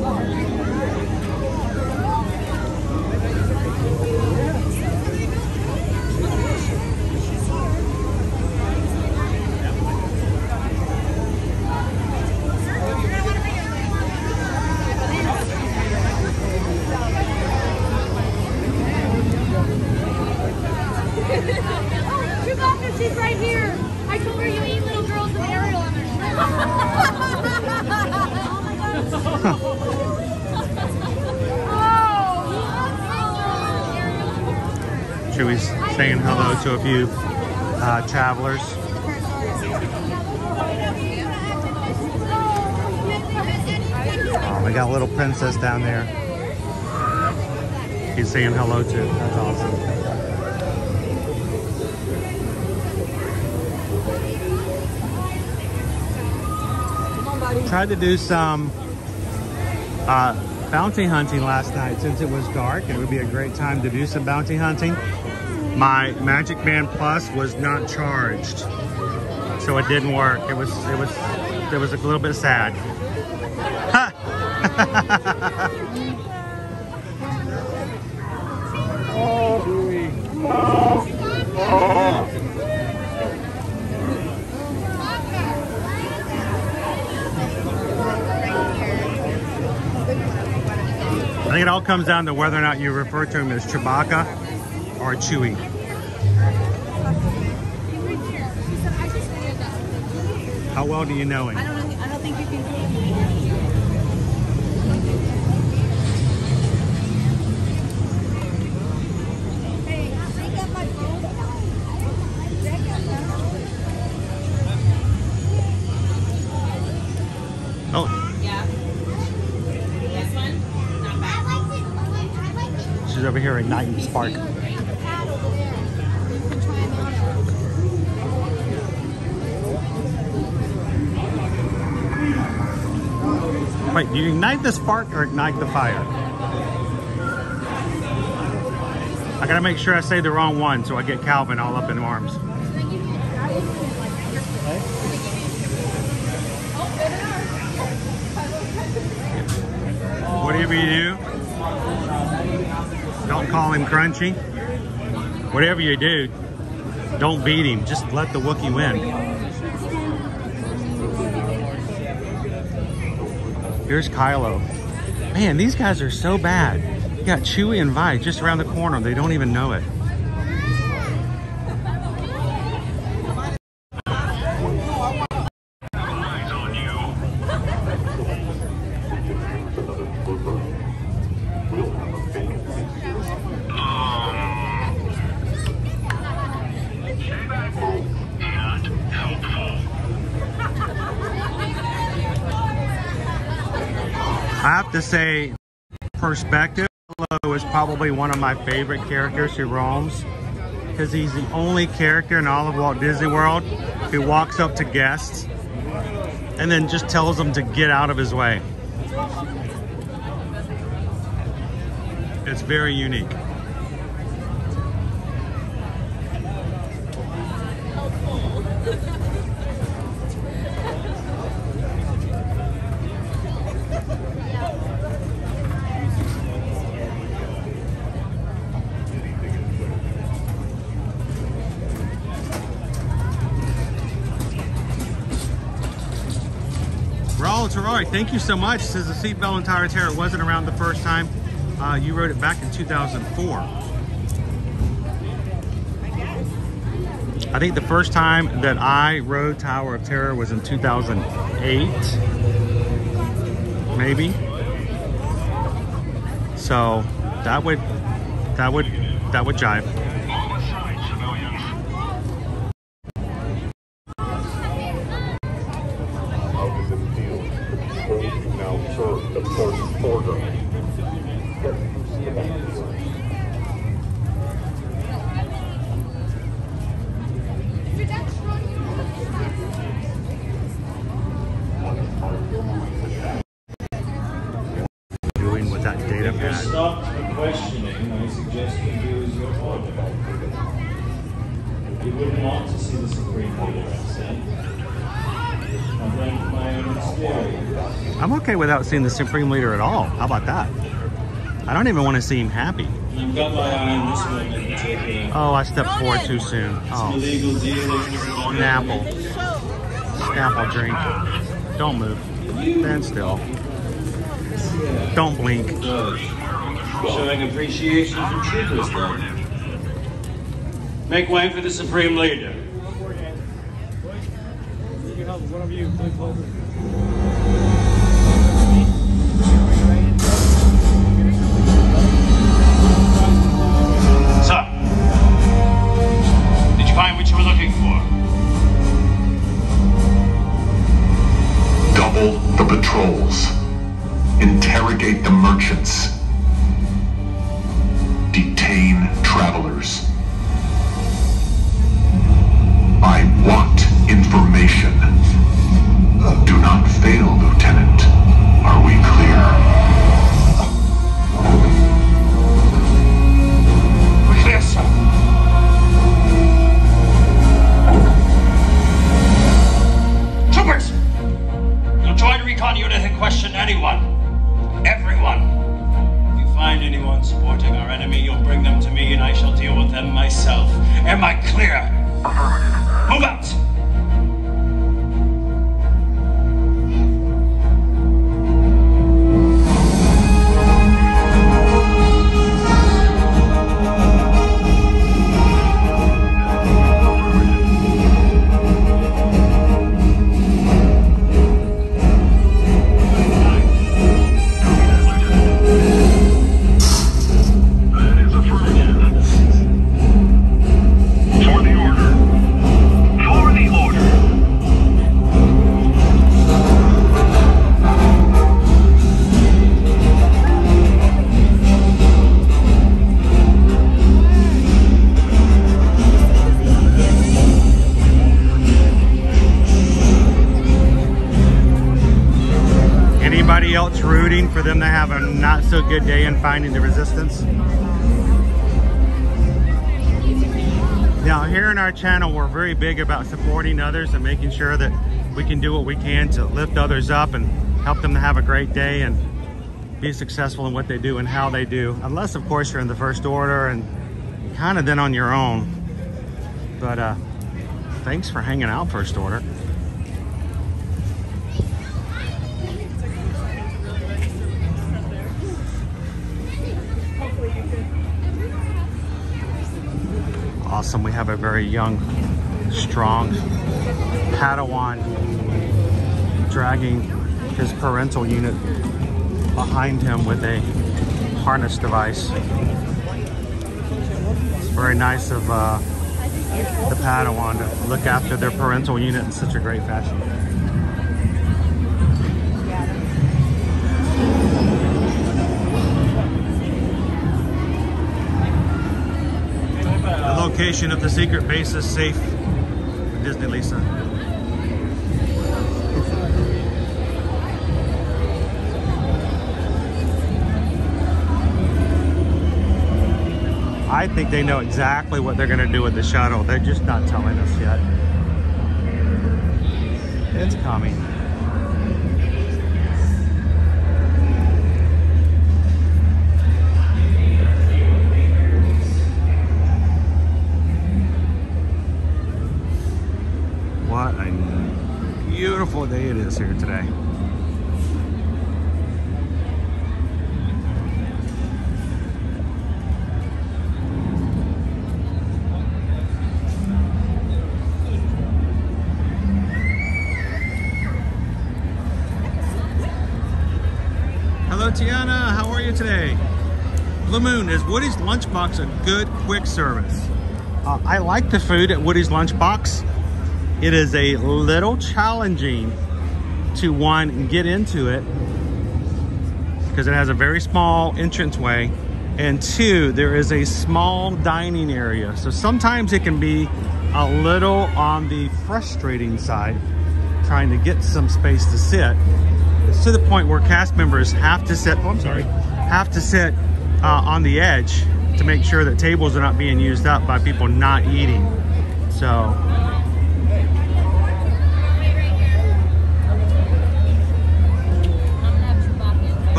oh, Chewbacca, she's right here. I told her you eat little girls with Ariel on their Chewy's saying hello to a few uh, travelers. Oh, we got a little princess down there. He's saying hello to. That's awesome. Tried to do some uh, bounty hunting last night since it was dark. It would be a great time to do some bounty hunting. My Magic Band Plus was not charged, so it didn't work. It was it was it was a little bit sad. I think it all comes down to whether or not you refer to him as Chewbacca or Chewie? How well do you know him? I don't know. I don't think you can. Oh, Yeah. This one? Not bad. she's over here igniting spark. You ignite the spark or ignite the fire? I gotta make sure I say the wrong one so I get Calvin all up in arms. Whatever you do, don't call him crunchy. Whatever you do, don't beat him. Just let the Wookiee win. Here's Kylo. Man, these guys are so bad. You got Chewie and Vi just around the corner. They don't even know it. To say, perspective is probably one of my favorite characters who roams because he's the only character in all of Walt Disney World who walks up to guests and then just tells them to get out of his way. It's very unique. Terroy, thank you so much. Says the seatbelt and tire terror wasn't around the first time. Uh, you wrote it back in 2004. I think the first time that I rode Tower of Terror was in 2008, maybe. So that would that would that would jive. Without seeing the Supreme Leader at all. How about that? I don't even want to see him happy. I've got my eye on this woman taking Oh, I stepped forward too soon. some Oh, illegal dealings. Snapple. Snapple drink. Don't move. Stand still. Don't blink. Showing appreciation for troopers then. Make way for the Supreme Leader. One of you, please hold good day in finding the resistance. Now here in our channel, we're very big about supporting others and making sure that we can do what we can to lift others up and help them to have a great day and be successful in what they do and how they do. Unless of course you're in the first order and kind of then on your own. But uh, thanks for hanging out first order. Awesome, we have a very young, strong Padawan dragging his parental unit behind him with a harness device. It's very nice of uh, the Padawan to look after their parental unit in such a great fashion. Location of the secret base is safe Disney Lisa. I think they know exactly what they're going to do with the shuttle. They're just not telling us yet. It's coming. Beautiful day it is here today. Hello, Tiana. How are you today? Blue Moon, is Woody's Lunchbox a good quick service? Uh, I like the food at Woody's Lunchbox. It is a little challenging to one, get into it because it has a very small entranceway and two, there is a small dining area. So sometimes it can be a little on the frustrating side trying to get some space to sit. It's to the point where cast members have to sit, oh, I'm sorry, have to sit uh, on the edge to make sure that tables are not being used up by people not eating. So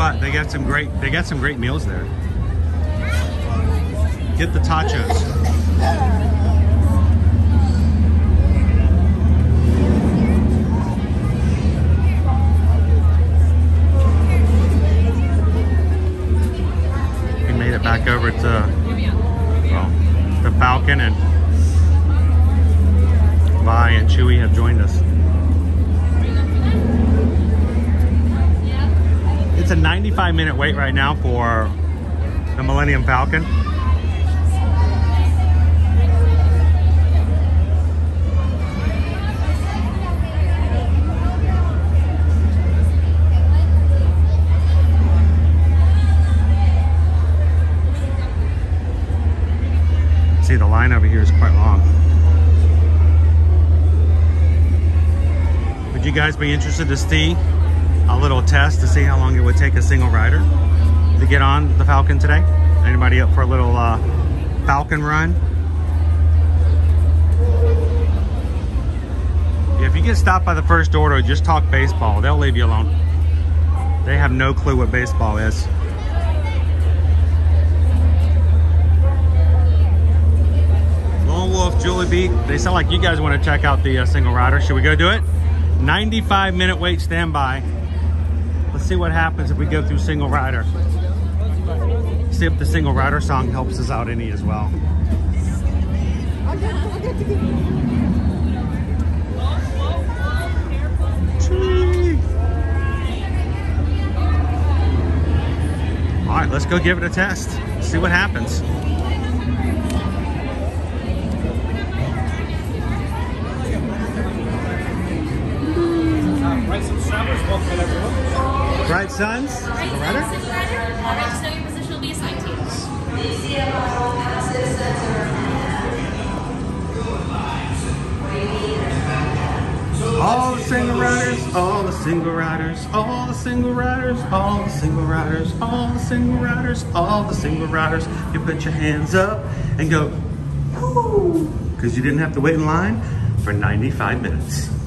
but they got some great they got some great meals there. Get the tachos. We made it back over to well, the Falcon and Vi and Chewy have joined us. It's a 95 minute wait right now for the Millennium Falcon. See, the line over here is quite long. Would you guys be interested to see a little test to see how long it would take a single rider to get on the Falcon today? Anybody up for a little uh, Falcon run? If you get stopped by the first order, just talk baseball. They'll leave you alone. They have no clue what baseball is. Lone Wolf, Julie B. They sound like you guys want to check out the uh, single rider. Should we go do it? 95 minute wait standby. See what happens if we go through single rider. See if the single rider song helps us out any as well. All right, let's go give it a test. See what happens. Right, some travelers, welcome everyone. Bright Suns, Right, the rider. Citizen Rider. All right, so your position will be assigned to you. All the single riders, all the single riders, all the single riders, all the single riders, all the single riders, all the single riders. You put your hands up and go, because you didn't have to wait in line for 95 minutes.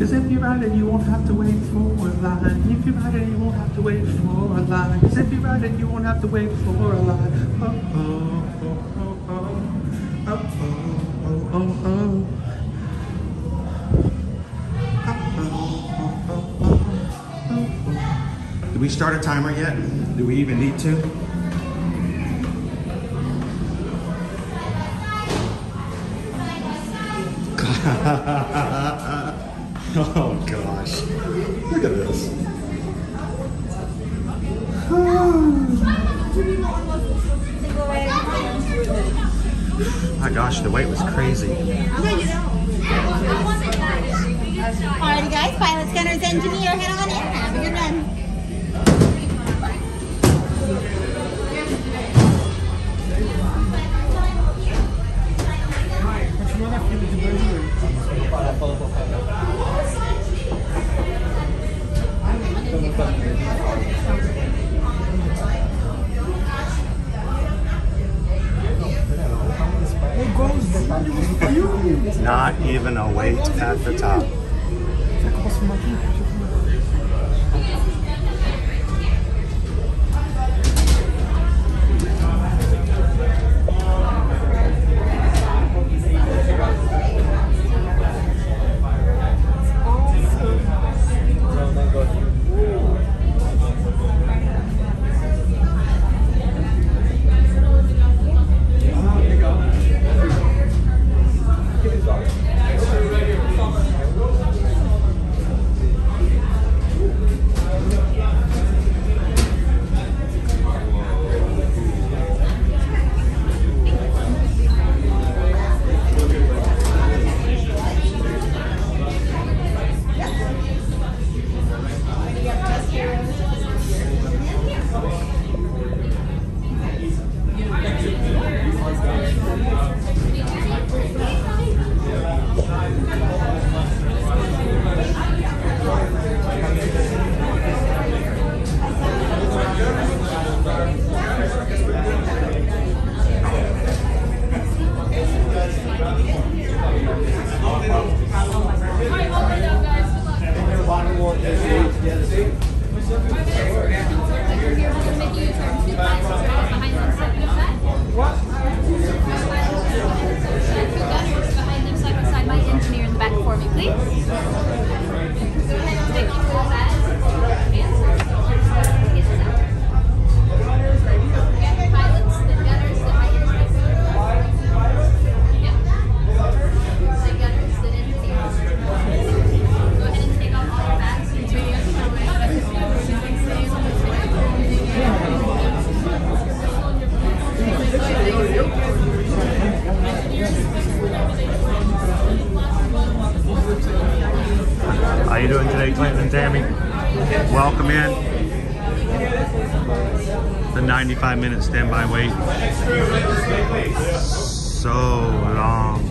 Cause if you ride it, you won't have to wait for a line. If you ride it, you won't have to wait for a line. Cause if you ride it, you won't have to wait for a line. Oh, oh, oh, oh, oh. Oh, oh, oh, oh, oh. Do we start a timer yet? Do we even need to? Minute standby wait. So long.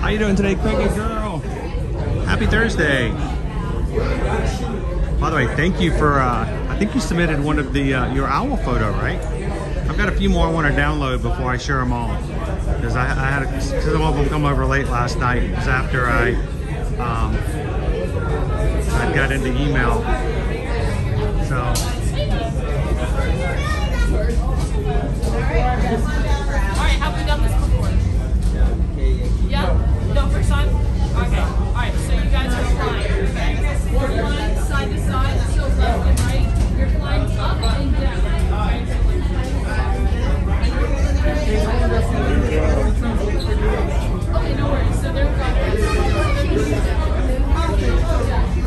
How you doing today, Cricket Girl? Happy Thursday. By the way, thank you for, uh, I think you submitted one of the, uh, your owl photo, right? Got a few more I want to download before I share them all. Because I, I had some of them come over late last night. It was after I, um, I got into email. So, Alright, have we done this before? Yeah? No, first time? Okay. Alright, so you guys are flying. We're flying side to side, so left and right. You're flying up and down. Okay, no worries. So they're flying.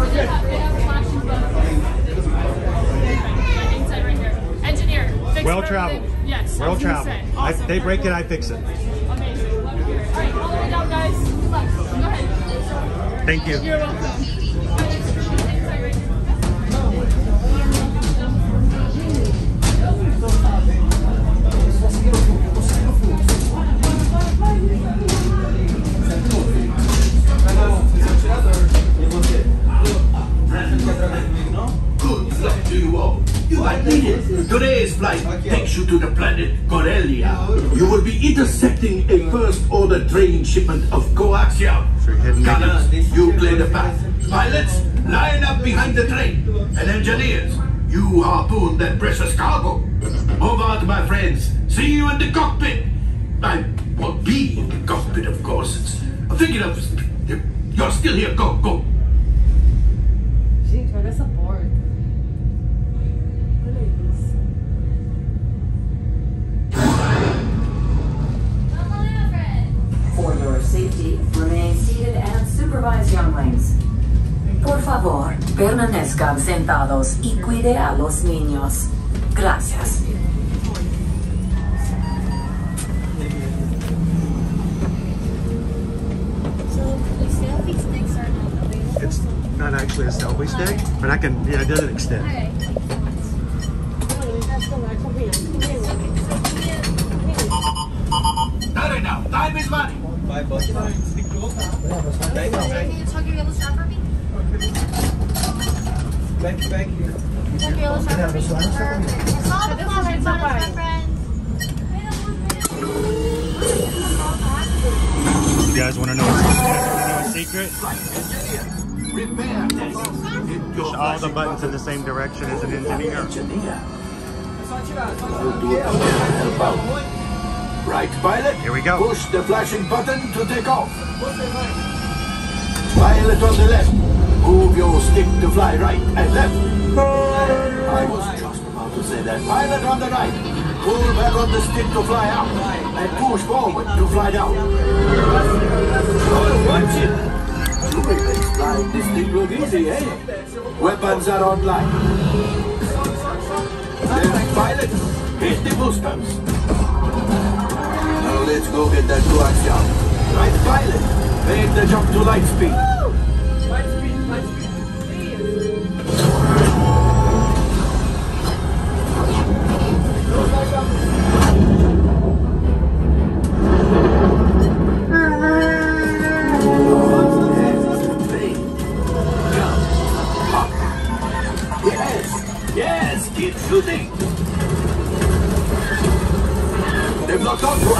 They have, they have flashing buttons. Inside right here. Engineer, fix well traveled. Yes. Well traveled. Awesome. they break it, I fix it. Amazing. Love to hear it. All right, all the way down, guys. Go ahead. Thank you. You're welcome. You might need. Today's flight takes you to the planet Corellia. You will be intercepting a first-order train shipment of coaxium. Gunners, you play the path. Pilots, line up behind the train. And engineers, you harpoon that precious cargo. Move out, my friends. See you in the cockpit. I won't be in the cockpit, of course. It's, I'm thinking of... You're still here. Go, go. Permanezcan sentados y cuide a los niños. Gracias. It's not actually a selfie stick, but I can, yeah, it doesn't extend. Hurry now. Time is money. Can you tuck your yellow strap for me? Back, back here. Tuck your yellow strap for me. Saw the flashing buttons, my friend. You guys want to know? You guys want to know a secret? Push all the buttons in the same direction as an engineer. We'll do it help out. Right, pilot. Here we go. Push the flashing button to take off. Pilot on the left. Move your stick to fly right and left. I was just about to say that. Pilot on the right. Pull back on the stick to fly up. And push forward to fly down. Oh, watch it. At this. This thing look easy, eh? Weapons are online. Left pilot. Hit the boosters. Now let's go get that coaxium. Right pilot. Make the jump to light speed. They've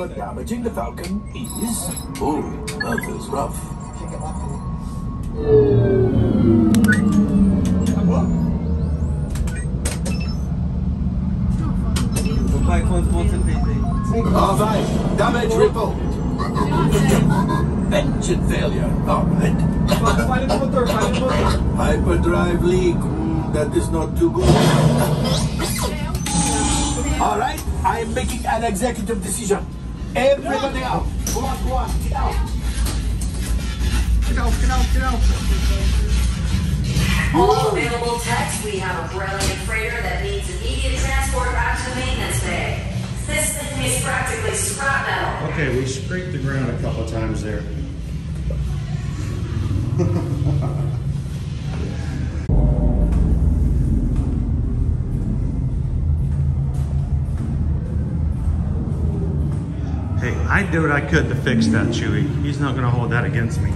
for damaging the Falcon is... Oh, that is rough. All right, damage report. Engine failure. All right. Hyperdrive leak. That is not too good. All right, I'm making an executive decision. Everybody out. Go on, go on. Get out. Get out, get out, get out. All available techs, we have a Corellian freighter that needs immediate transport back to the maintenance bay. This thing is practically scrap metal. Okay, we scraped the ground a couple times there. I could to fix that, Chewie. He's not gonna hold that against me.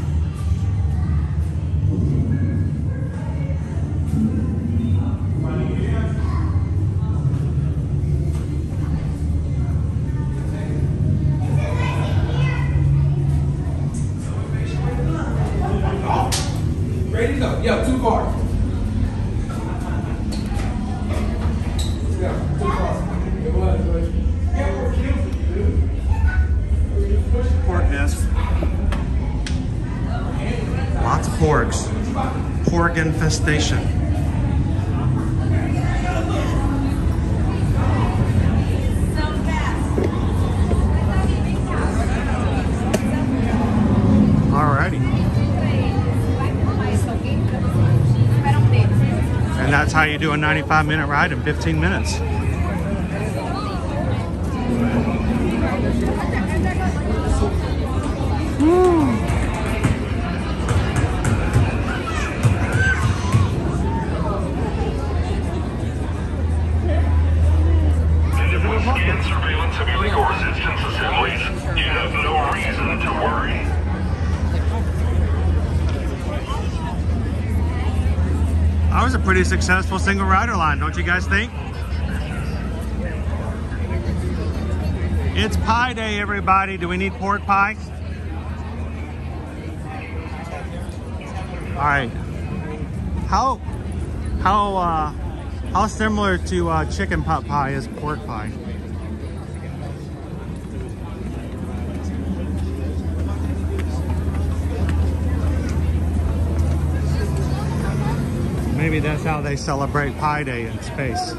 15 minutes. Scan surveillance of illegal resistance assemblies. You have no reason to worry. That was a pretty successful single rider line, don't you guys think? It's pie day, everybody. Do we need pork pie? All right. How how uh, how similar to uh, chicken pot pie is pork pie? Maybe that's how they celebrate Pi Day in space. All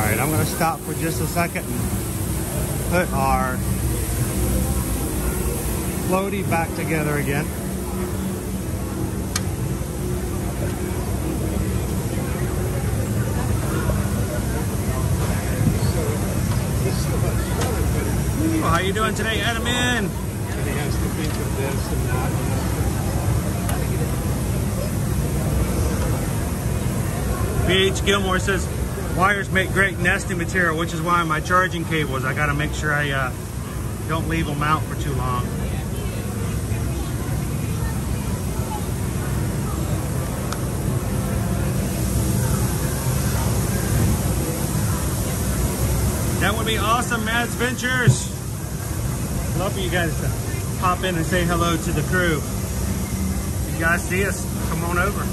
right, I'm gonna stop for just a second and put our floaty back together again. You doing today, Edelman? He has to think of this and that. BH Gilmore says, wires make great nesting material, which is why my charging cables, I gotta make sure I uh, don't leave them out for too long. That would be awesome, Mads Ventures. Love for you guys to pop in and say hello to the crew. If you guys see us, come on over.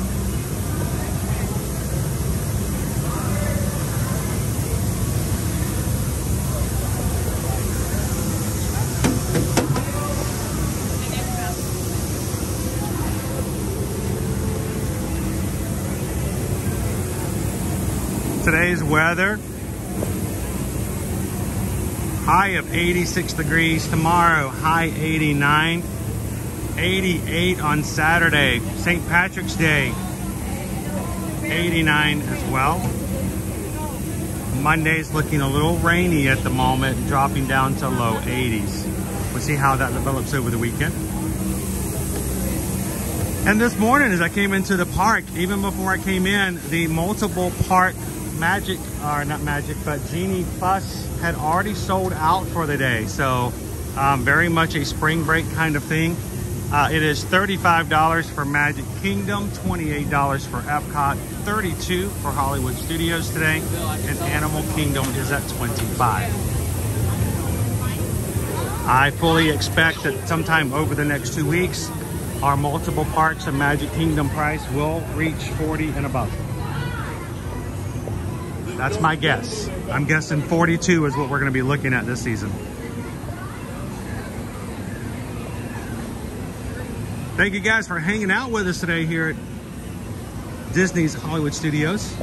today's weather. High of 86 degrees tomorrow, high 89. 88 on Saturday, St. Patrick's Day, 89 as well. Monday's looking a little rainy at the moment, dropping down to low 80s. We'll see how that develops over the weekend. And this morning as I came into the park, even before I came in, the multiple park magic, or not magic, but Genie Plus had already sold out for the day. So um, very much a spring break kind of thing. Uh, it is $35 for Magic Kingdom, $28 for Epcot, 32 for Hollywood Studios today, and Animal Kingdom is at 25 I fully expect that sometime over the next two weeks, our multiple parks and Magic Kingdom price will reach 40 and above. That's my guess. I'm guessing 42 is what we're going to be looking at this season. Thank you guys for hanging out with us today here at Disney's Hollywood Studios.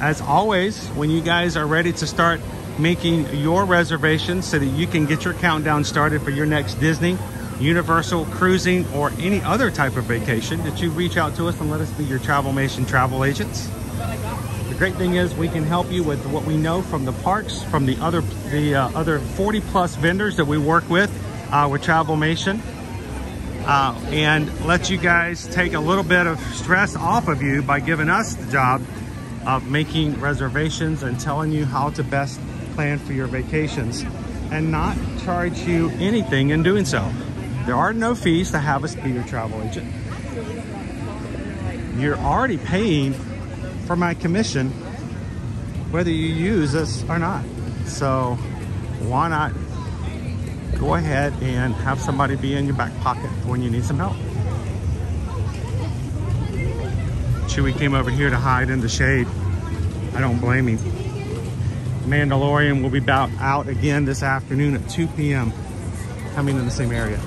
As always, when you guys are ready to start making your reservations so that you can get your countdown started for your next Disney, Universal, cruising, or any other type of vacation, that you reach out to us and let us be your Travelmation travel agents. Great thing is we can help you with what we know from the parks, from the other the uh, other 40 plus vendors that we work with uh, with Travelmation uh, and let you guys take a little bit of stress off of you by giving us the job of making reservations and telling you how to best plan for your vacations and not charge you anything in doing so. There are no fees to have us be your travel agent. You're already paying for my commission whether you use us or not. So why not go ahead and have somebody be in your back pocket when you need some help. Chewie came over here to hide in the shade. I don't blame him. Mandalorian will be out again this afternoon at 2 p.m. coming in the same area.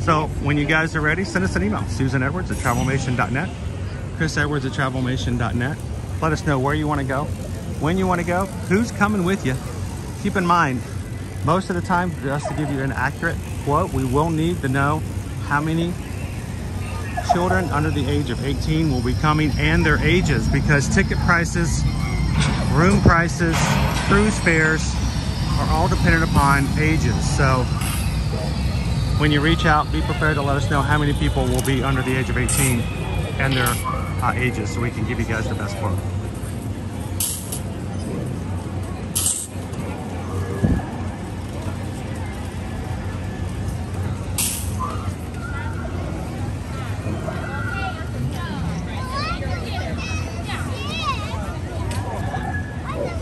So when you guys are ready, send us an email. Susan Edwards at travelmation.net. Chris Edwards at travelmation.net. Let us know where you want to go, when you want to go, who's coming with you. Keep in mind, most of the time, just to give you an accurate quote, we will need to know how many children under the age of 18 will be coming and their ages because ticket prices, room prices, cruise fares are all dependent upon ages. So when you reach out, be prepared to let us know how many people will be under the age of 18 and their uh, ages so we can give you guys the best quote.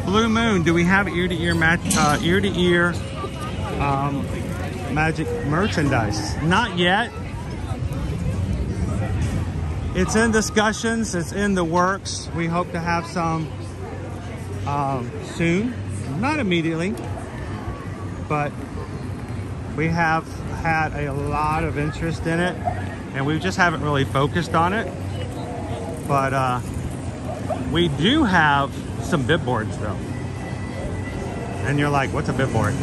Blue Moon, do we have ear-to-ear match, uh, ear-to-ear um, magic merchandise? Not yet. It's in discussions, it's in the works. We hope to have some um, soon, not immediately, but we have had a lot of interest in it and we just haven't really focused on it. But uh, we do have some bib boards though. And you're like, what's a bib board?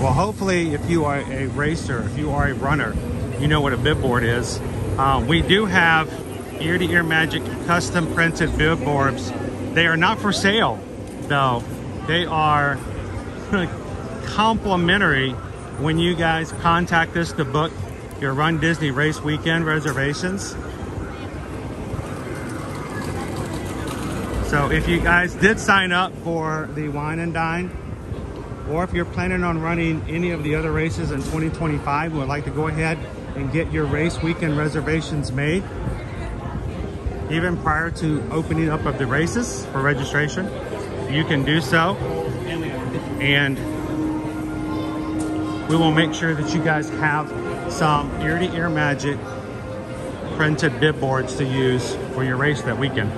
Well, hopefully if you are a racer, if you are a runner, you know what a bib board is. Uh, we do have Ear to Ear Magic custom printed bib boards. They are not for sale though. They are complimentary when you guys contact us to book your Run Disney Race Weekend reservations. So if you guys did sign up for the Wine and Dine, or if you're planning on running any of the other races in 2025 and would like to go ahead and get your race weekend reservations made, even prior to opening up of the races for registration, you can do so. And we will make sure that you guys have some ear-to-ear -ear magic printed bib boards to use for your race that weekend.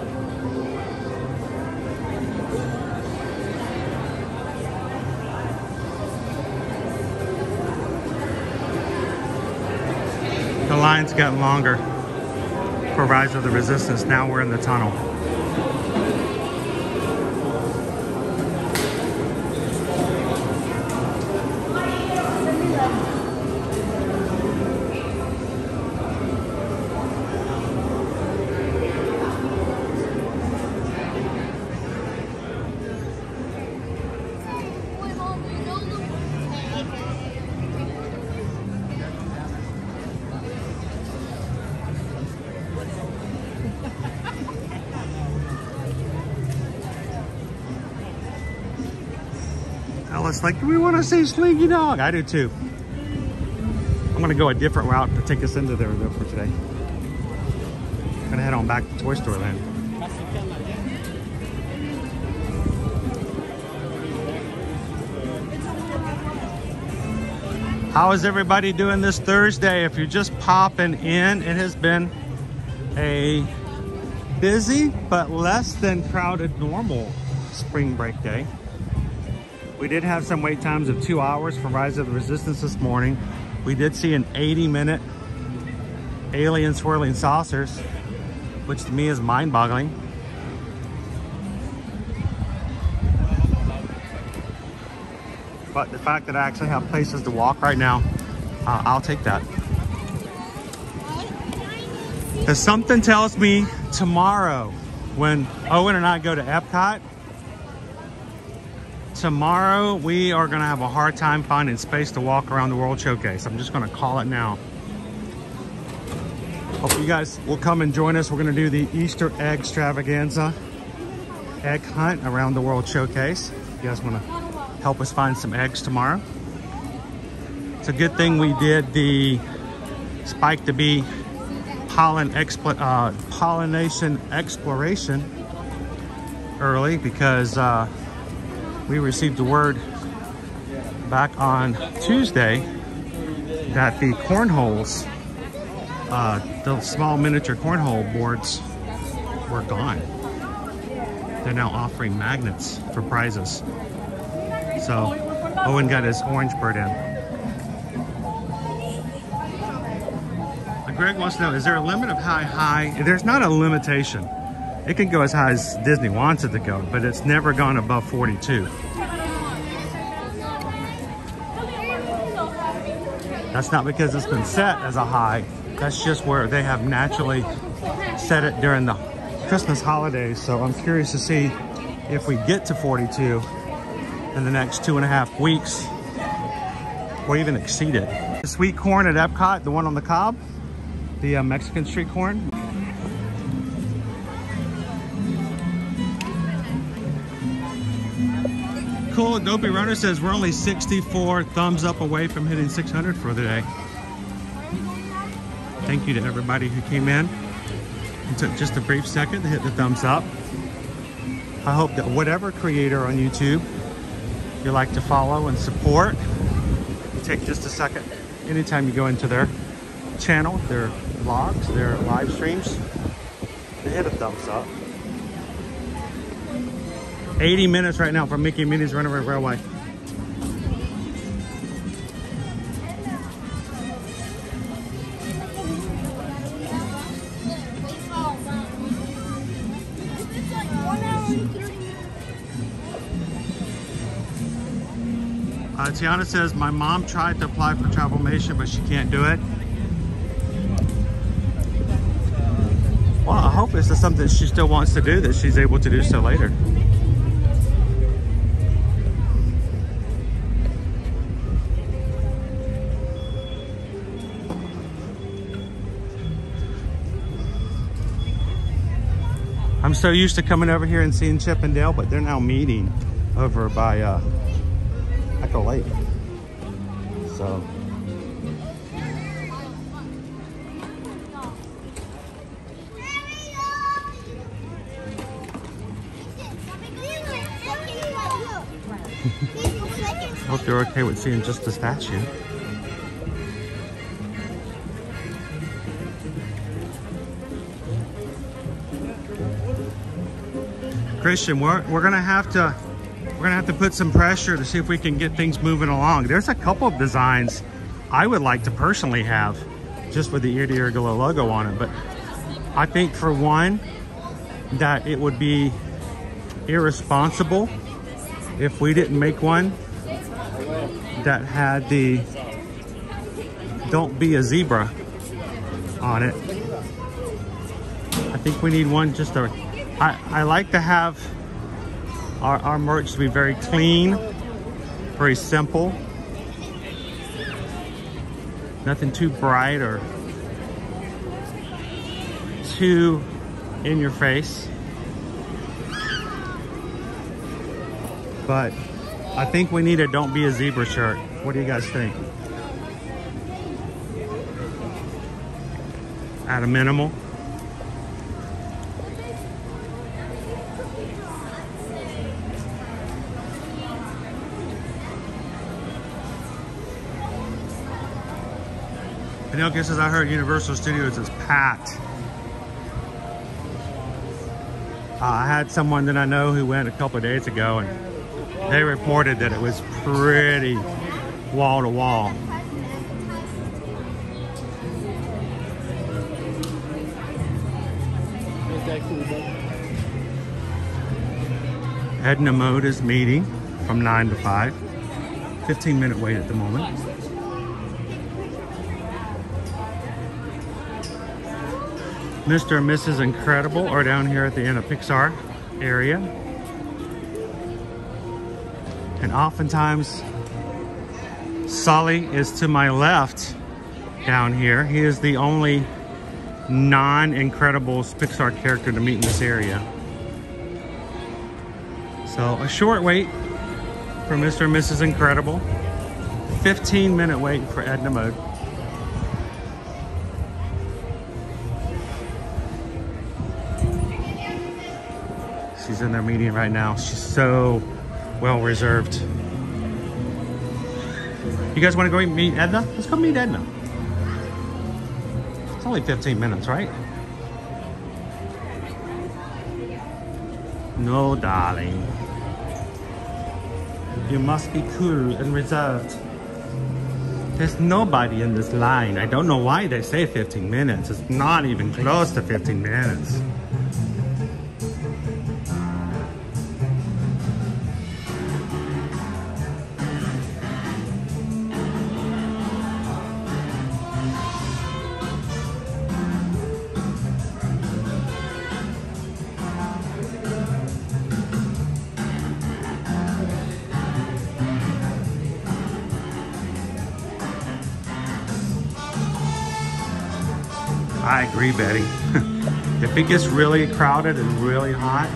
Gotten longer for Rise of the Resistance. Now we're in the tunnel. Like, we want to see Slinky Dog? I do too. I'm gonna go a different route to take us into there though for today. I'm Gonna head on back to Toy Story Land. How is everybody doing this Thursday? If you're just popping in, it has been a busy but less than crowded normal spring break day. We did have some wait times of two hours for Rise of the Resistance this morning. We did see an 80 minute alien swirling saucers, which to me is mind boggling. But the fact that I actually have places to walk right now, uh, I'll take that. Because something tells me tomorrow when Owen and I go to Epcot, tomorrow we are to have a hard time finding space to walk around the World Showcase. I'm just to call it now. Hope you guys will come and join us. We're to do the Easter egg extravaganza egg hunt around the World Showcase. You guys want to help us find some eggs tomorrow? It's a good thing we did the Spike the Bee pollen expl uh, pollination exploration early because uh, we received the word back on Tuesday that the cornholes, uh, the small miniature cornhole boards were gone. They're now offering magnets for prizes. So Owen got his orange bird in. Greg wants to know, is there a limit of how high? There's not a limitation. It can go as high as Disney wants it to go, but it's never gone above 42. That's not because it's been set as a high. That's just where they have naturally set it during the Christmas holidays. So I'm curious to see if we get to 42 in the next two and a half weeks or even exceed it. The sweet corn at Epcot, the one on the cob, the uh, Mexican street corn. Cool, Dopey Runner says we're only 64 thumbs up away from hitting 600 for the day. Thank you to everybody who came in. It took just a brief second to hit the thumbs up. I hope that whatever creator on YouTube you like to follow and support, take just a second anytime you go into their channel, their vlogs, their live streams, to hit a thumbs up. 80 minutes right now from Mickey and Minnie's Runaway Railway. Uh, Tiana says, my mom tried to apply for Travelmation, but she can't do it. Well, I hope this is something she still wants to do, that she's able to do so later. So used to coming over here and seeing Chip and Dale, but they're now meeting over by uh, Echo Lake. So. Hope they're okay with seeing just the statue. Christian, we're, we're gonna have to we're gonna have to put some pressure to see if we can get things moving along. There's a couple of designs I would like to personally have just with the ear to ear glow logo on it. But I think for one, that it would be irresponsible if we didn't make one that had the don't be a zebra on it. I think we need one just to, I, I like to have our, our merch to be very clean, very simple. Nothing too bright or too in your face. But I think we need a don't be a zebra shirt. What do you guys think? At a minimal. Pinocchio says, I heard Universal Studios is packed. Uh, I had someone that I know who went a couple of days ago and they reported that it was pretty wall to wall. Edna Mode is meeting from 9 to 5. 15 minute wait at the moment. Mr. and Mrs. Incredible are down here at the end of Pixar area. And oftentimes, Sully is to my left down here. He is the only non-Incredibles Pixar character to meet in this area. So a short wait for Mr. and Mrs. Incredible. 15 minute wait for Edna Mode. She's in their meeting right now. She's so well reserved. You guys want to go meet Edna? Let's go meet Edna. It's only 15 minutes, right? No, darling. You must be cool and reserved. There's nobody in this line. I don't know why they say 15 minutes. It's not even close to 15 minutes. Betty. if it gets really crowded and really hot,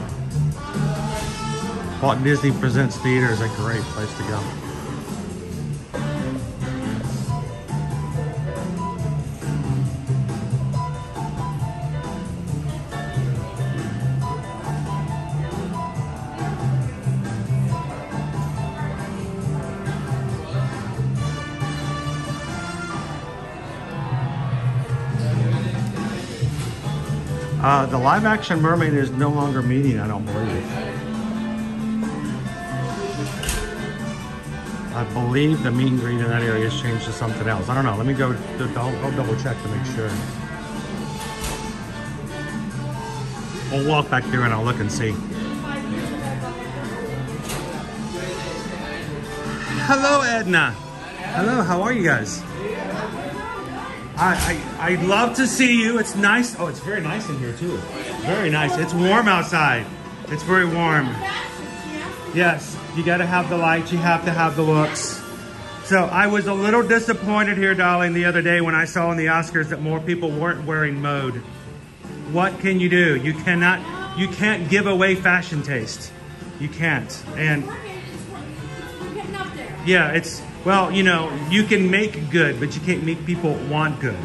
Walt Disney Presents Theater is a great place to go. The live action mermaid is no longer meeting, I don't believe. I believe the meet and greet in that area has changed to something else. I don't know. Let me go, I'll, I'll double check to make sure. We'll walk back there and I'll look and see. Hello, Edna. Hello, how are you guys? I, I, I'd love to see you. It's nice. Oh, it's very nice in here too. Very nice. It's warm outside. It's very warm. Yes, you got to have the lights. You have to have the looks. So I was a little disappointed here, darling, the other day when I saw in the Oscars that more people weren't wearing mode. What can you do? You cannot, you can't give away fashion taste. You can't. And yeah, it's, well, you know, you can make good, but you can't make people want good.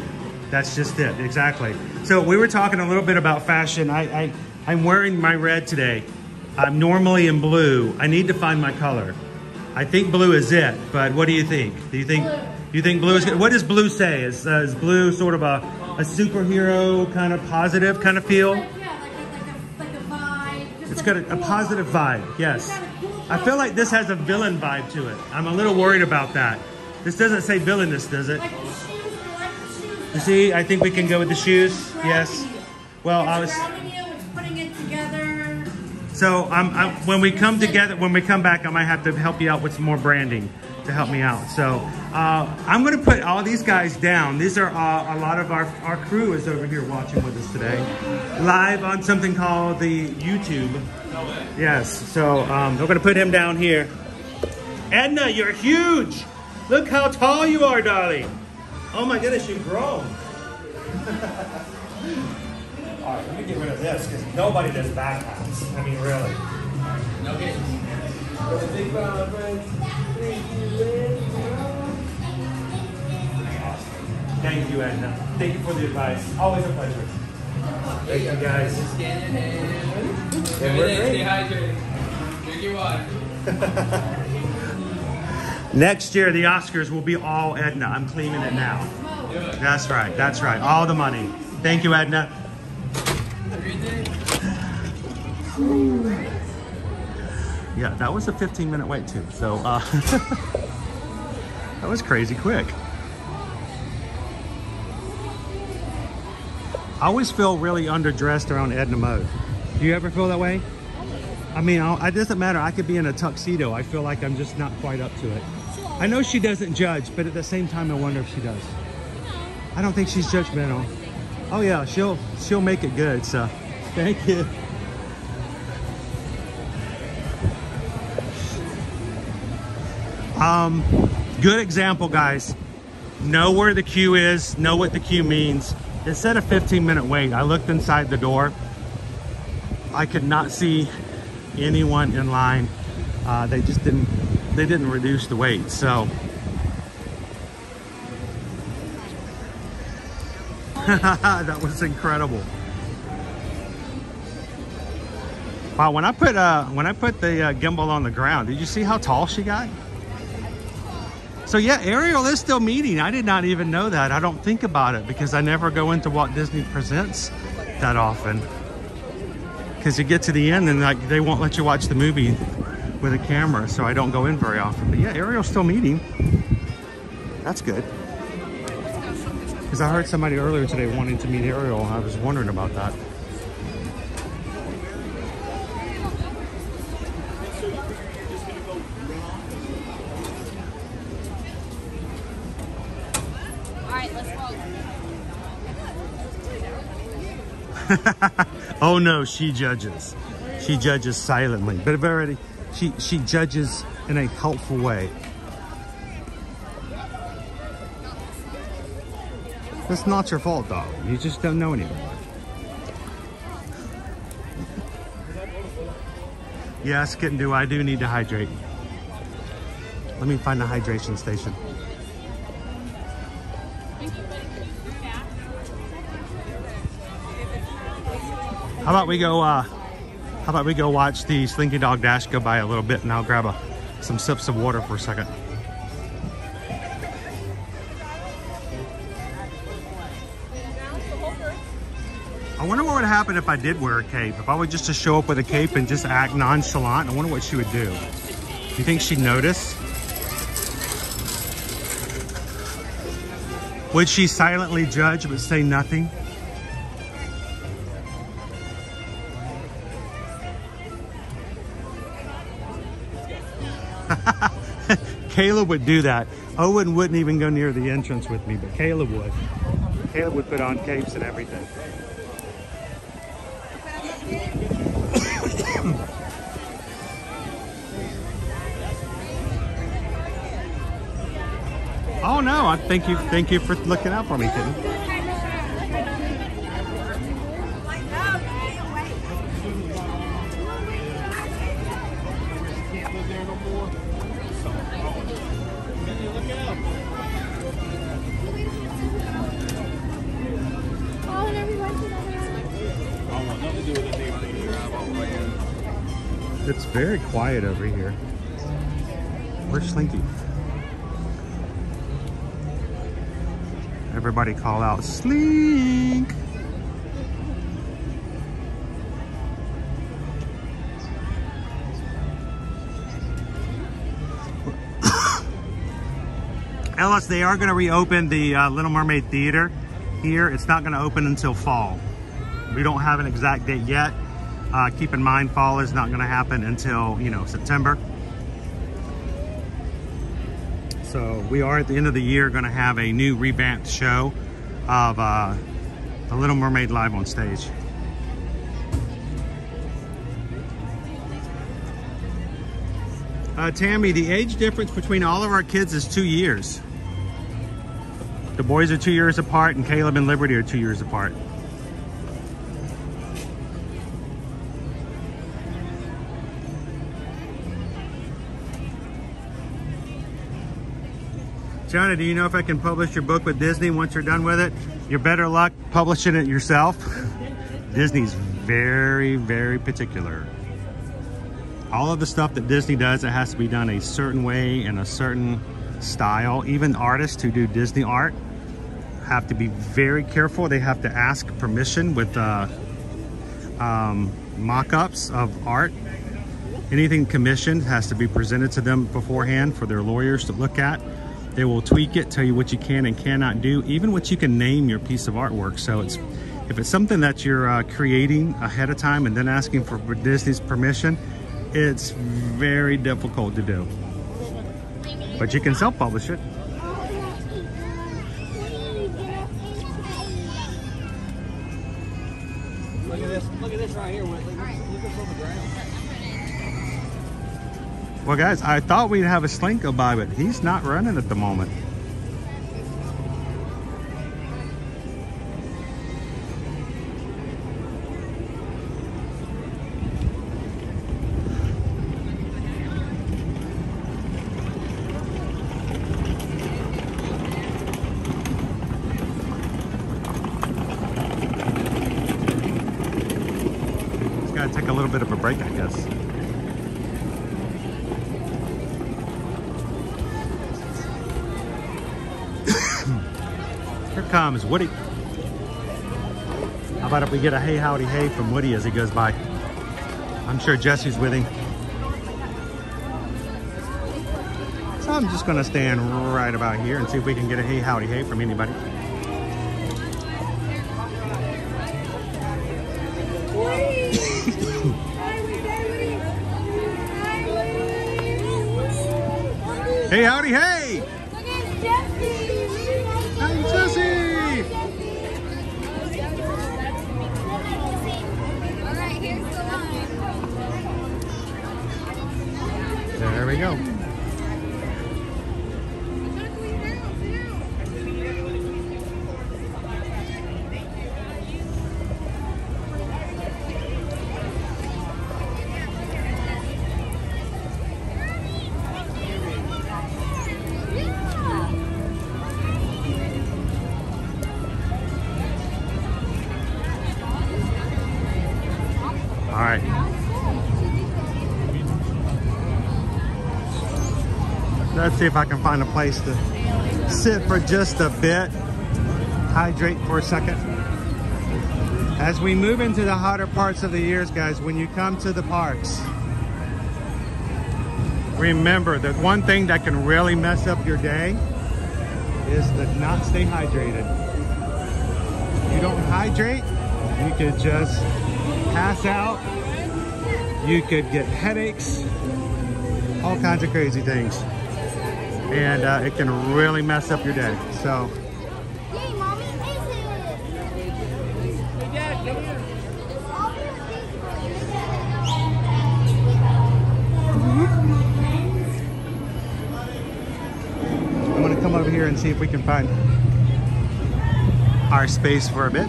That's just it, exactly. So we were talking a little bit about fashion. I, I, I'm wearing my red today. I'm normally in blue. I need to find my color. I think blue is it, but what do you think? Do you think, do you think blue is good? What does blue say? Is, uh, is blue sort of a, a superhero kind of positive kind of feel? It's got a, a positive vibe, yes. I feel like this has a villain vibe to it. I'm a little worried about that. This doesn't say villainous, does it? You see, I think we can go with the shoes. Yes. Well, I was. Surrounding you, it's putting it together. So I'm, I'm, when we come together, when we come back, I might have to help you out with some more branding to help me out. So uh, I'm gonna put all these guys down. These are uh, a lot of our, our crew is over here watching with us today. Live on something called the YouTube. Yes, so um, we're gonna put him down here. Edna, you're huge. Look how tall you are, darling. Oh my goodness, you've grown. All right, let me get rid of this because nobody does backpacks. I mean, really. No kidding. Thank you, Edna. Thank you for the advice. Always a pleasure. Thank you, guys. Every day, stay hydrated. Drink your water. Next year, the Oscars will be all Edna. I'm claiming it now. That's right. That's right. All the money. Thank you, Edna. Yeah, that was a 15 minute wait too. So uh, that was crazy quick. I always feel really underdressed around Edna Mode. Do you ever feel that way? I mean, I'll, it doesn't matter. I could be in a tuxedo. I feel like I'm just not quite up to it. I know she doesn't judge, but at the same time, I wonder if she does. I don't think she's judgmental. Oh yeah, she'll she'll make it good. So, thank you. Um, good example, guys. Know where the queue is. Know what the queue means. It said a 15 minute wait. I looked inside the door. I could not see anyone in line. Uh, they just didn't. They didn't reduce the weight. So. that was incredible. Wow, when I put uh, when I put the uh, gimbal on the ground, did you see how tall she got? So yeah, Ariel is still meeting. I did not even know that. I don't think about it because I never go into Walt Disney Presents that often. Because you get to the end and like they won't let you watch the movie with a camera, so I don't go in very often. But yeah, Ariel's still meeting. That's good. Because I heard somebody earlier today wanting to meet Ariel. I was wondering about that. Oh no, she judges. She judges silently, but already she she judges in a helpful way. It's not your fault, darling. You just don't know anymore. Yes, kitten, do I do need to hydrate. Let me find a hydration station. How about we go, uh, how about we go watch the Slinky Dog Dash go by a little bit and I'll grab a, some sips of water for a second. I wonder what would happen if I did wear a cape. If I would just to show up with a cape and just act nonchalant, I wonder what she would do. do. You think she'd notice? Would she silently judge but say nothing? Kayla would do that. Owen wouldn't even go near the entrance with me, but Kayla would. Kayla would put on capes and everything. oh no, I thank you thank you for looking out for me, kitten. Very quiet over here. Where's Slinky? Everybody call out, Slink! Ellis, they are going to reopen the uh, Little Mermaid Theater here. It's not gonna open until fall. We don't have an exact date yet. Uh, keep in mind, fall is not gonna happen until, you know, September. So we are at the end of the year gonna have a new revamped show of uh, The Little Mermaid live on stage. Uh, Tammy, the age difference between all of our kids is two years. The boys are two years apart and Caleb and Liberty are two years apart. Jonah, do you know if I can publish your book with Disney once you're done with it? You're better luck publishing it yourself. Disney's very, very particular. All of the stuff that Disney does, it has to be done a certain way in a certain style. Even artists who do Disney art have to be very careful. They have to ask permission with uh, um, mock-ups of art. Anything commissioned has to be presented to them beforehand for their lawyers to look at. They will tweak it, tell you what you can and cannot do, even what you can name your piece of artwork. So it's if it's something that you're uh, creating ahead of time and then asking for Disney's permission, it's very difficult to do. But you can self-publish it. Well, guys, I thought we'd have a slink go by, but he's not running at the moment. Get a hey howdy hey from Woody as he goes by? I'm sure Jesse's with him. So I'm just gonna stand right about here and see if we can get a hey howdy hey from anybody. Hey howdy hey! Hey see if I can find a place to sit for just a bit. Hydrate for a second. As we move into the hotter parts of the years, guys, when you come to the parks, remember that one thing that can really mess up your day is to not stay hydrated. If you don't hydrate, you could just pass out. You could get headaches, all kinds of crazy things. And uh, it can really mess up your day. So I'm gonna come over here and see if we can find our space for a bit.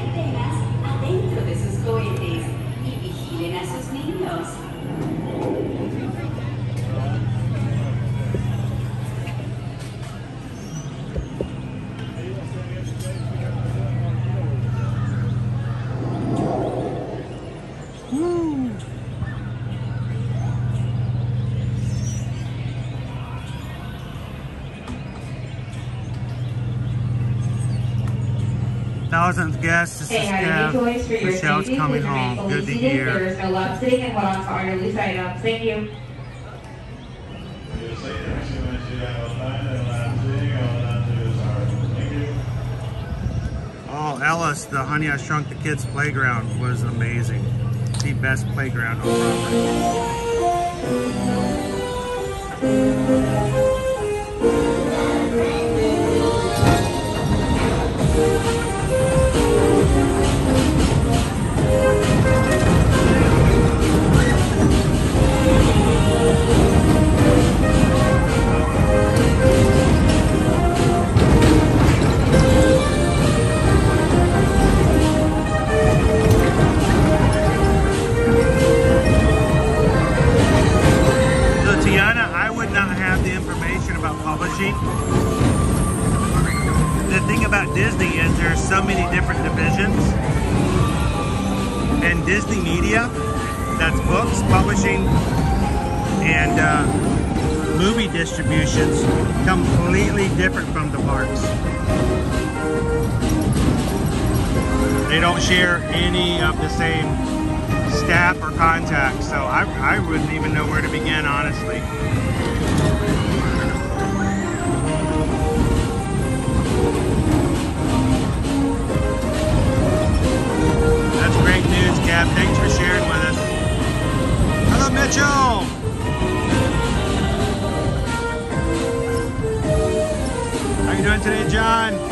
thousandth guest. This Hey, is how do you toys for Kev. Michelle's safety? coming home. Good to hear. is no love sitting and hold on to loose items. Thank you. Oh, Ellis, the Honey I Shrunk the Kids playground was amazing. The best playground on publishing. The thing about Disney is there's so many different divisions. And Disney Media, that's books, publishing, and uh, movie distributions, completely different from the parks. They don't share any of the same staff or contacts, so I, I wouldn't even know where to begin, honestly. Great news, Gab. Thanks for sharing with us. Hello, Mitchell. How you doing today, John?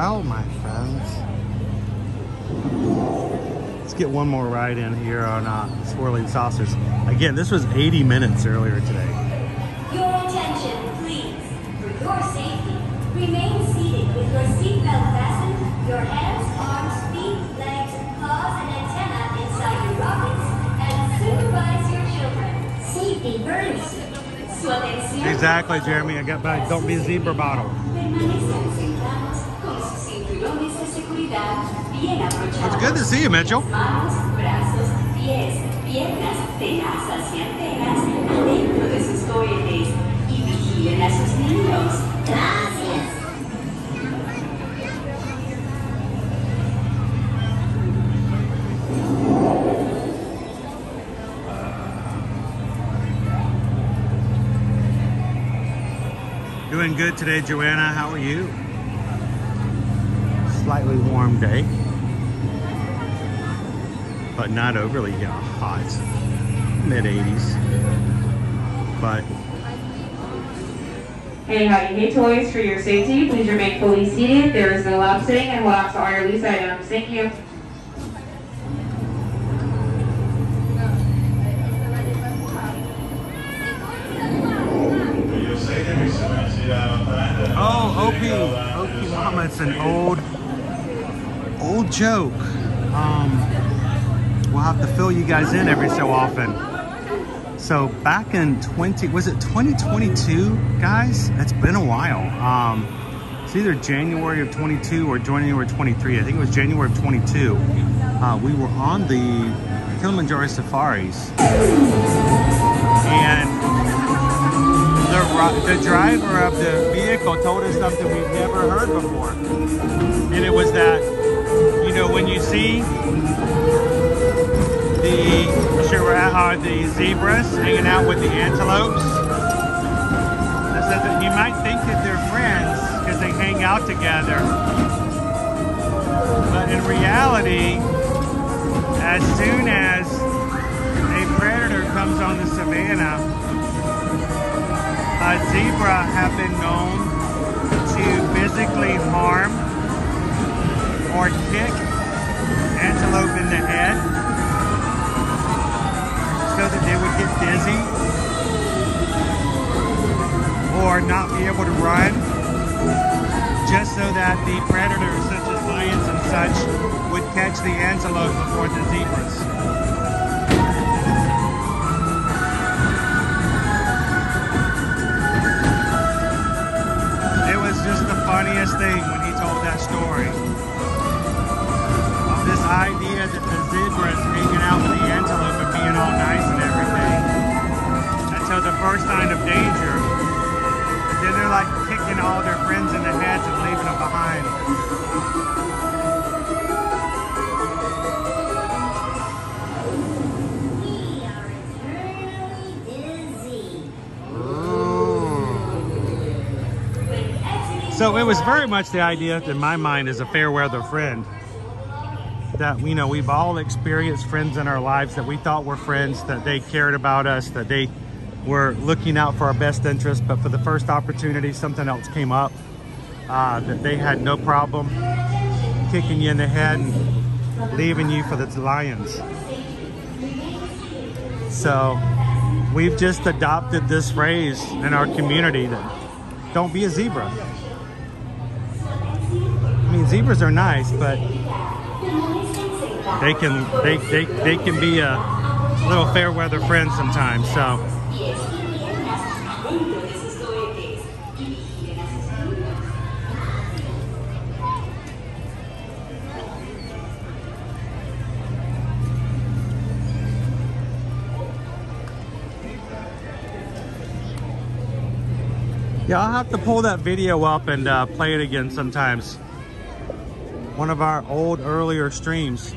Farewell, my friends. Let's get one more ride in here on uh, Swirling Saucers. Again, this was 80 minutes earlier today. Your attention, please. For your safety, remain seated with your seatbelt fastened, your hands, arms, feet, legs, paws, and antenna inside your rockets, and supervise your children. Safety first. Exactly, Jeremy. I got back. Don't be a zebra bottle. It's good to see you, Mitchell. Manos, brazos, pies, piernas, tenazas y antenas adentro de sus cohetes y vigilen a sus niños. Gracias. Doing good today, Joanna. How are you? Slightly warm day, but not overly uh, hot. Mid 80s. But Hey, howdy. Hey, toys, for your safety, please remain fully seated. There is no love sitting and hold on to all your loose items. Thank you. Oh, OP, OP Mama, it's an old, old joke. Um, we'll have to fill you guys in every so often. So back in 20, was it 2022, guys? It's been a while. Um, it's either January of 22 or January of 23. I think it was January of 22. Uh, we were on the Kilimanjaro safaris. And the, the driver of the vehicle told us something we've never heard before. And it was that, you know, when you see the giraffe, uh, the zebras hanging out with the antelopes, says that you might think that they're friends because they hang out together. But in reality, as soon as a predator comes on the savannah, a zebra have been known to physically harm or kick antelope in the head they would get dizzy or not be able to run just so that the predators such as lions and such would catch the antelope before the zebras. It was just the funniest thing when he told that story. Of this idea that the zebra is hanging out with the antelope all nice and everything. Until the first sign of danger. But then they're like kicking all their friends in the heads and leaving them behind. So it was very much the idea in my mind as a fair weather friend that you know we've all experienced friends in our lives that we thought were friends that they cared about us that they were looking out for our best interest but for the first opportunity something else came up uh, that they had no problem kicking you in the head and leaving you for the lions. So we've just adopted this phrase in our community that don't be a zebra. I mean, zebras are nice, but they can they, they, they can be a little fair weather friend sometimes. So yeah, I'll have to pull that video up and uh, play it again sometimes one of our old earlier streams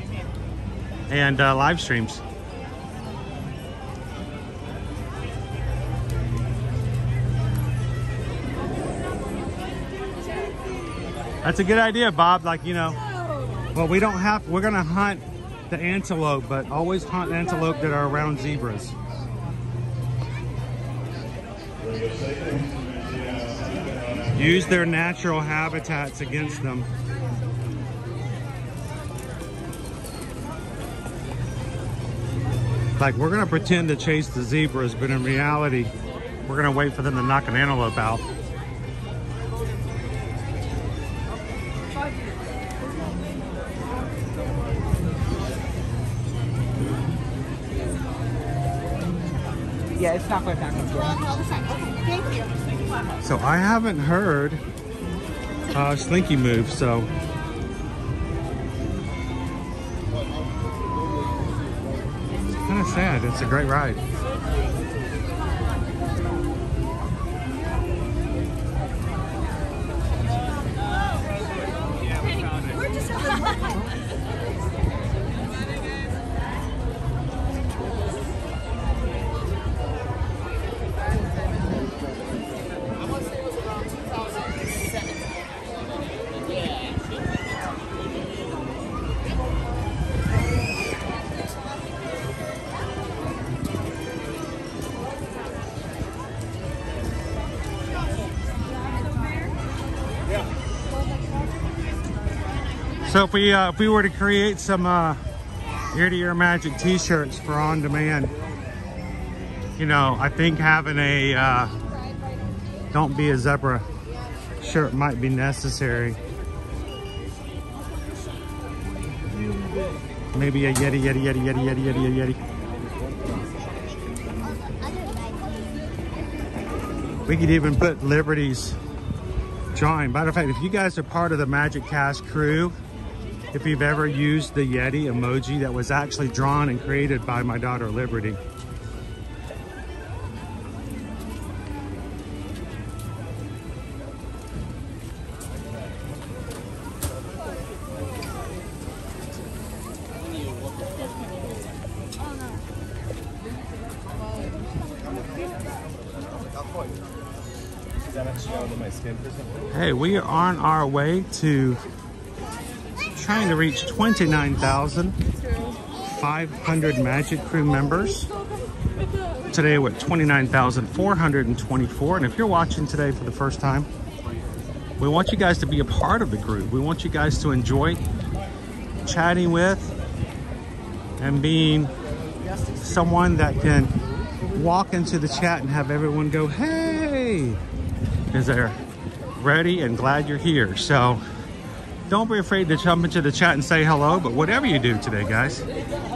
and uh, live streams. That's a good idea, Bob. Like, you know, well, we don't have, we're going to hunt the antelope, but always hunt antelope that are around zebras. Use their natural habitats against them. Like we're gonna pretend to chase the zebras, but in reality, we're gonna wait for them to knock an antelope out. Yeah, it's not going back and forth. Thank you. So I haven't heard uh, Slinky move, so It's a great ride. So if we uh, if we were to create some uh, ear to ear magic T-shirts for on demand, you know, I think having a uh, "Don't Be a Zebra" shirt might be necessary. Maybe a Yeti, Yeti, Yeti, Yeti, Yeti, Yeti, Yeti. We could even put Liberty's drawing. Matter of fact, if you guys are part of the Magic Cast crew, if you've ever used the Yeti emoji that was actually drawn and created by my daughter Liberty. Hey, we are on our way to trying to reach 29,500 Magic Crew members. Today we're at 29,424. And if you're watching today for the first time, we want you guys to be a part of the group. We want you guys to enjoy chatting with and being someone that can walk into the chat and have everyone go, hey, because they're ready and glad you're here. So don't be afraid to jump into the chat and say hello, but whatever you do today, guys,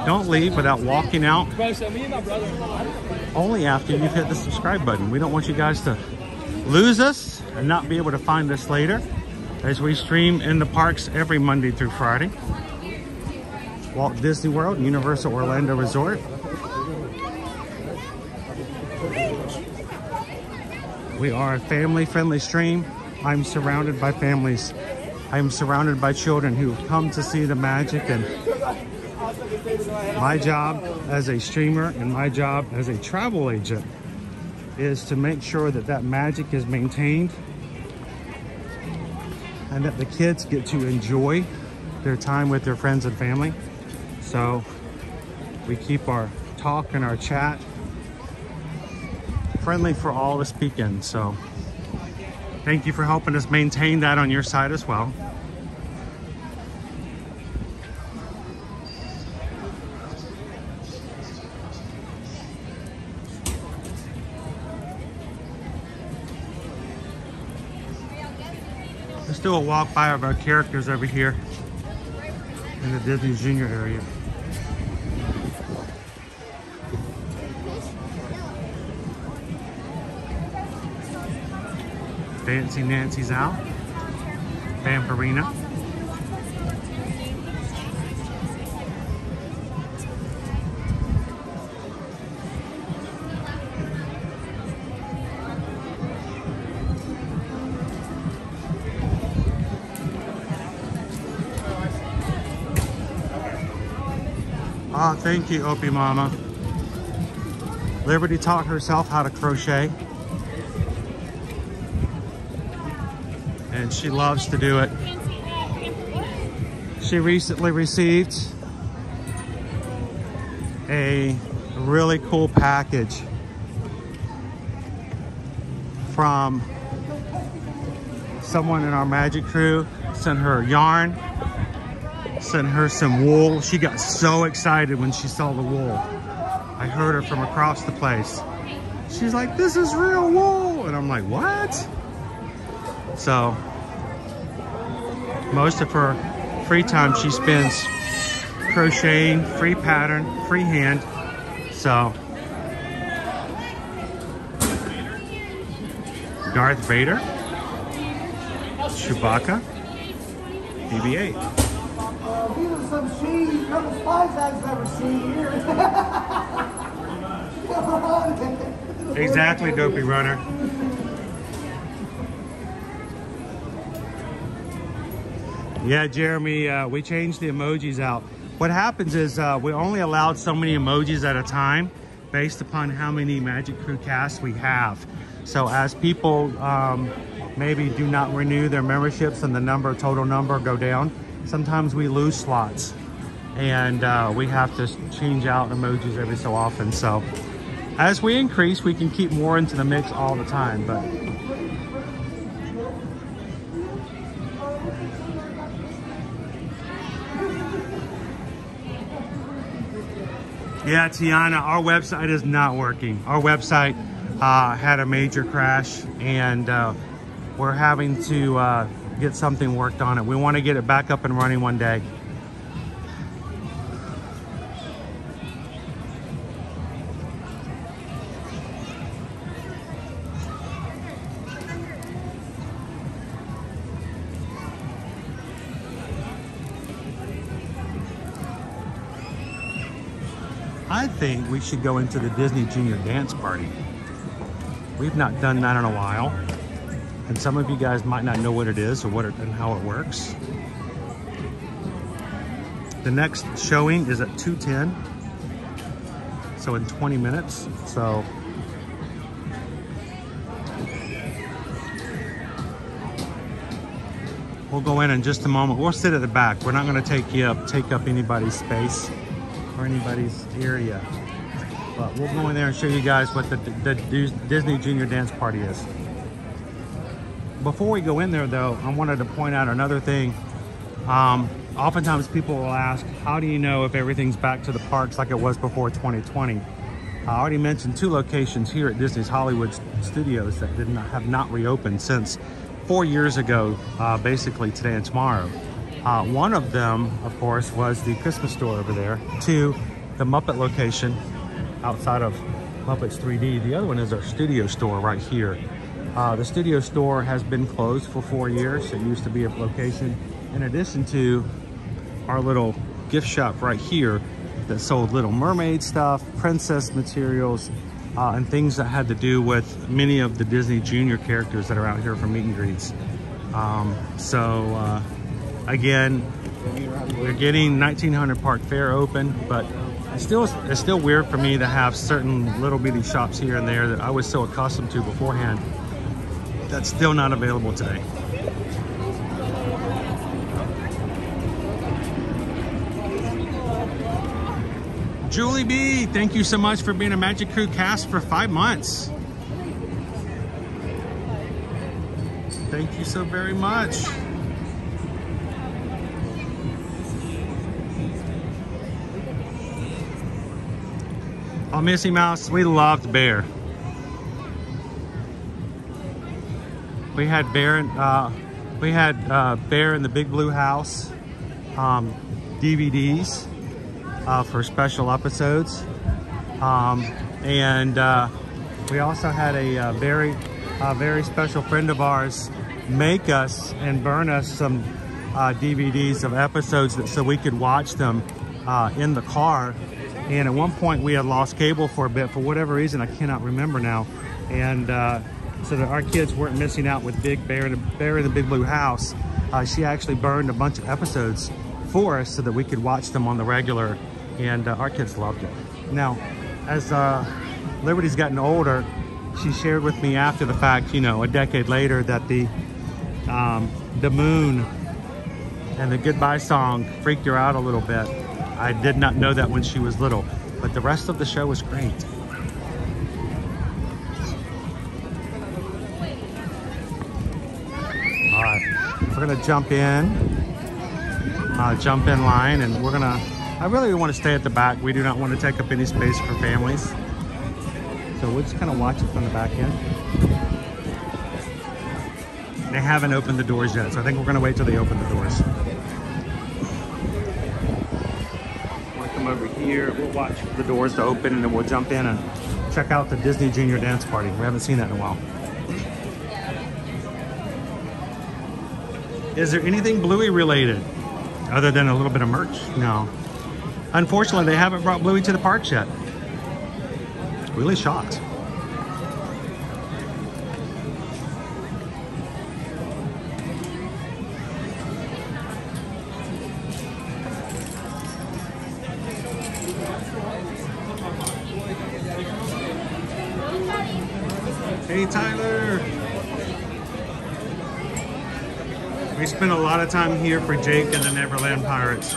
don't leave without walking out only after you've hit the subscribe button. We don't want you guys to lose us and not be able to find us later. as we stream in the parks every Monday through Friday. Walt Disney World, Universal Orlando Resort. We are a family-friendly stream. I'm surrounded by families. I'm surrounded by children who come to see the magic and my job as a streamer and my job as a travel agent is to make sure that that magic is maintained and that the kids get to enjoy their time with their friends and family. So we keep our talk and our chat friendly for all this weekend. So thank you for helping us maintain that on your side as well. Let's do a walk by of our characters over here in the Disney Junior area. Fancy Nancy's out. Vampirina. Ah, thank you, Opie Mama. Liberty taught herself how to crochet. And she loves to do it. She recently received a really cool package from someone in our magic crew. Sent her yarn sent her some wool. She got so excited when she saw the wool. I heard her from across the place. She's like, this is real wool. And I'm like, what? So most of her free time she spends crocheting, free pattern, free hand. So Darth Vader, Chewbacca, BB-8. These are some shady spies I've never seen here. Exactly, Dopey Runner. Yeah, Jeremy, uh, we changed the emojis out. What happens is uh, we only allowed so many emojis at a time based upon how many Magic Crew casts we have. So as people um, maybe do not renew their memberships and the number, total number go down, sometimes we lose slots and uh, we have to change out emojis every so often. So as we increase, we can keep more into the mix all the time. But Yeah, Tiana, our website is not working. Our website uh, had a major crash and uh, we're having to uh, get something worked on it. We want to get it back up and running one day. Think we should go into the Disney Junior Dance Party. We've not done that in a while. And some of you guys might not know what it is or what it, and how it works. The next showing is at 2.10. So in 20 minutes. So we'll go in in just a moment. We'll sit at the back. We're not gonna take you up, take up anybody's space or anybody's area. But we'll go in there and show you guys what the, the Disney Junior Dance Party is. Before we go in there though, I wanted to point out another thing. Um, oftentimes people will ask, how do you know if everything's back to the parks like it was before 2020? I already mentioned two locations here at Disney's Hollywood Studios that did not, have not reopened since four years ago, uh, basically today and tomorrow. Uh, one of them, of course, was the Christmas store over there. Two, the Muppet location outside of Muppets 3D. The other one is our studio store right here. Uh, the studio store has been closed for four years. It used to be a location in addition to our little gift shop right here that sold Little Mermaid stuff, princess materials, uh, and things that had to do with many of the Disney Junior characters that are out here for meet and greets. Um, so uh, again, we're getting 1900 Park Fare open, but it's still it's still weird for me to have certain little bitty shops here and there that I was so accustomed to beforehand. That's still not available today. Julie B, thank you so much for being a Magic Crew cast for five months. Thank you so very much. Oh, Missy Mouse, we loved Bear. We had Bear, in, uh, we had uh, Bear in the Big Blue House um, DVDs uh, for special episodes. Um, and uh, we also had a, uh, very, uh, very special friend of ours make us and burn us some uh, DVDs of episodes that, so we could watch them uh, in the car. And at one point we had lost cable for a bit for whatever reason, I cannot remember now. And uh, so that our kids weren't missing out with Big Bear and Bear in the Big Blue House, uh, she actually burned a bunch of episodes for us so that we could watch them on the regular and uh, our kids loved it. Now, as uh, Liberty's gotten older, she shared with me after the fact, you know, a decade later that the um, the moon and the goodbye song freaked her out a little bit. I did not know that when she was little, but the rest of the show was great. All right, we're gonna jump in, uh, jump in line, and we're gonna, I really want to stay at the back. We do not want to take up any space for families. So we'll just kind of watch it from the back end. They haven't opened the doors yet, so I think we're gonna wait till they open the doors. We'll come over here, we'll watch the doors to open and then we'll jump in and check out the Disney Junior Dance Party. We haven't seen that in a while. Is there anything Bluey related other than a little bit of merch? No. Unfortunately, they haven't brought Bluey to the parks yet. Really shocked. Spent a lot of time here for Jake and the Neverland Pirates.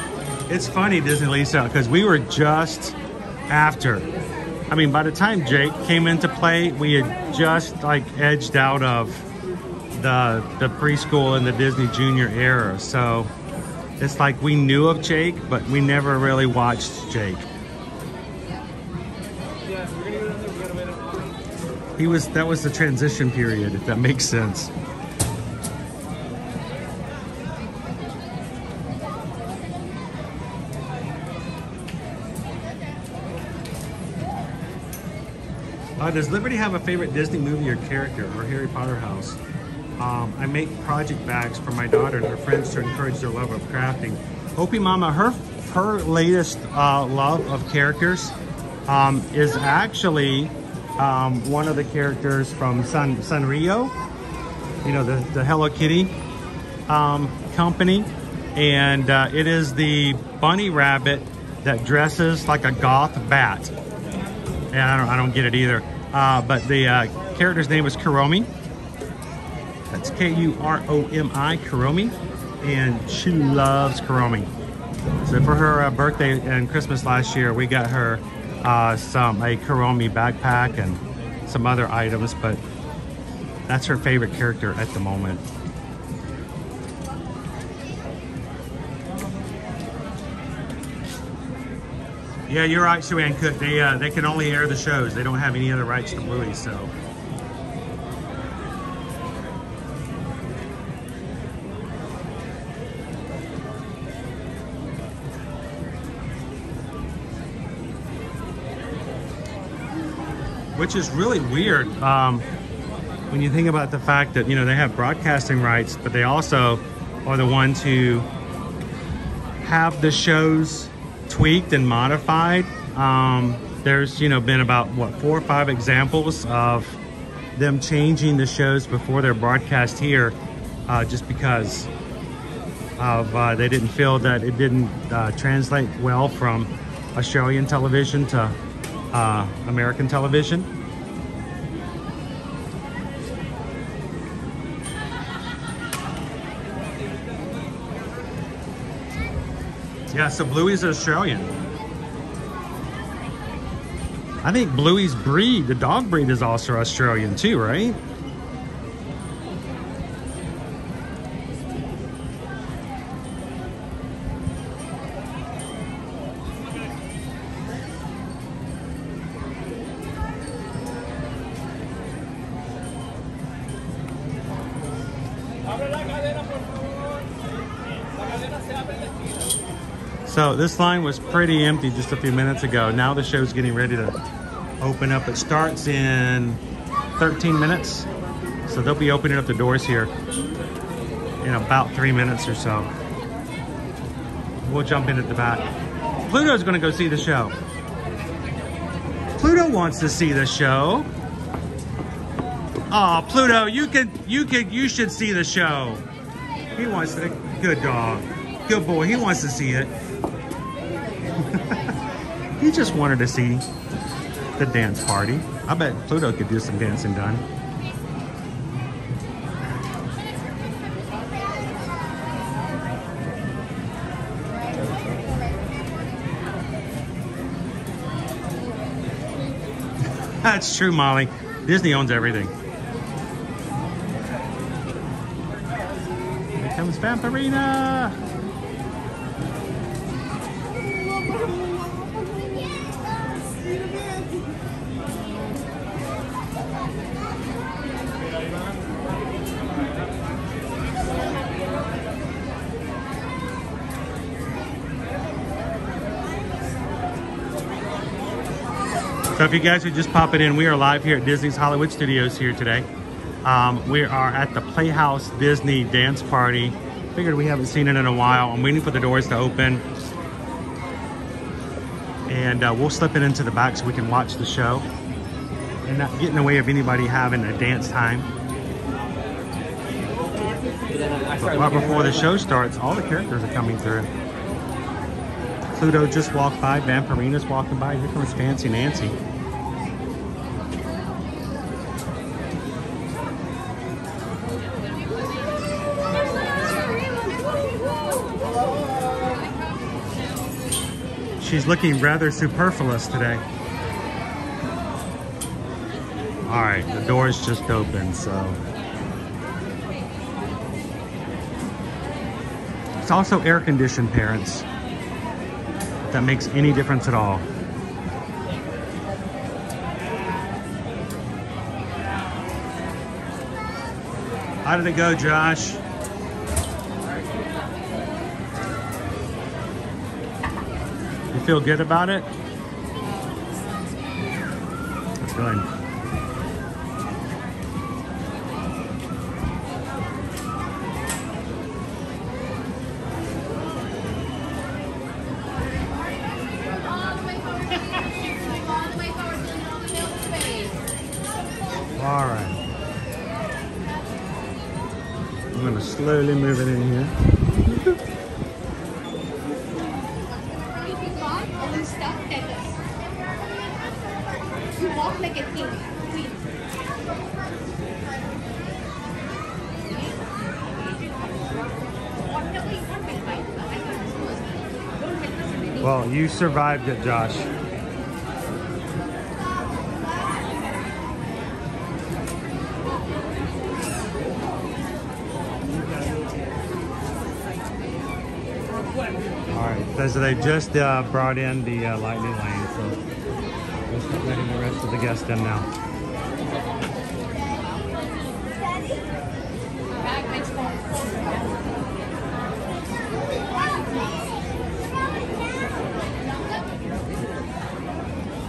It's funny, Disney Lisa, because we were just after. I mean, by the time Jake came into play, we had just like edged out of the the preschool and the Disney Junior era. So it's like we knew of Jake, but we never really watched Jake. He was that was the transition period, if that makes sense. Uh, does Liberty have a favorite Disney movie or character or Harry Potter house? Um, I make project bags for my daughter and her friends to encourage their love of crafting. Opie Mama, her her latest uh, love of characters um, is actually um, one of the characters from San Sanrio, you know, the, the Hello Kitty um, company. And uh, it is the bunny rabbit that dresses like a goth bat. And I don't, I don't get it either. Uh, but the uh, character's name is Kuromi. That's K-U-R-O-M-I, Kuromi. And she loves Kuromi. So for her uh, birthday and Christmas last year, we got her uh, some a Kuromi backpack and some other items, but that's her favorite character at the moment. Yeah, you're right, Ann Cook. They uh, they can only air the shows. They don't have any other rights to Bluey, so. Which is really weird. Um, when you think about the fact that, you know, they have broadcasting rights, but they also are the ones who have the shows tweaked and modified. Um, there's, you know, been about, what, four or five examples of them changing the shows before they're broadcast here uh, just because of uh, they didn't feel that it didn't uh, translate well from Australian television to uh, American television. Yeah, so Bluey's Australian. I think Bluey's breed, the dog breed is also Australian too, right? This line was pretty empty just a few minutes ago. Now the show's getting ready to open up. It starts in 13 minutes. So they'll be opening up the doors here in about three minutes or so. We'll jump in at the back. Pluto's gonna go see the show. Pluto wants to see the show. Oh, Pluto, you could, you could, you should see the show. He wants to, good dog. Good boy, he wants to see it. He just wanted to see the dance party. I bet Pluto could do some dancing done. That's true, Molly. Disney owns everything. Here comes Vampirina! So if you guys are just popping in, we are live here at Disney's Hollywood Studios here today. Um, we are at the Playhouse Disney Dance Party. Figured we haven't seen it in a while. I'm waiting for the doors to open. And uh, we'll slip it into the back so we can watch the show. And not get in the way of anybody having a dance time. But right before the show starts, all the characters are coming through. Pluto just walked by, Vampirina's walking by, here comes Fancy Nancy. She's looking rather superfluous today. All right, the door's just open, so. It's also air conditioned, parents. If that makes any difference at all. How did it go, Josh? You feel good about it? Good. All right. I'm gonna slowly move it in here. If you walk and stuff, take us. You walk like a king. Queen. Well, you survived it, Josh. So they just uh, brought in the uh, lightning lane, so start letting the rest of the guests in now.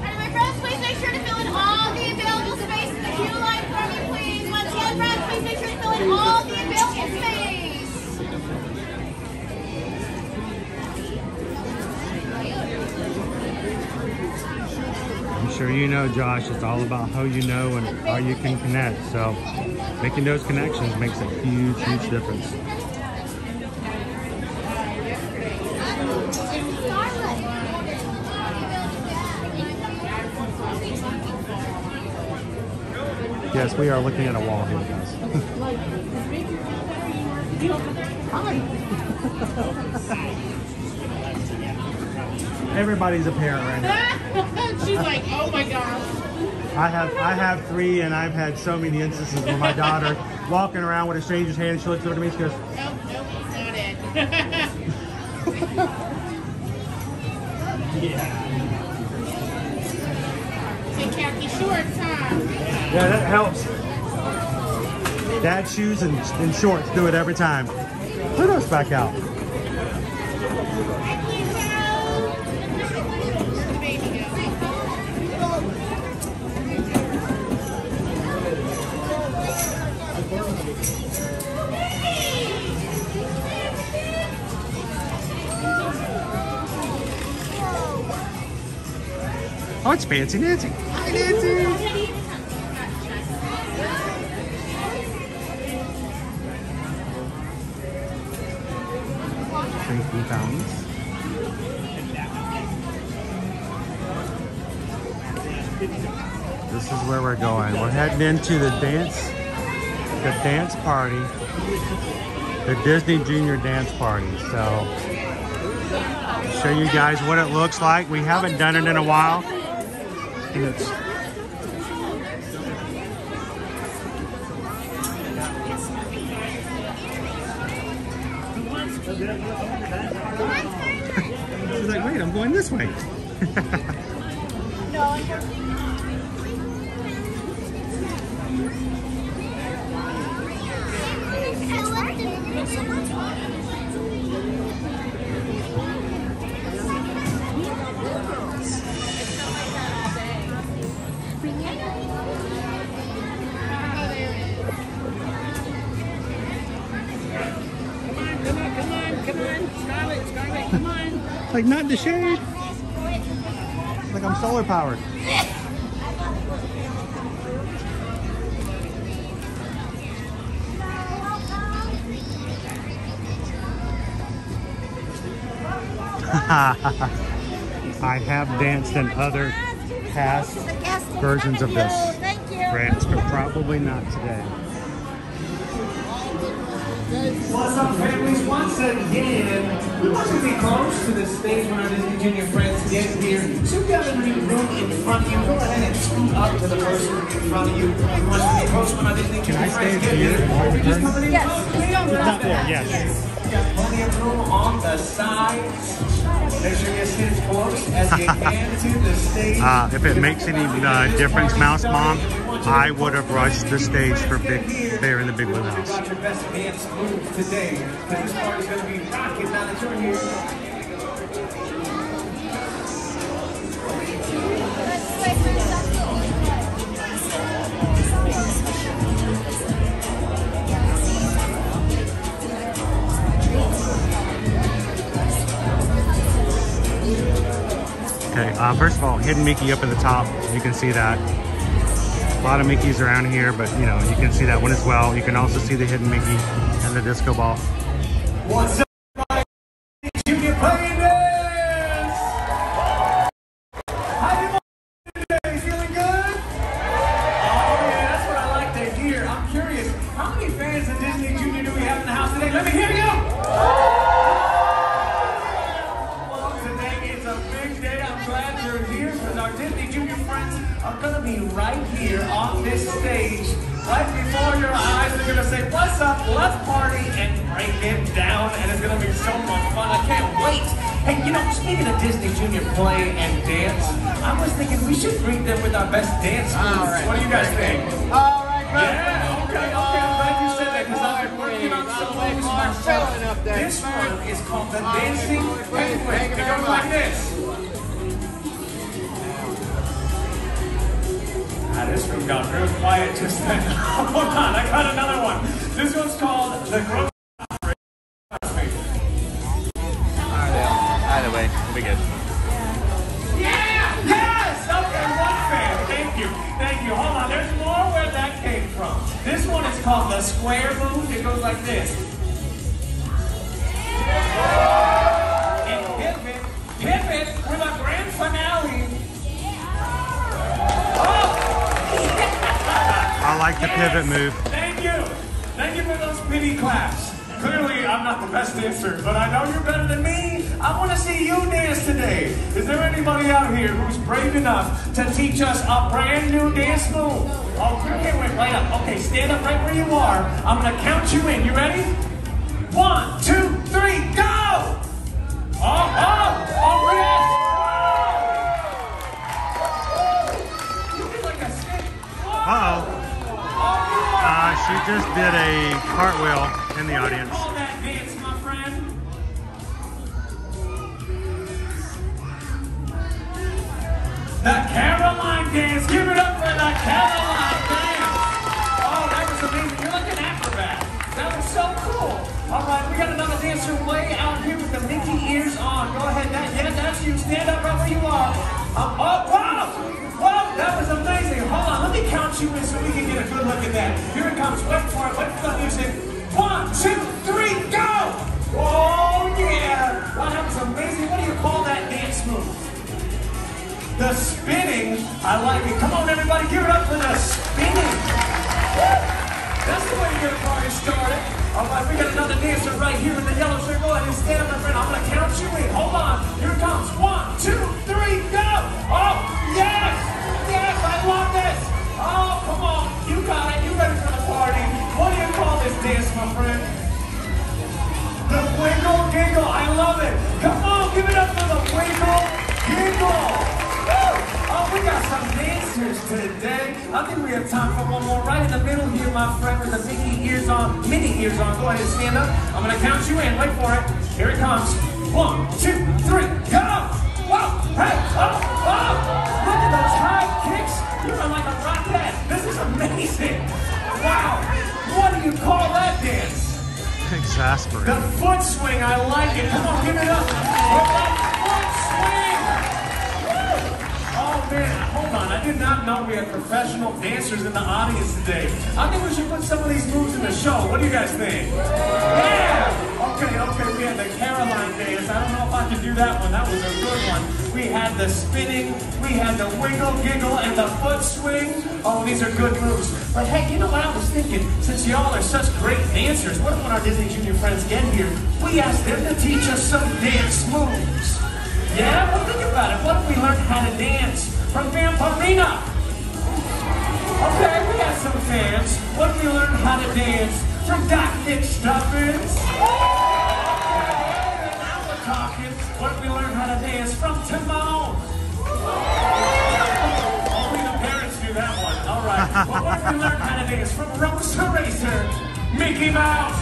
And my friends, please make sure to fill in all the available space in the queue line for me, please. Once you sure you know, Josh, it's all about how you know and how you can connect. So making those connections makes a huge, huge difference. Yes, we are looking at a wall here, guys. Everybody's a parent right now. She's like, oh my gosh. I have I have three, and I've had so many instances where my daughter walking around with a stranger's hand, she looks over to me, and she goes, Nope, nope, not it. yeah. Say khaki shorts, huh? "Yeah, that helps." Dad shoes and, and shorts do it every time. Pluto's back out. Oh, it's Fancy Nancy. Hi, Nancy. This is where we're going. We're heading into the dance, the dance party, the Disney Junior Dance Party. So, show you guys what it looks like. We haven't done it in a while. And it's have danced in other past versions of this France, but probably not today. What's up, families? Once again, we want to be close to the stage when our Disney Junior friends get here. So if you have a new room in front of you, go ahead and scoot up to the first room in front of you. We want to be close when our Disney Junior friends get here. Just coming in. Yes. It's not there, yes. Got plenty of room on the sides. Make sure you sit as close as you can to the stage. Uh, if it makes any uh, difference, Mouse Mom, I would have rushed the stage for Big Bear in the Big Blue House. Hidden Mickey up at the top. You can see that. A lot of Mickeys around here, but you know, you can see that one as well. You can also see the hidden Mickey and the disco ball. I was thinking? Since y'all are such great dancers, what if when our Disney Junior friends get here, we ask them to teach us some dance moves? Yeah, well think about it. What if we learned how to dance from Vampirina? Okay, we got some fans. What if we learned how to dance from Doc McStuffins? Now we're talking. What if we learned how to dance from Timon? What we learned how to dance from Roadster Racer, Mickey Mouse?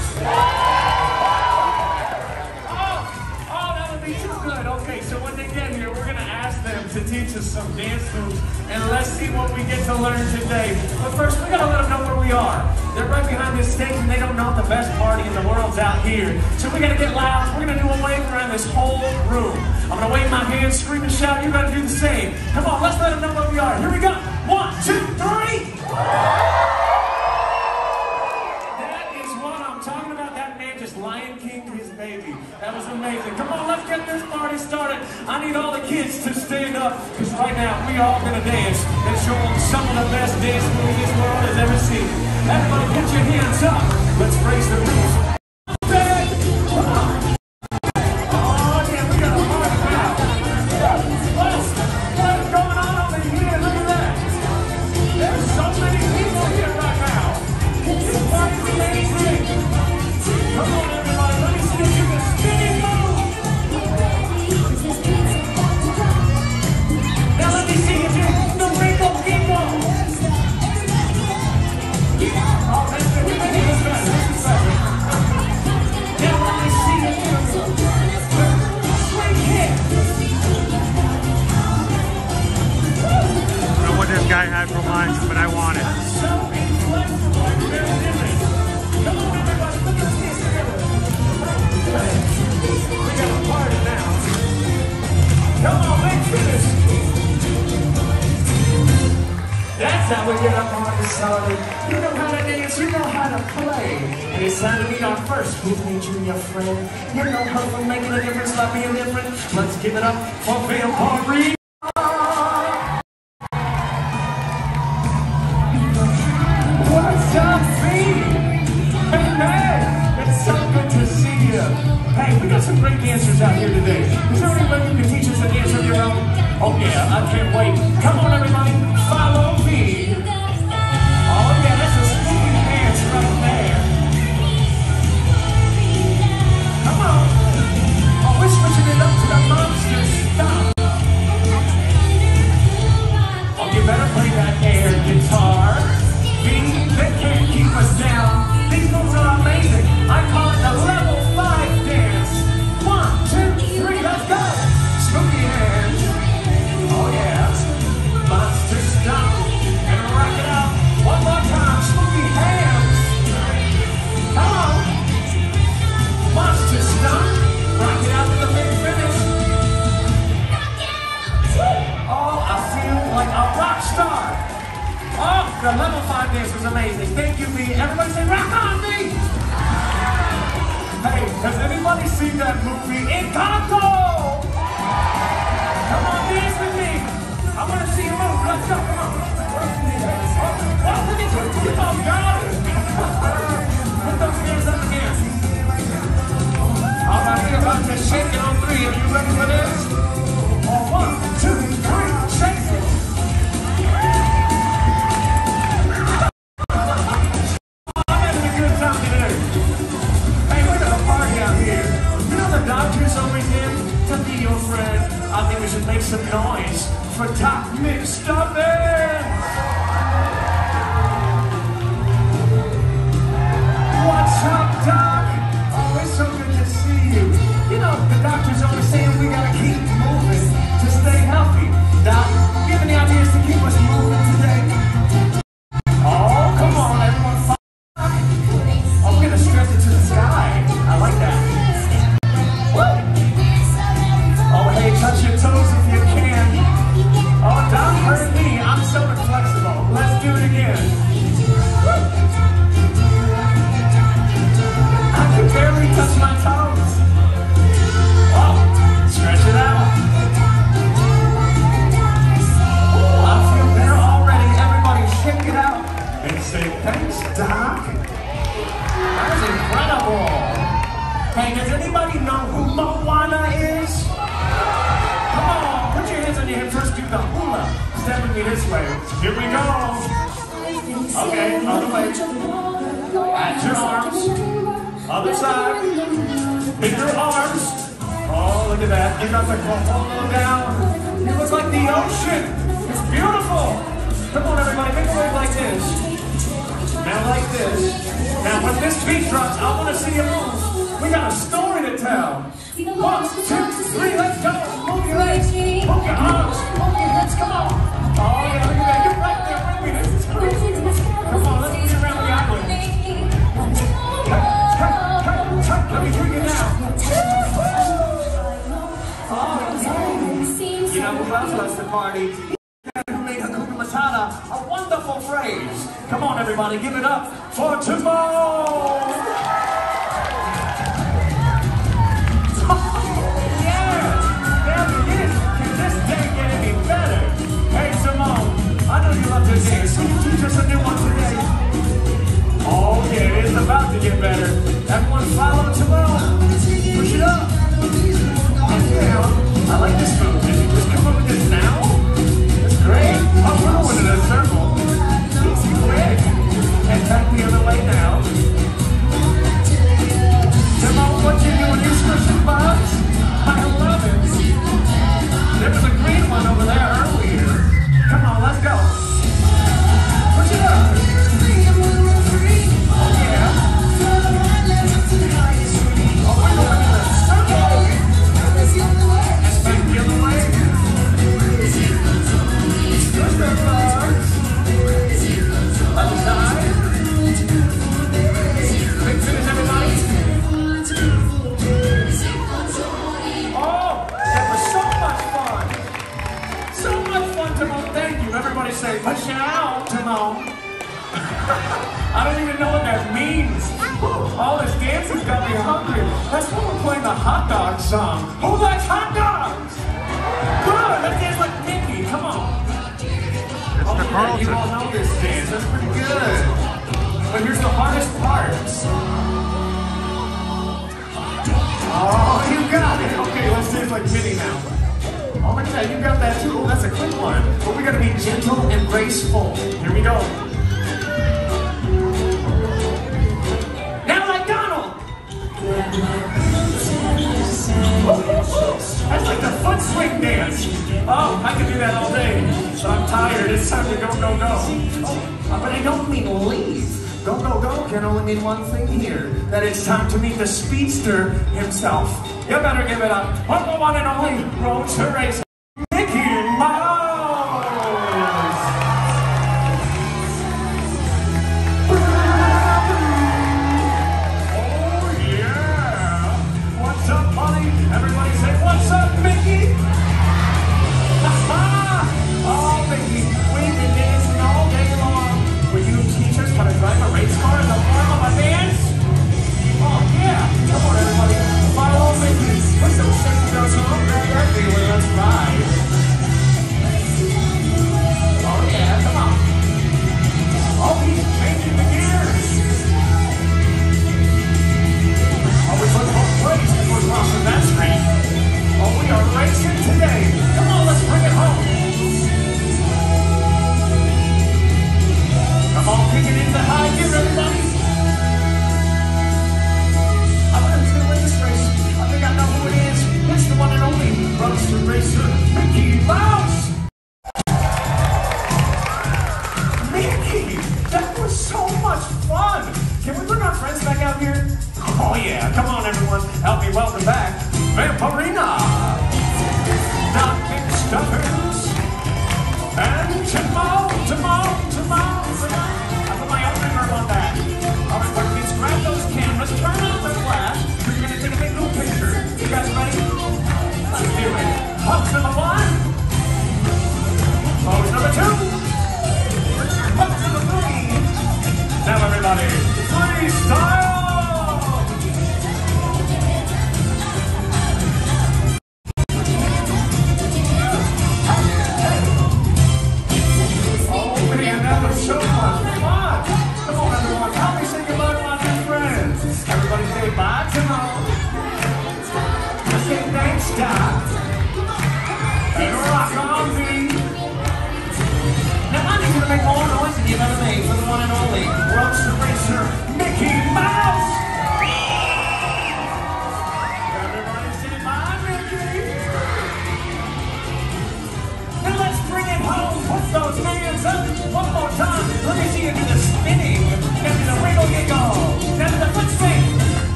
Oh, oh, that would be too good. Okay, so when they get here, we're gonna ask them to teach us some dance moves, and let's see what we get to learn today. But first, we gotta let them know where we are. They're right behind this stage, and they don't know the best party in the world's out here. So we gotta get loud. We're gonna do a wave around this whole room. I'm gonna wave my hands, scream and shout. You gotta do the same. Come on, let's let them know where we are. Here we go. One, two, three. That is what I'm talking about. That man just Lion King his baby. That was amazing. Come on, let's get this party started. I need all the kids to stand up because right now we all gonna dance and show them some of the best dance moves this world has ever seen. Everybody put your hands up. Let's raise the roof.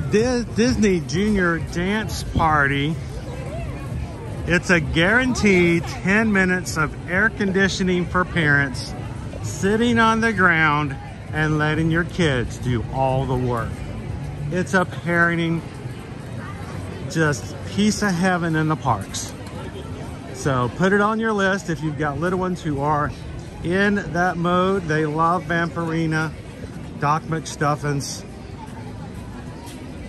Disney Junior Dance Party. It's a guaranteed 10 minutes of air conditioning for parents, sitting on the ground and letting your kids do all the work. It's a parenting just piece of heaven in the parks. So put it on your list if you've got little ones who are in that mode. They love Vampirina, Doc McStuffins,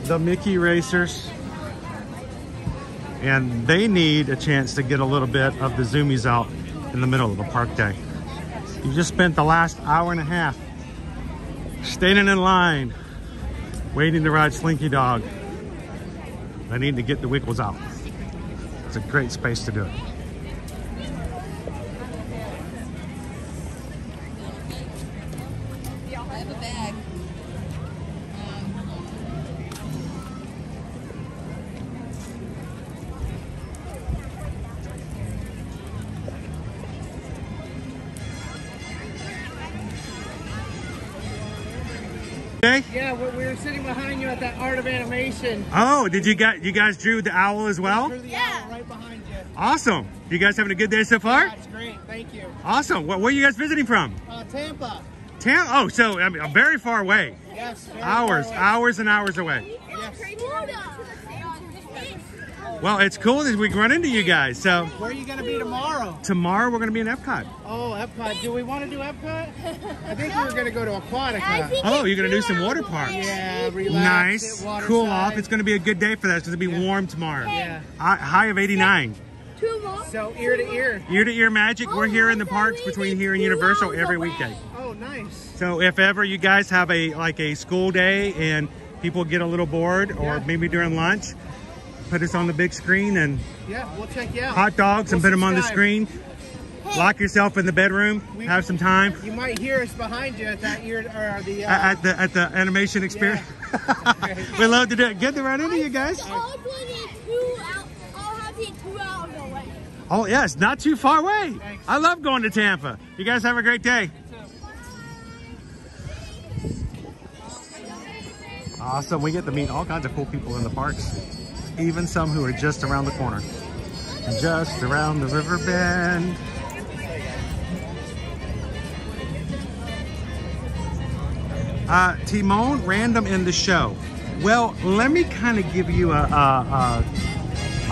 the Mickey Racers. And they need a chance to get a little bit of the zoomies out in the middle of a park day. You just spent the last hour and a half standing in line, waiting to ride Slinky Dog. They need to get the wiggles out. It's a great space to do it. Of Oh, did you got you guys drew the owl as well? Drew the owl right behind you. Awesome. You guys having a good day so far? That's great. Thank you. Awesome. Where, where are you guys visiting from? Uh, Tampa. Tam. Oh, so I mean, very far away. Yes. very Hours, far away. hours and hours away. Yes. Well, it's cool that we run into you guys. So Where are you going to be tomorrow? tomorrow we're going to be in Epcot. Oh, Epcot. Do we want to do Epcot? I think we were going to go to Aquatica. Oh, you're going to do some water parks. Yeah, relax. Nice. Cool side. off. It's going to be a good day for that because it'll be warm tomorrow. Yeah. High, high of 89. Two more. So ear to ear. Ear to ear magic. We're here in the parks between here and Universal every weekday. Oh, nice. So if ever you guys have a like a school day and people get a little bored or maybe during lunch, put us on the big screen and Yeah, we'll check you out. hot dogs and We'll put them on the subscribe. screen. Lock yourself in the bedroom, have some time You might hear us behind you at that ear or the. Uh, at the at the animation experience. we love to do it. Good to run into you guys. All twenty two out. I'll have it two hours away. Oh yes, not too far away. I love going to Tampa. You guys have a great day. Awesome. We get to meet all kinds of cool people in the parks, even some who are just around the corner. Just around the river bend. Uh, Timon, random in the show. Well, let me kind of give you a, a,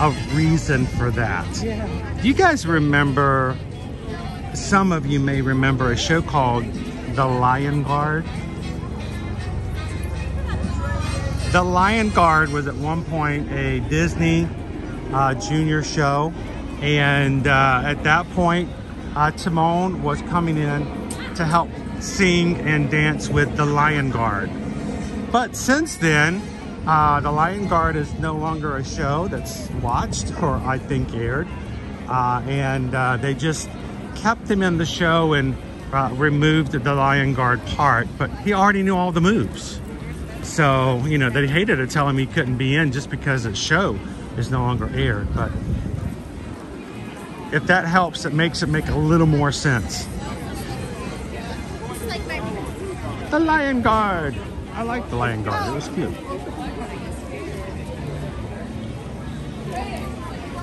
a, a reason for that. Do you guys remember, some of you may remember a show called The Lion Guard? The Lion Guard was at one point a Disney uh, junior show. And uh, at that point, uh, Timon was coming in to help sing and dance with the Lion Guard. But since then, uh, the Lion Guard is no longer a show that's watched or I think aired. Uh, and uh, they just kept him in the show and uh, removed the Lion Guard part, but he already knew all the moves. So, you know, they hated to tell him he couldn't be in just because the show is no longer aired. But if that helps, it makes it make a little more sense. The Lion Guard. I like the Lion Guard. It was cute.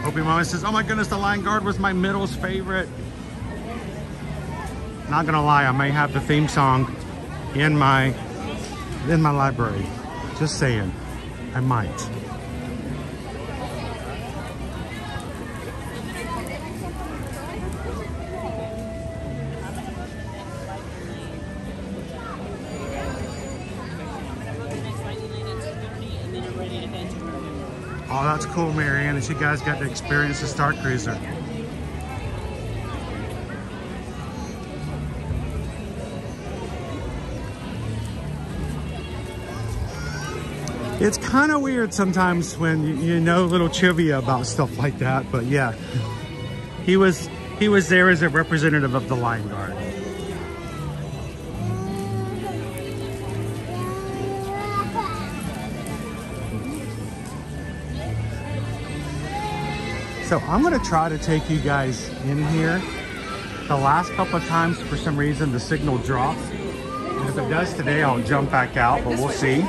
Opie Mama says, oh my goodness, the Lion Guard was my middle's favorite. Not gonna lie, I may have the theme song in my in my library. Just saying, I might. Oh, that's cool, Marianne, that you guys got to experience the Star Cruiser. It's kind of weird sometimes when you, you know little trivia about stuff like that, but yeah, he was he was there as a representative of the Lion Guard. So I'm gonna try to take you guys in here. The last couple of times, for some reason, the signal dropped. And if it does today, I'll jump back out, but we'll see.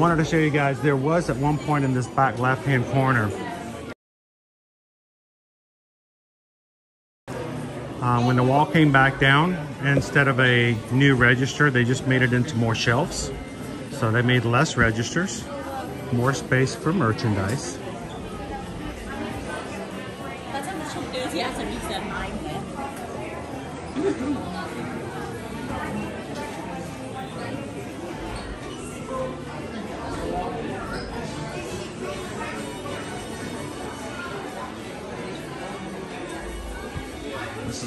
Wanted to show you guys, there was at one point in this back left-hand corner, Uh, when the wall came back down, instead of a new register, they just made it into more shelves. So they made less registers, more space for merchandise.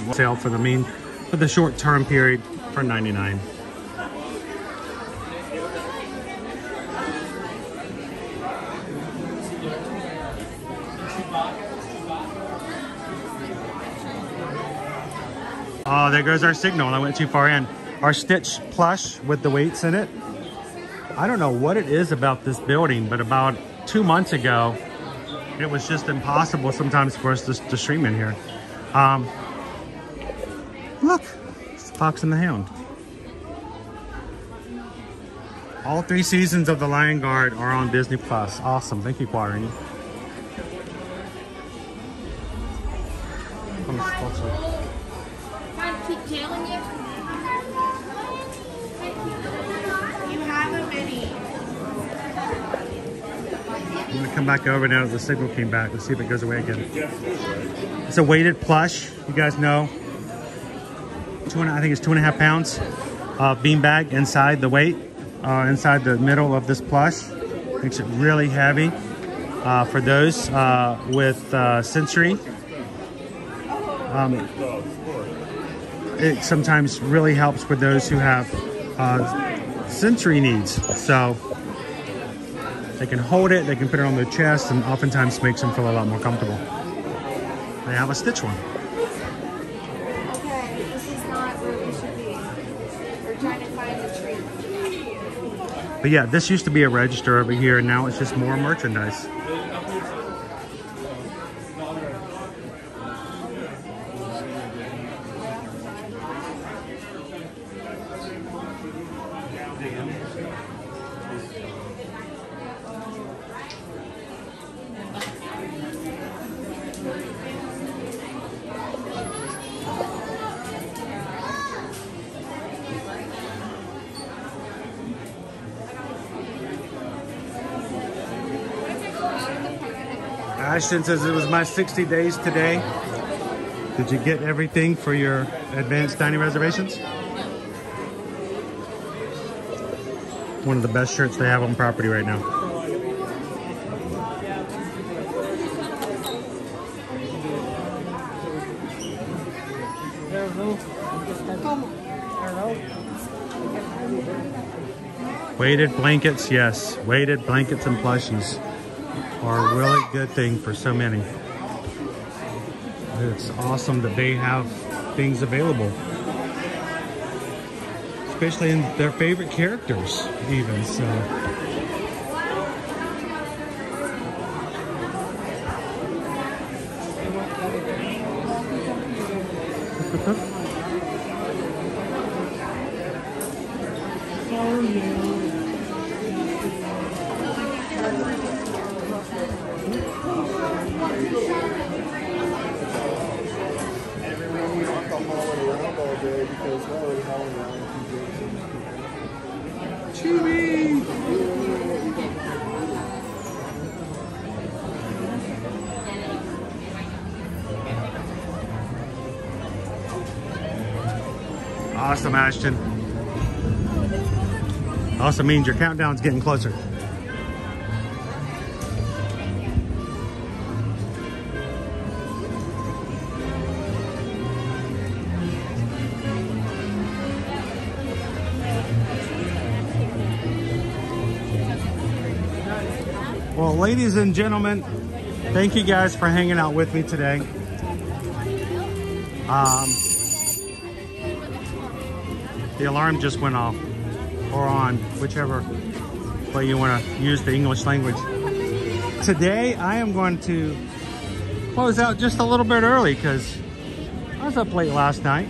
Is sale for the mean, for the short term period for 99. Oh, there goes our signal. I went too far in. Our Stitch plush with the weights in it. I don't know what it is about this building, but about two months ago, it was just impossible sometimes for us to, to stream in here. Um, look, it's Fox and the Hound. All three seasons of The Lion Guard are on Disney Plus. Awesome. Thank you, Quarry. Trying to keep tailing you. You have a mini. I'm gonna come back over now that the signal came back. Let's see if it goes away again. It's a weighted plush. You guys know. Two and, I think it's two and a half pounds of beanbag inside the weight, uh, inside the middle of this plush. Makes it really heavy. Uh, for those uh, with uh, sensory, um, it sometimes really helps with those who have uh, sensory needs. So they can hold it, they can put it on their chest, and oftentimes makes them feel a lot more comfortable. They have a stitch one. Okay, this is not where we should be. We're trying to find the tree. But yeah, this used to be a register over here, and now it's just more merchandise. Ashton says it was my 60 days today. Did you get everything for your advanced dining reservations? One of the best shirts they have on property right now. Weighted blankets, yes. Weighted blankets and plushies are a really good thing for so many. It's awesome that they have things available. Especially in their favorite characters, even, so. Also means your countdown's getting closer. Well, ladies and gentlemen, thank you guys for hanging out with me today. Um, the alarm just went off or on, whichever way you want to use the English language. Today, I am going to close out just a little bit early because I was up late last night,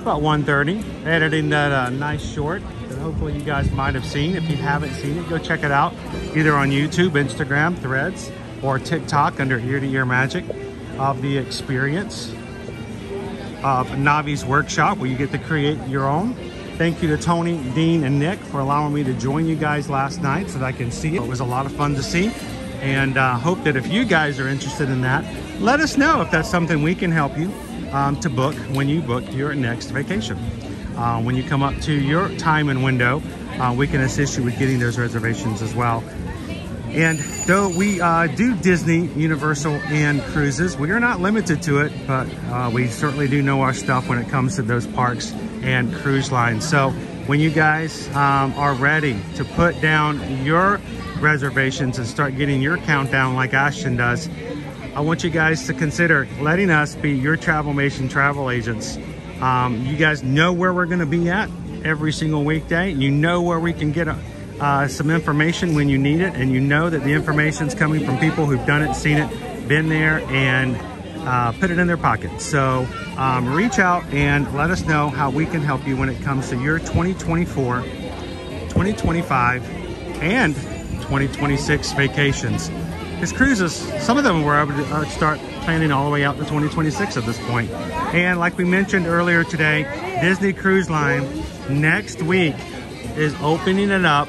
about 1.30, editing that uh, nice short that hopefully you guys might have seen. If you haven't seen it, go check it out either on YouTube, Instagram, Threads, or TikTok under Ear to Ear Magic of the experience of Savi's workshop where you get to create your own. Thank you to Tony, Dean, and Nick for allowing me to join you guys last night so that I can see it. It was a lot of fun to see and uh, hope that if you guys are interested in that, let us know if that's something we can help you um, to book when you book your next vacation. Uh, when you come up to your time and window, uh, we can assist you with getting those reservations as well. And though we uh, do Disney, Universal, and cruises, we are not limited to it, but uh, we certainly do know our stuff when it comes to those parks and cruise lines. So when you guys um, are ready to put down your reservations and start getting your countdown like Ashton does, I want you guys to consider letting us be your Travel Travelmation travel agents. Um, you guys know where we're gonna be at every single weekday. You know where we can get a, uh, some information when you need it and you know that the information is coming from people who've done it, seen it, been there, and uh, put it in their pocket. So um, reach out and let us know how we can help you when it comes to your 2024, 2025, and 2026 vacations. His cruises, some of them were able to start planning all the way out to 2026 at this point. And like we mentioned earlier today, Disney Cruise Line next week is opening it up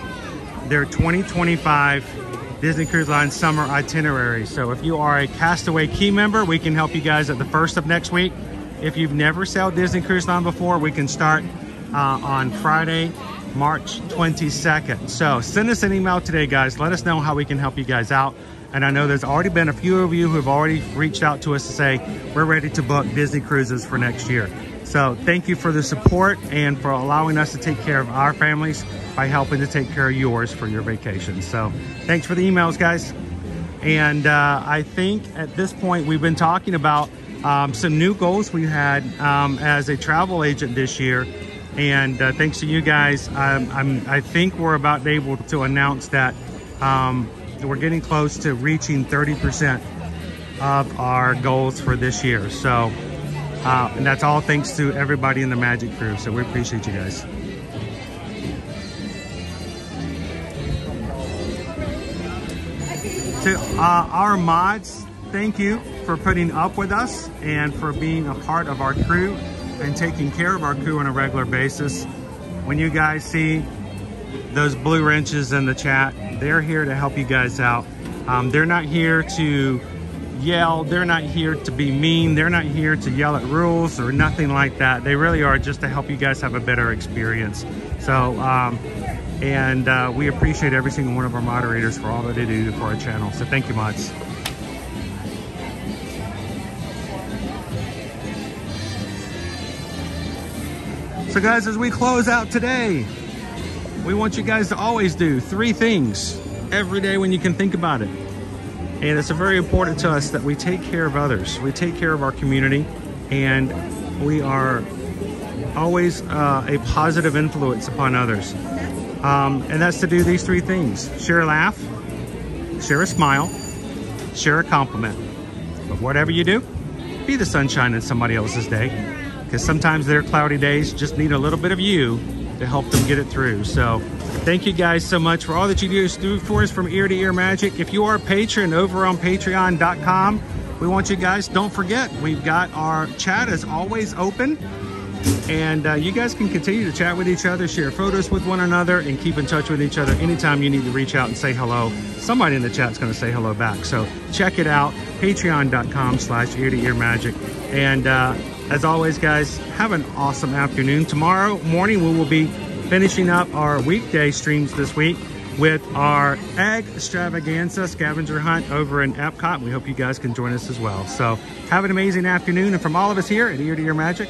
their 2025 Disney Cruise Line summer itinerary. So if you are a Castaway Key member, we can help you guys at the first of next week. If you've never sailed Disney Cruise Line before, we can start uh, on Friday, March 22nd. So send us an email today, guys. Let us know how we can help you guys out. And I know there's already been a few of you who have already reached out to us to say, we're ready to book Disney cruises for next year. So thank you for the support and for allowing us to take care of our families by helping to take care of yours for your vacation. So thanks for the emails, guys. And uh, I think at this point, we've been talking about um, some new goals we had um, as a travel agent this year. And uh, thanks to you guys, I'm, I'm, i think we're about able to announce that um, we're getting close to reaching 30% of our goals for this year. So, uh, and that's all thanks to everybody in the Magic crew. So we appreciate you guys. To uh, our mods, thank you for putting up with us and for being a part of our crew and taking care of our crew on a regular basis. When you guys see those blue wrenches in the chat, they're here to help you guys out. Um, they're not here to yell. They're not here to be mean. They're not here to yell at rules or nothing like that. They really are just to help you guys have a better experience. So, um, and uh, we appreciate every single one of our moderators for all that they do for our channel. So thank you, much. So guys, as we close out today, we want you guys to always do three things every day when you can think about it. And it's very important to us that we take care of others. We take care of our community and we are always uh, a positive influence upon others. Um, and that's to do these three things. Share a laugh, share a smile, share a compliment. But whatever you do, be the sunshine in somebody else's day. Because sometimes their cloudy days just need a little bit of you to help them get it through. So thank you guys so much for all that you do for us from ear to ear magic. If you are a patron over on patreon.com, we want you guys, don't forget, we've got our chat is always open. And uh, you guys can continue to chat with each other, share photos with one another, and keep in touch with each other anytime you need to reach out and say hello. Somebody in the chat's going to say hello back. So check it out, patreon.com slash ear to ear magic. And uh, as always, guys, have an awesome afternoon. Tomorrow morning, we will be finishing up our weekday streams this week with our egg extravaganza scavenger hunt over in Epcot. We hope you guys can join us as well. So have an amazing afternoon. And from all of us here at Ear to Ear Magic,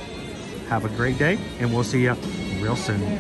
have a great day, and we'll see you real soon.